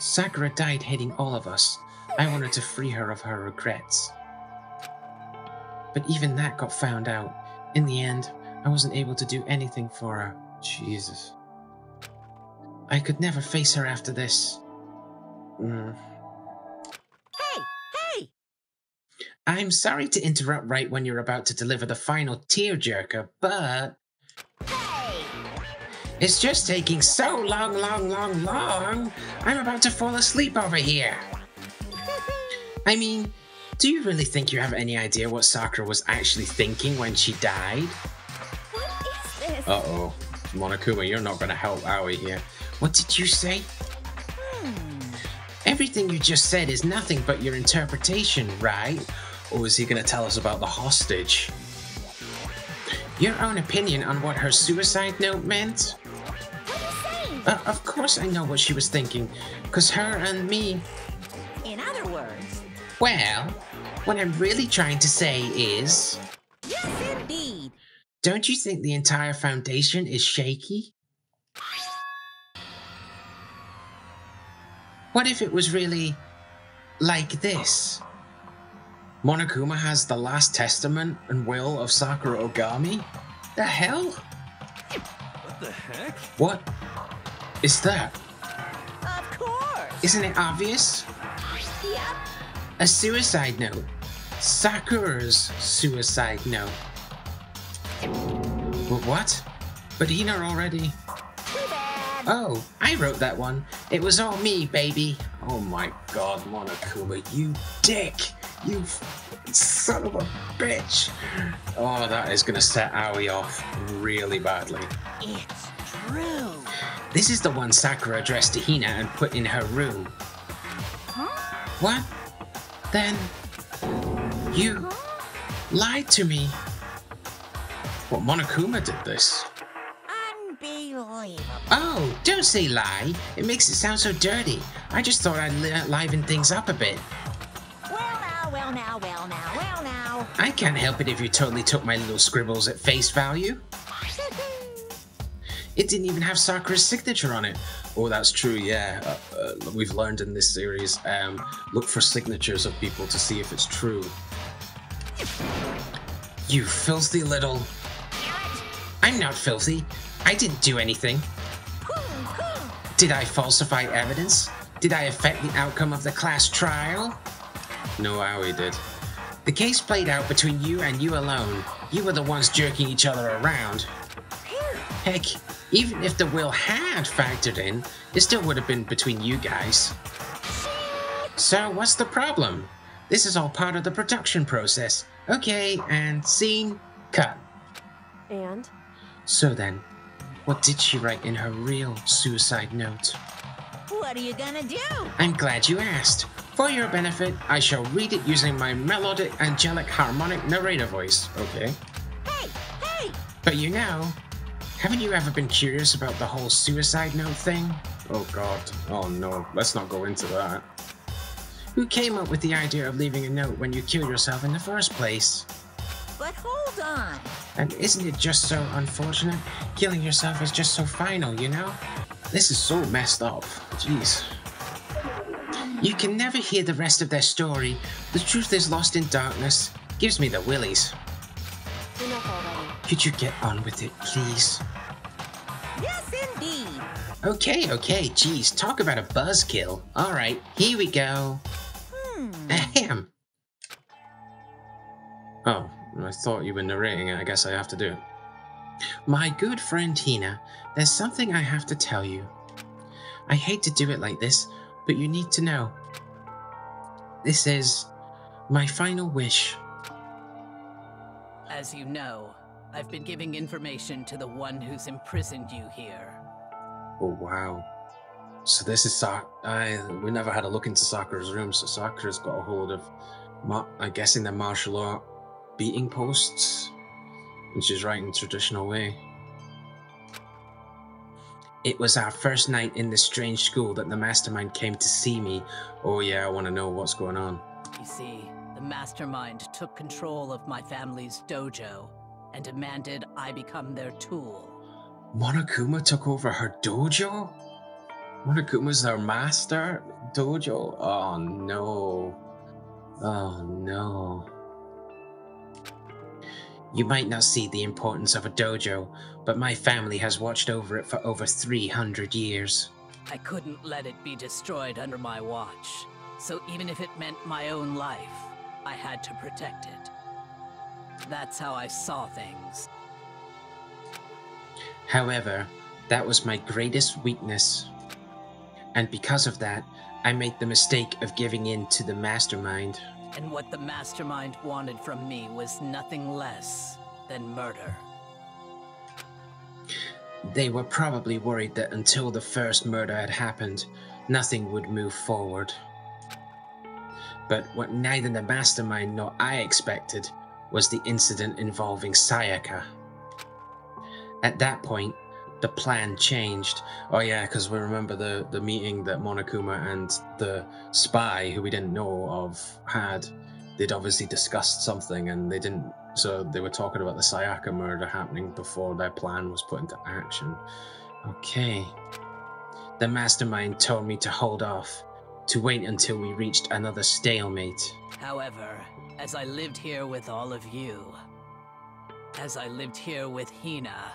Sakura died hating all of us. I wanted to free her of her regrets. But even that got found out. In the end, I wasn't able to do anything for her. Jesus. I could never face her after this. Mm. Hey, hey! I'm sorry to interrupt right when you're about to deliver the final tearjerker, but! It's just taking so long, long, long, long. I'm about to fall asleep over here. I mean, do you really think you have any idea what Sakura was actually thinking when she died? What is this? Uh oh. Monokuma, you're not going to help Aoi here. What did you say? Everything you just said is nothing but your interpretation, right? Or is he going to tell us about the hostage? Your own opinion on what her suicide note meant? Uh, of course I know what she was thinking, because her and me. In other words, Well, what I'm really trying to say is. yes, indeed. Don't you think the entire foundation is shaky? What if it was really like this? Monokuma has the last testament and will of Sakura Ogami? The hell? What the heck? What is that? Of course. Isn't it obvious? Yep. A suicide note. Sakura's suicide note. But what? But Hina already. Oh, I wrote that one. It was all me, baby. Oh my god, Monokuma, you dick! You son of a bitch! Oh, that is gonna set Aoi off really badly. It's true. This is the one Sakura addressed to Hina and put in her room. Huh? What? Then you lied to me. Well, Monokuma did this. Unbelievable. Oh, don't say lie. It makes it sound so dirty. I just thought I'd li- liven things up a bit. Well now, well now, well now, well now. I can't help it if you totally took my little scribbles at face value. It didn't even have Sakura's signature on it. Oh, that's true. Yeah, uh, uh, we've learned in this series. Um, look for signatures of people to see if it's true. You filthy little. I'm not filthy. I didn't do anything. Did I falsify evidence? Did I affect the outcome of the class trial? No, Aoi did. The case played out between you and you alone. You were the ones jerking each other around. Heck, even if the will had factored in, it still would have been between you guys. So, what's the problem? This is all part of the production process. Okay, and scene, cut. And? So then, what did she write in her real suicide note? What are you gonna do? I'm glad you asked. For your benefit, I shall read it using my melodic, angelic, harmonic narrator voice. Okay. Hey, hey! But you know, haven't you ever been curious about the whole suicide note thing? Oh God. Oh no. Let's not go into that. Who came up with the idea of leaving a note when you kill yourself in the first place? But hold on. And isn't it just so unfortunate? Killing yourself is just so final, you know? This is so messed up. Jeez. You can never hear the rest of their story. The truth is lost in darkness. Gives me the willies. Could you get on with it, please? Yes, indeed. Okay, okay, geez, talk about a buzzkill. Alright, here we go. Hmm. Ahem. Oh, I thought you were narrating it. I guess I have to do it. My good friend Hina, there's something I have to tell you. I hate to do it like this, but you need to know. This is my final wish. As you know, I've been giving information to the one who's imprisoned you here. Oh wow. So this is Sak. We never had a look into Sakura's room. So Sakura's got a hold of, ma- I'm guessing the martial art beating posts, and she's writing traditional way. It was our first night in this strange school that the mastermind came to see me. Oh yeah, I want to know what's going on. You see, the mastermind took control of my family's dojo and demanded I become their tool. Monokuma took over her dojo. Monokuma's their master dojo. Oh no. Oh no. You might not see the importance of a dojo, but my family has watched over it for over 300 years. I couldn't let it be destroyed under my watch, so even if it meant my own life, I had to protect it. That's how I saw things. However, that was my greatest weakness. And because of that, I made the mistake of giving in to the mastermind. And what the mastermind wanted from me was nothing less than murder. They were probably worried that until the first murder had happened, nothing would move forward. But what neither the mastermind nor I expected was the incident involving Sayaka. At that point, the plan changed. Oh yeah, because we remember the the meeting that Monokuma and the spy, who we didn't know of, had. They'd obviously discussed something, and they didn't. So they were talking about the Sayaka murder happening before their plan was put into action. Okay. The mastermind told me to hold off, to wait until we reached another stalemate. However, as I lived here with all of you, as I lived here with Hina,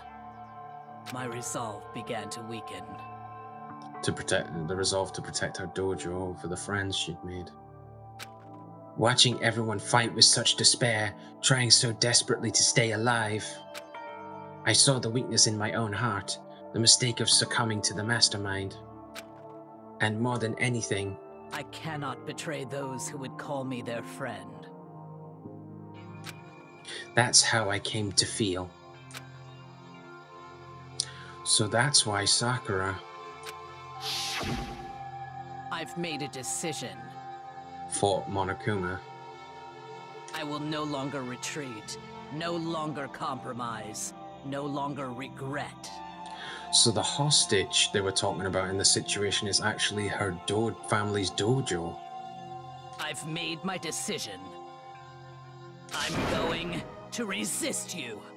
my resolve began to weaken. To protect the resolve to protect her dojo for the friends she'd made. Watching everyone fight with such despair, trying so desperately to stay alive, I saw the weakness in my own heart, the mistake of succumbing to the mastermind. And more than anything, I cannot betray those who would call me their friend. That's how I came to feel. So that's why Sakura. I've made a decision. fought Monokuma. I will no longer retreat, no longer compromise, no longer regret. So the hostage they were talking about in the situation is actually her do- family's dojo. I've made my decision. I'm going to resist you. [laughs]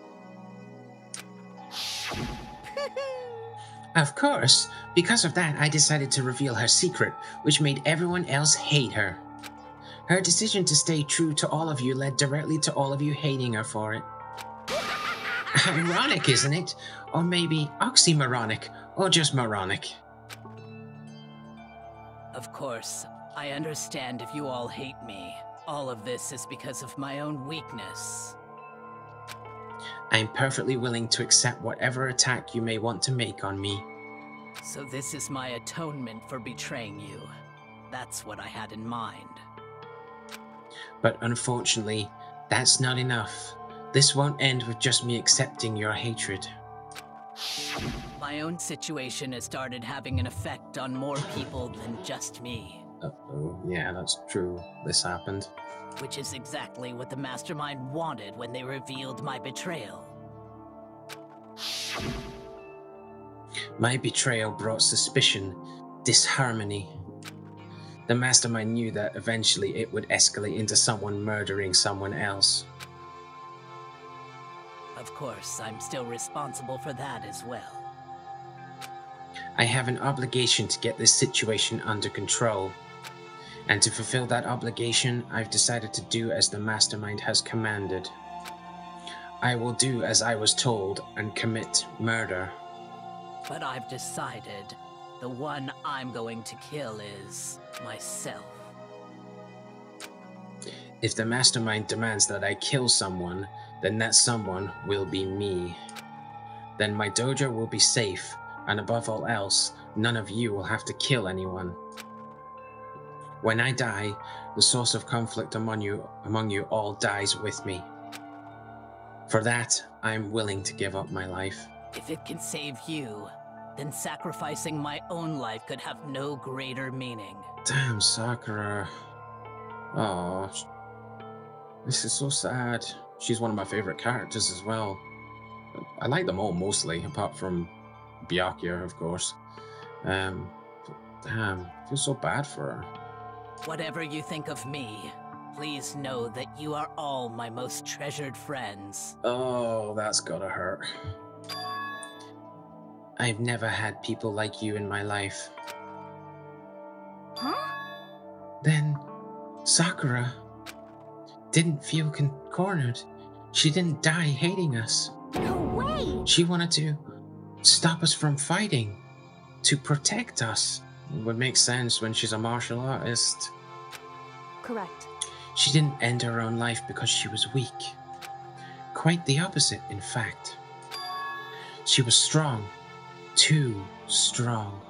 Of course, because of that, I decided to reveal her secret, which made everyone else hate her. Her decision to stay true to all of you led directly to all of you hating her for it. [laughs] Ironic, isn't it? Or maybe oxymoronic, or just moronic. Of course, I understand if you all hate me. All of this is because of my own weakness. I'm perfectly willing to accept whatever attack you may want to make on me. So this is my atonement for betraying you. That's what I had in mind. But unfortunately, that's not enough. This won't end with just me accepting your hatred. My own situation has started having an effect on more people than just me. Uh-oh, yeah, that's true. This happened. Which is exactly what the Mastermind wanted when they revealed my betrayal. My betrayal brought suspicion, disharmony. The Mastermind knew that eventually it would escalate into someone murdering someone else. Of course, I'm still responsible for that as well. I have an obligation to get this situation under control. And to fulfill that obligation, I've decided to do as the Mastermind has commanded. I will do as I was told and commit murder. But I've decided the one I'm going to kill is myself. If the Mastermind demands that I kill someone, then that someone will be me. Then my dojo will be safe, and above all else, none of you will have to kill anyone. When I die, the source of conflict among you, among you all dies with me. For that, I am willing to give up my life. If it can save you, then sacrificing my own life could have no greater meaning. Damn, Sakura. Oh, this is so sad. She's one of my favorite characters as well. I like them all mostly, apart from Byakuya, of course. Um, damn, I feel so bad for her. Whatever you think of me, please know that you are all my most treasured friends. Oh, that's gotta hurt. I've never had people like you in my life. Huh? Then, Sakura didn't feel con- cornered. She didn't die hating us. No way! She wanted to stop us from fighting, to protect us. Would make sense when she's a martial artist. Correct. She didn't end her own life because she was weak. Quite the opposite, in fact. She was strong. Too strong.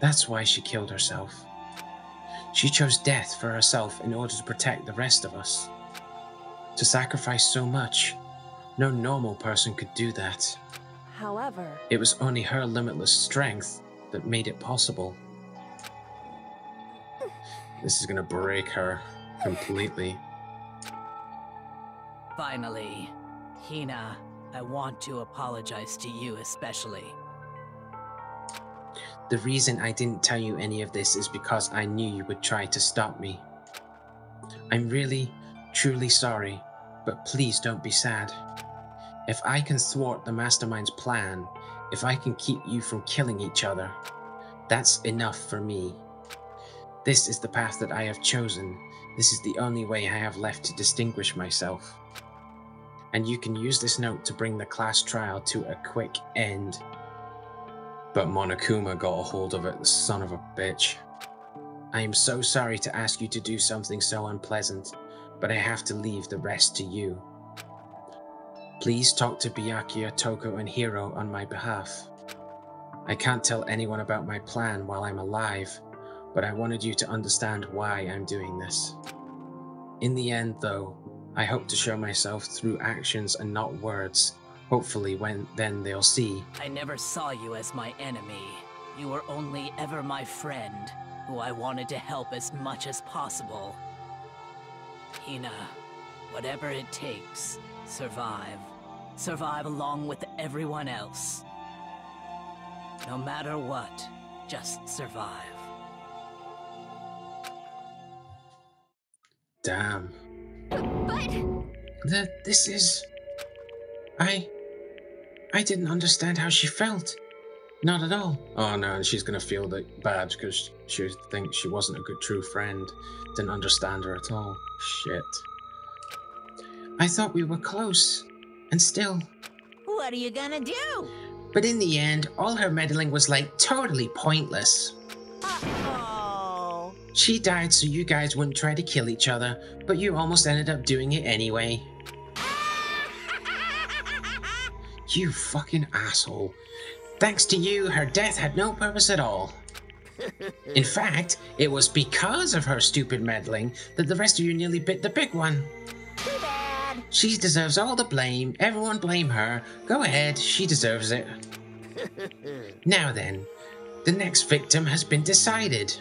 That's why she killed herself. She chose death for herself in order to protect the rest of us. To sacrifice so much, no normal person could do that. However, It was only her limitless strength that made it possible. This is gonna break her completely. Finally, Hina, I want to apologize to you especially. The reason I didn't tell you any of this is because I knew you would try to stop me. I'm really, truly sorry, but please don't be sad. If I can thwart the Mastermind's plan, if I can keep you from killing each other, that's enough for me. This is the path that I have chosen. This is the only way I have left to distinguish myself. And you can use this note to bring the class trial to a quick end. But Monokuma got a hold of it, the son of a bitch. I am so sorry to ask you to do something so unpleasant, but I have to leave the rest to you. Please talk to Byakuya, Toko, and Hiro on my behalf. I can't tell anyone about my plan while I'm alive, but I wanted you to understand why I'm doing this. In the end, though, I hope to show myself through actions and not words. Hopefully, when then they'll see I never saw you as my enemy. You were only ever my friend, who I wanted to help as much as possible. Hina, whatever it takes, survive. Survive along with everyone else. No matter what, just survive. Damn. But The, this is. I. I didn't understand how she felt. Not at all. Oh no, and she's gonna feel that bad because she thinks she wasn't a good true friend. Didn't understand her at all. Shit. I thought we were close. And still. What are you gonna do? But in the end, all her meddling was like totally pointless. Oh. She died so you guys wouldn't try to kill each other, but you almost ended up doing it anyway. [laughs] You fucking asshole. Thanks to you, her death had no purpose at all. In [laughs] fact, it was because of her stupid meddling that the rest of you nearly bit the big one. She deserves all the blame. Everyone blame her. Go ahead, she deserves it. [laughs] Now then, the next victim has been decided.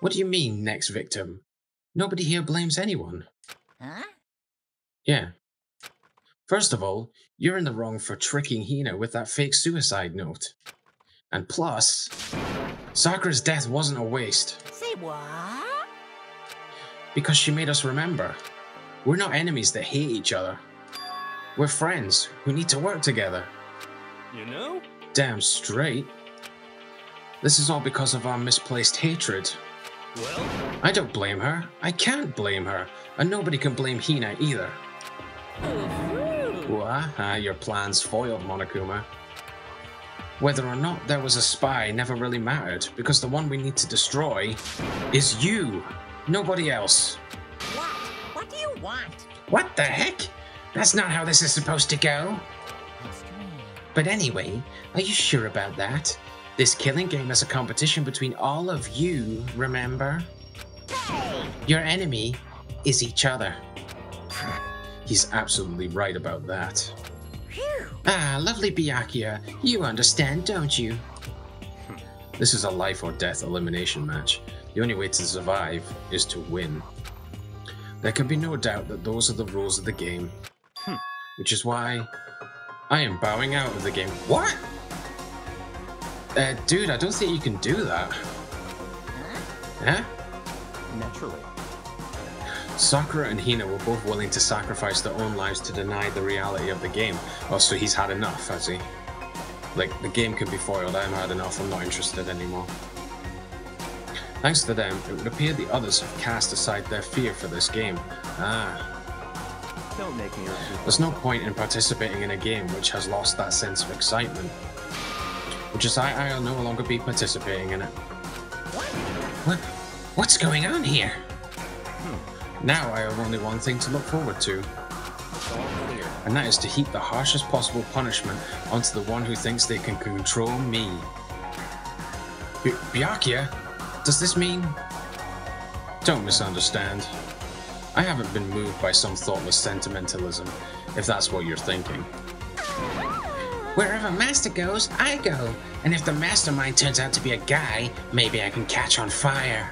What do you mean, next victim? Nobody here blames anyone. Huh? Yeah. First of all, you're in the wrong for tricking Hina with that fake suicide note. And plus, Sakura's death wasn't a waste, Say what? because she made us remember. We're not enemies that hate each other. We're friends who need to work together. You know? Damn straight. This is all because of our misplaced hatred. Well, I don't blame her. I can't blame her. And nobody can blame Hina either. What? Ah, your plans foiled, Monokuma. Whether or not there was a spy never really mattered, because the one we need to destroy is you, nobody else. What? What the heck? That's not how this is supposed to go. But anyway, are you sure about that? This killing game is a competition between all of you, remember? Your enemy is each other. He's absolutely right about that. Ah, lovely Byakuya, you understand, don't you? This is a life or death elimination match. The only way to survive is to win. There can be no doubt that those are the rules of the game. Which is why I am bowing out of the game. What? Uh, dude, I don't think you can do that. Huh? Naturally. Sakura and Hina were both willing to sacrifice their own lives to deny the reality of the game. Oh, so he's had enough, has he? Like, the game can be foiled, I'm had enough, I'm not interested anymore. Thanks to them, it would appear the others have cast aside their fear for this game. Ah, Don't make me there's no point in participating in a game which has lost that sense of excitement. Which is why I'll no longer be participating in it. What? What's going on here? Now I have only one thing to look forward to, and that is to heap the harshest possible punishment onto the one who thinks they can control me. B- Byakuya, does this mean? Don't misunderstand. I haven't been moved by some thoughtless sentimentalism, if that's what you're thinking. Wherever Master goes, I go. And if the mastermind turns out to be a guy, maybe I can catch on fire.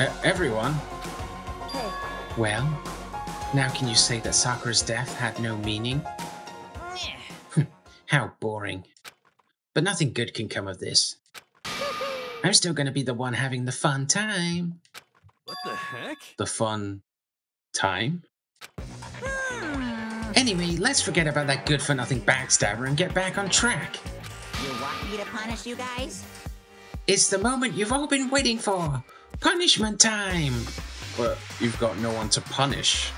E- everyone, Hey, Well, now can you say that Sakura's death had no meaning? [laughs] How boring. But nothing good can come of this. I'm still gonna be the one having the fun time. what the heck? the fun time? Hmm. Anyway, let's forget about that good for nothing backstabber and get back on track. You want me to punish you guys? It's the moment you've all been waiting for. Punishment time. But you've got no one to punish.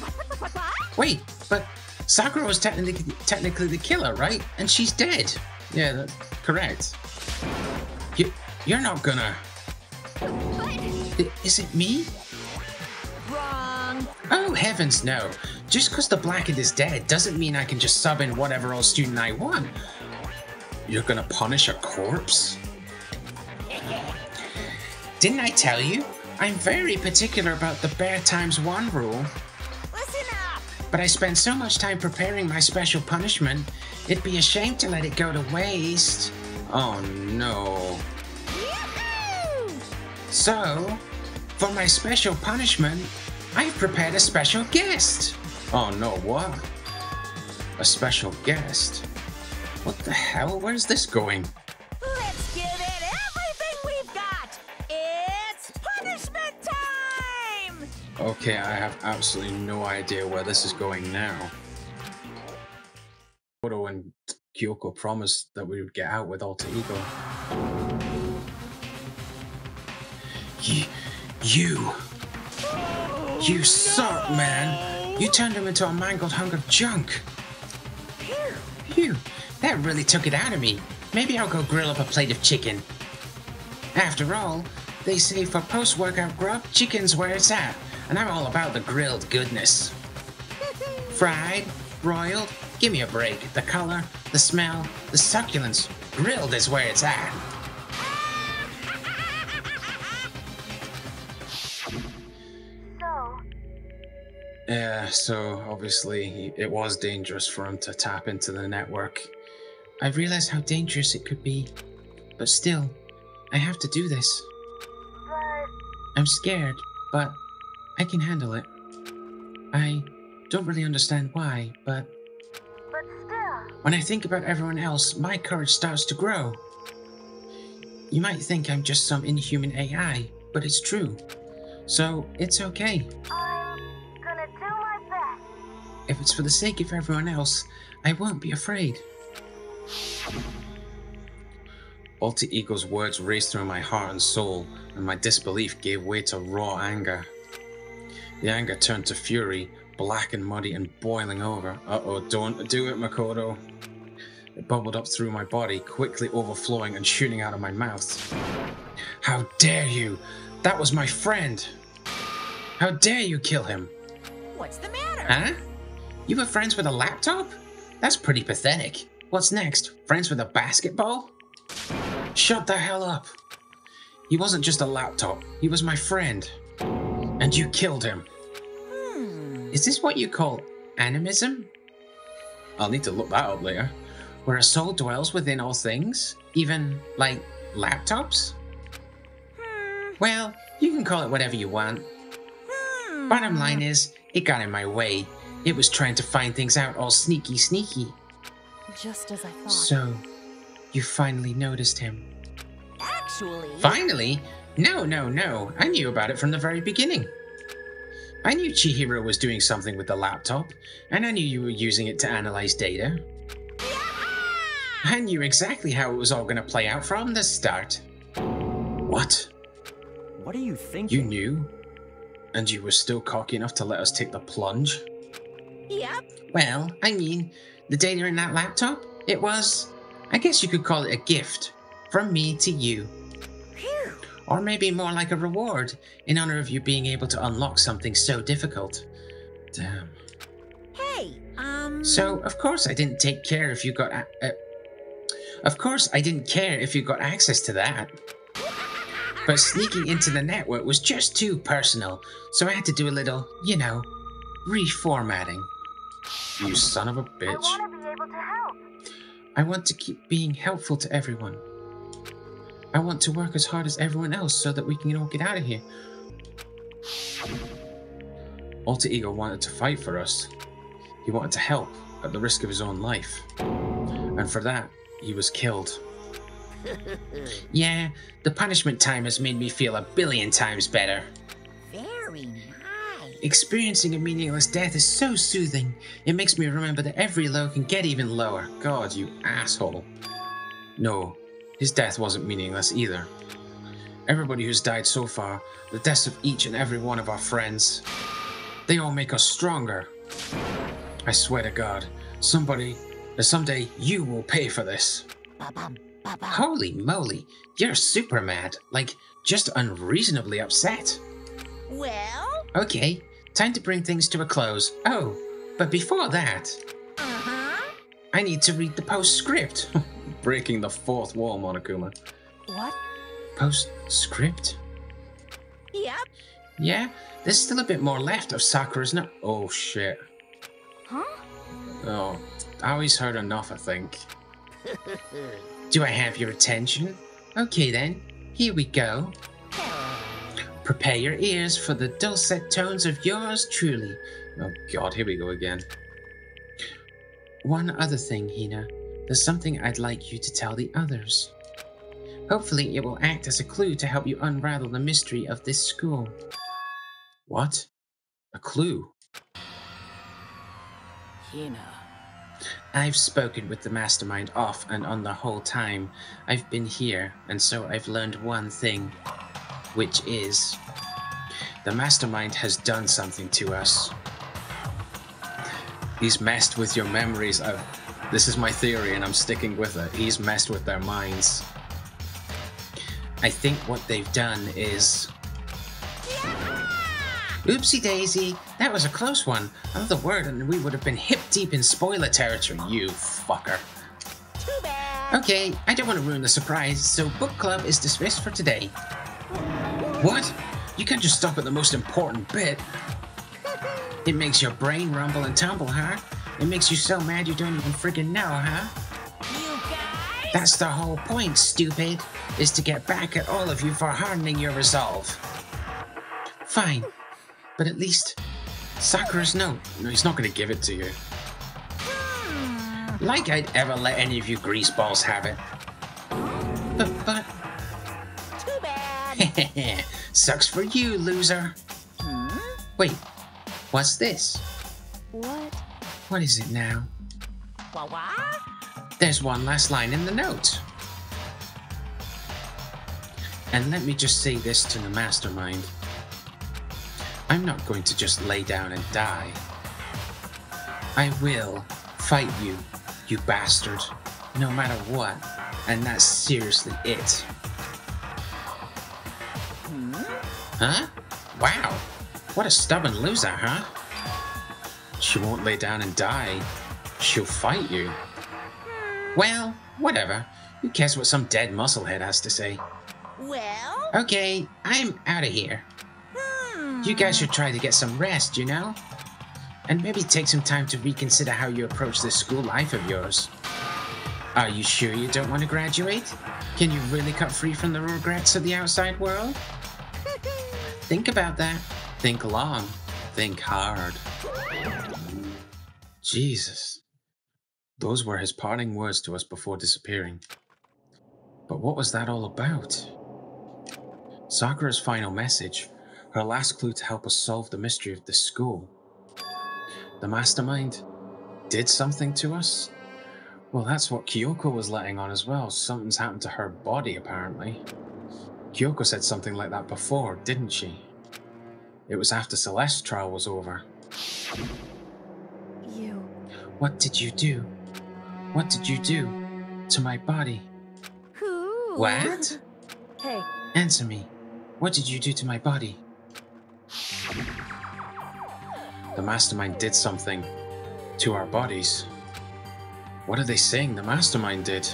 [laughs] Wait, but Sakura was technically technically the killer, right? And she's dead. Yeah, that's correct. You, you're not gonna. I- Is it me? Wrong! Oh heavens, no! Just because the Blackened is dead doesn't mean I can just sub in whatever old student I want. You're gonna punish a corpse? [laughs] Didn't I tell you? I'm very particular about the bear times one rule. Listen up! But I spent so much time preparing my special punishment, it'd be a shame to let it go to waste. Oh no. So, for my special punishment, I've prepared a special guest. Oh no, what? A special guest? What the hell? Where's this going? Let's give it everything we've got! It's punishment time! Okay, I have absolutely no idea where this is going now. Odo and Kyoko promised that we would get out with Alter Ego. You, you, suck, man. You turned him into a mangled hunk of junk. Phew, that really took it out of me. Maybe I'll go grill up a plate of chicken. After all, they say for post-workout grub, chicken's where it's at, and I'm all about the grilled goodness. Fried, broiled, give me a break. The color, the smell, the succulence, grilled is where it's at. Yeah, so obviously it was dangerous for him to tap into the network. I realize how dangerous it could be, but still, I have to do this. I'm scared, but I can handle it. I don't really understand why, but but still, when I think about everyone else, my courage starts to grow. You might think I'm just some inhuman AI, but it's true. So it's okay. If it's for the sake of everyone else, I won't be afraid. Alter Ego's words raced through my heart and soul, and my disbelief gave way to raw anger. The anger turned to fury, black and muddy and boiling over. Uh oh, don't do it, Makoto. It bubbled up through my body, quickly overflowing and shooting out of my mouth. How dare you! That was my friend! How dare you kill him? What's the matter? Huh? You were friends with a laptop? That's pretty pathetic. What's next? Friends with a basketball? Shut the hell up. He wasn't just a laptop, he was my friend. And you killed him. Hmm. Is this what you call animism? I'll need to look that up later. Where a soul dwells within all things? Even, like, laptops? Well, you can call it whatever you want. Hmm. Bottom line is, it got in my way. It was trying to find things out all sneaky sneaky. Just as I thought. So, you finally noticed him. Actually, Finally? No, no, no. I knew about it from the very beginning. I knew Chihiro was doing something with the laptop, and I knew you were using it to analyze data. Yeah! I knew exactly how it was all going to play out from the start. What? What are you thinking? You knew? And you were still cocky enough to let us take the plunge? Yep. Well, I mean, the data in that laptop, it was, I guess you could call it a gift from me to you. Phew. Or maybe more like a reward in honor of you being able to unlock something so difficult. Damn. Hey, um. So, of course, I didn't take care if you got. A- uh, of course, I didn't care if you got access to that. But sneaking into the network was just too personal, so I had to do a little, you know, reformatting. You son of a bitch. I want to be able to help. I want to keep being helpful to everyone. I want to work as hard as everyone else so that we can all get out of here. Alter Ego wanted to fight for us. He wanted to help at the risk of his own life. And for that, he was killed. [laughs] Yeah, the punishment time has made me feel a billion times better. Very nice. Experiencing a meaningless death is so soothing. It makes me remember that every low can get even lower. God, you asshole. No, his death wasn't meaningless either. Everybody who's died so far, the deaths of each and every one of our friends, they all make us stronger. I swear to God, somebody, someday you will pay for this. Holy moly, you're super mad. Like, just unreasonably upset. Well, Okay, time to bring things to a close. Oh, but before that, uh huh. I need to read the postscript. [laughs] Breaking the fourth wall, Monokuma. What? postscript? Yep. Yeah, there's still a bit more left of Sakura's no- Oh shit. Huh? Oh, I always heard enough, I think. [laughs] Do I have your attention? Okay then, Here we go. Prepare your ears for the dulcet tones of yours truly. Oh god, here we go again. One other thing, Hina. There's something I'd like you to tell the others. Hopefully, it will act as a clue to help you unravel the mystery of this school. What? A clue? Hina. I've spoken with the mastermind off and on the whole time I've been here, and so I've learned one thing, which is the mastermind has done something to us. He's messed with your memories. Of, this is my theory, and I'm sticking with it. He's messed with their minds. I think what they've done is. Oopsie daisy, that was a close one. Another word and we would have been hip deep in spoiler territory, you fucker. Too bad. Okay, I don't want to ruin the surprise, so book club is dismissed for today. What? You can't just stop at the most important bit. It makes your brain rumble and tumble, huh? It makes you so mad you don't even friggin' know, huh? You guys. That's the whole point, stupid, is to get back at all of you for hardening your resolve. Fine, but at least Sakura's note. No, he's not going to give it to you. Like I'd ever let any of you greaseballs have it. But, but. [laughs] sucks for you, loser. Hmm? Wait, what's this? What? What is it now? Wah wah. There's one last line in the note. And let me just say this to the mastermind. I'm not going to just lay down and die. I will fight you, you bastard, no matter what. And that's seriously it. Huh? Wow. What a stubborn loser, huh? She won't lay down and die. She'll fight you. Well, whatever. Who cares what some dead musclehead has to say? Well. Okay, I'm out of here. You guys hmm. should try to get some rest, you know? And maybe take some time to reconsider how you approach this school life of yours. Are you sure you don't want to graduate? Can you really cut free from the regrets of the outside world? Think about that. Think long. Think hard. Jesus. Those were his parting words to us before disappearing. But what was that all about? Sakura's final message, her last clue to help us solve the mystery of this school. The mastermind did something to us? Well, that's what Kyoko was letting on as well. Something's happened to her body, apparently. Kyoko said something like that before, didn't she? It was after Celeste's trial was over. You. What did you do? What did you do to my body? Who? What? Hey, Answer me. What did you do to my body? The mastermind did something to our bodies. What are they saying the mastermind did?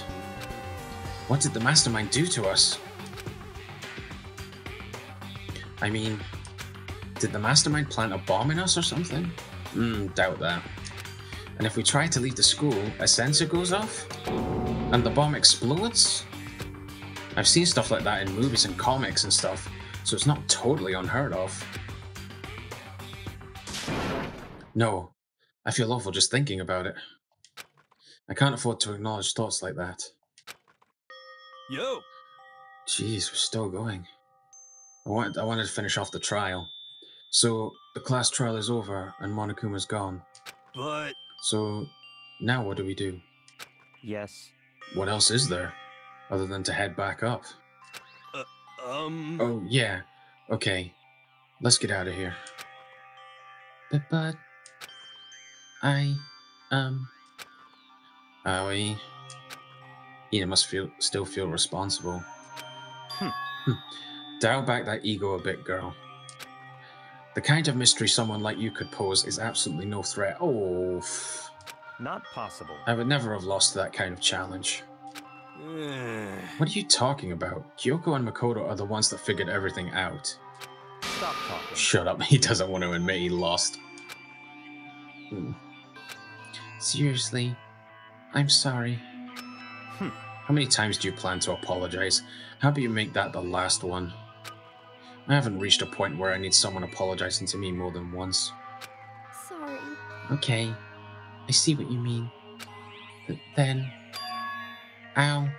What did the mastermind do to us? I mean, did the mastermind plant a bomb in us or something? Hmm, doubt that. And if we try to leave the school, a sensor goes off? And the bomb explodes? I've seen stuff like that in movies and comics and stuff, so it's not totally unheard of. No, I feel awful just thinking about it. I can't afford to acknowledge thoughts like that. Yo! Jeez, we're still going. I wanted, I wanted to finish off the trial. So, the class trial is over and Monokuma's gone. But So, now what do we do? Yes. What else is there? Other than to head back up? um Oh, yeah. Okay. Let's get out of here. But, but. I. Um. Aoi. Hina must feel still feel responsible. Hmm. Hmm. Dial back that ego a bit, girl. The kind of mystery someone like you could pose is absolutely no threat. Oh, Not possible. I would never have lost that kind of challenge. What are you talking about? Kyoko and Makoto are the ones that figured everything out. Stop talking. Shut up, [laughs] he doesn't want to admit he lost. Hmm. Seriously. I'm sorry. How many times do you plan to apologize? How about you make that the last one? I haven't reached a point where I need someone apologizing to me more than once. Sorry. Okay, I see what you mean. But then, I'll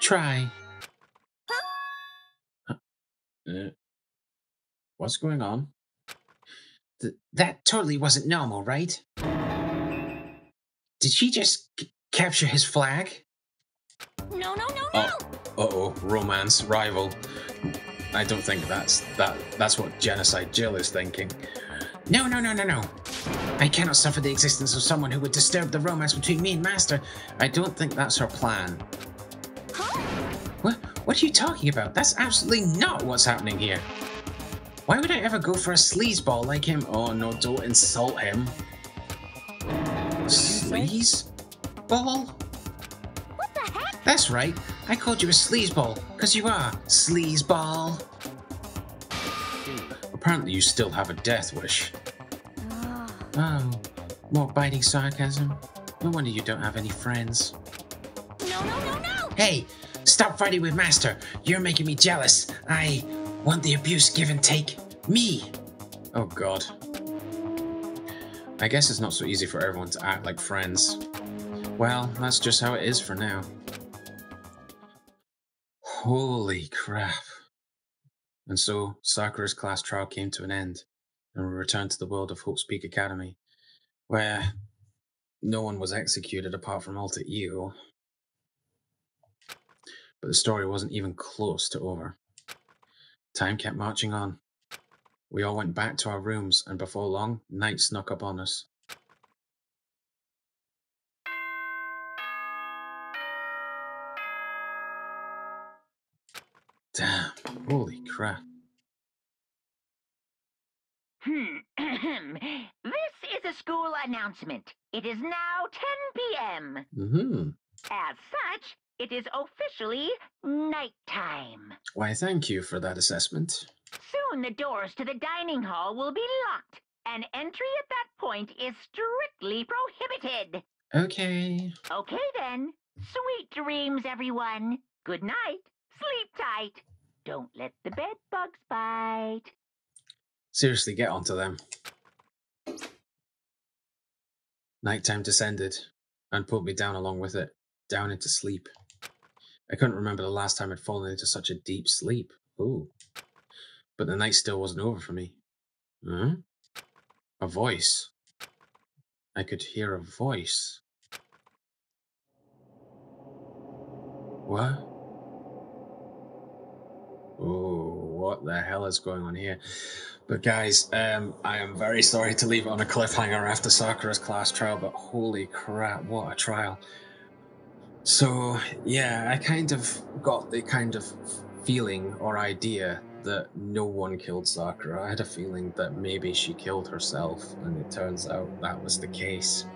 try. Uh, what's going on? Th- that totally wasn't normal, right? Did she just capture his flag? No, no, no, no! uh-oh, romance, rival. I don't think that's that that's what Genocide Jill is thinking. No, no, no, no, no. I cannot suffer the existence of someone who would disturb the romance between me and Master. I don't think that's her plan. What? What are you talking about? That's absolutely not what's happening here. Why would I ever go for a sleazeball like him? Oh no, don't insult him. Sleaze? That's right. I called you a sleazeball, because you are. Sleazeball. Apparently you still have a death wish. Ah. Oh, more biting sarcasm. No wonder you don't have any friends. No, no, no, no! Hey, stop fighting with Master. You're making me jealous. I want the abuse give and take. Me. Oh god. I guess it's not so easy for everyone to act like friends. Well, that's just how it is for now. Holy crap. And so, Sakura's class trial came to an end, and we returned to the world of Hope's Peak Academy, where no one was executed apart from Alter Ego. But the story wasn't even close to over. Time kept marching on. We all went back to our rooms, and before long, night snuck up on us. Holy crap. Hmm. [clears throat] this is a school announcement. It is now 10 p.m. hmm As such, it is officially nighttime. Why, thank you for that assessment. Soon the doors to the dining hall will be locked, and entry at that point is strictly prohibited. Okay. Okay then. Sweet dreams, everyone. Good night. Sleep tight. Don't let the bed bugs bite. Seriously, get onto them. Nighttime descended and pulled me down along with it, down into sleep. I couldn't remember the last time I'd fallen into such a deep sleep. Ooh. But the night still wasn't over for me. Huh? A voice. I could hear a voice. What? Oh, what the hell is going on here? But guys, um, I am very sorry to leave it on a cliffhanger after Sakura's class trial, but holy crap, what a trial. So, yeah, I kind of got the kind of feeling or idea that no one killed Sakura. I had a feeling that maybe she killed herself, and it turns out that was the case.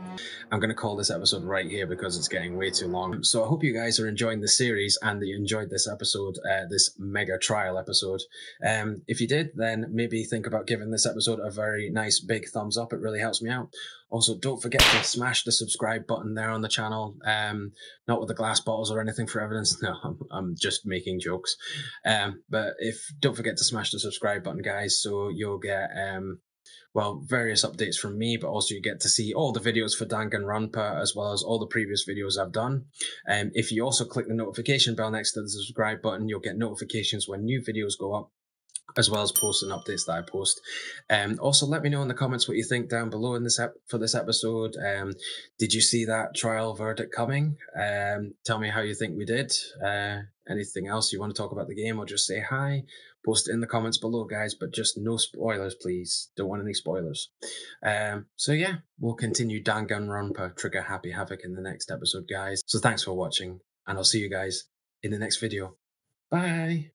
I'm going to call this episode right here because it's getting way too long. So I hope you guys are enjoying the series and that you enjoyed this episode, uh, this mega trial episode. Um, if you did, then maybe think about giving this episode a very nice big thumbs up. It really helps me out. Also, don't forget to smash the subscribe button there on the channel. Um, not with the glass bottles or anything for evidence. [laughs] No, I'm, I'm just making jokes. Um, but if don't forget to smash the subscribe button, guys, so you'll get um, well, various updates from me, but also you get to see all the videos for Danganronpa as well as all the previous videos I've done. Um, if you also click the notification bell next to the subscribe button, you'll get notifications when new videos go up as well as posts and updates that I post. Um, also, let me know in the comments what you think down below in this ep- for this episode. Um, did you see that trial verdict coming? Um, tell me how you think we did. Uh, anything else you want to talk about the game or just say hi? Post it in the comments below, guys. But just no spoilers, please. Don't want any spoilers. Um, so yeah, we'll continue Danganronpa Trigger Happy Havoc in the next episode, guys. So thanks for watching, and I'll see you guys in the next video. Bye.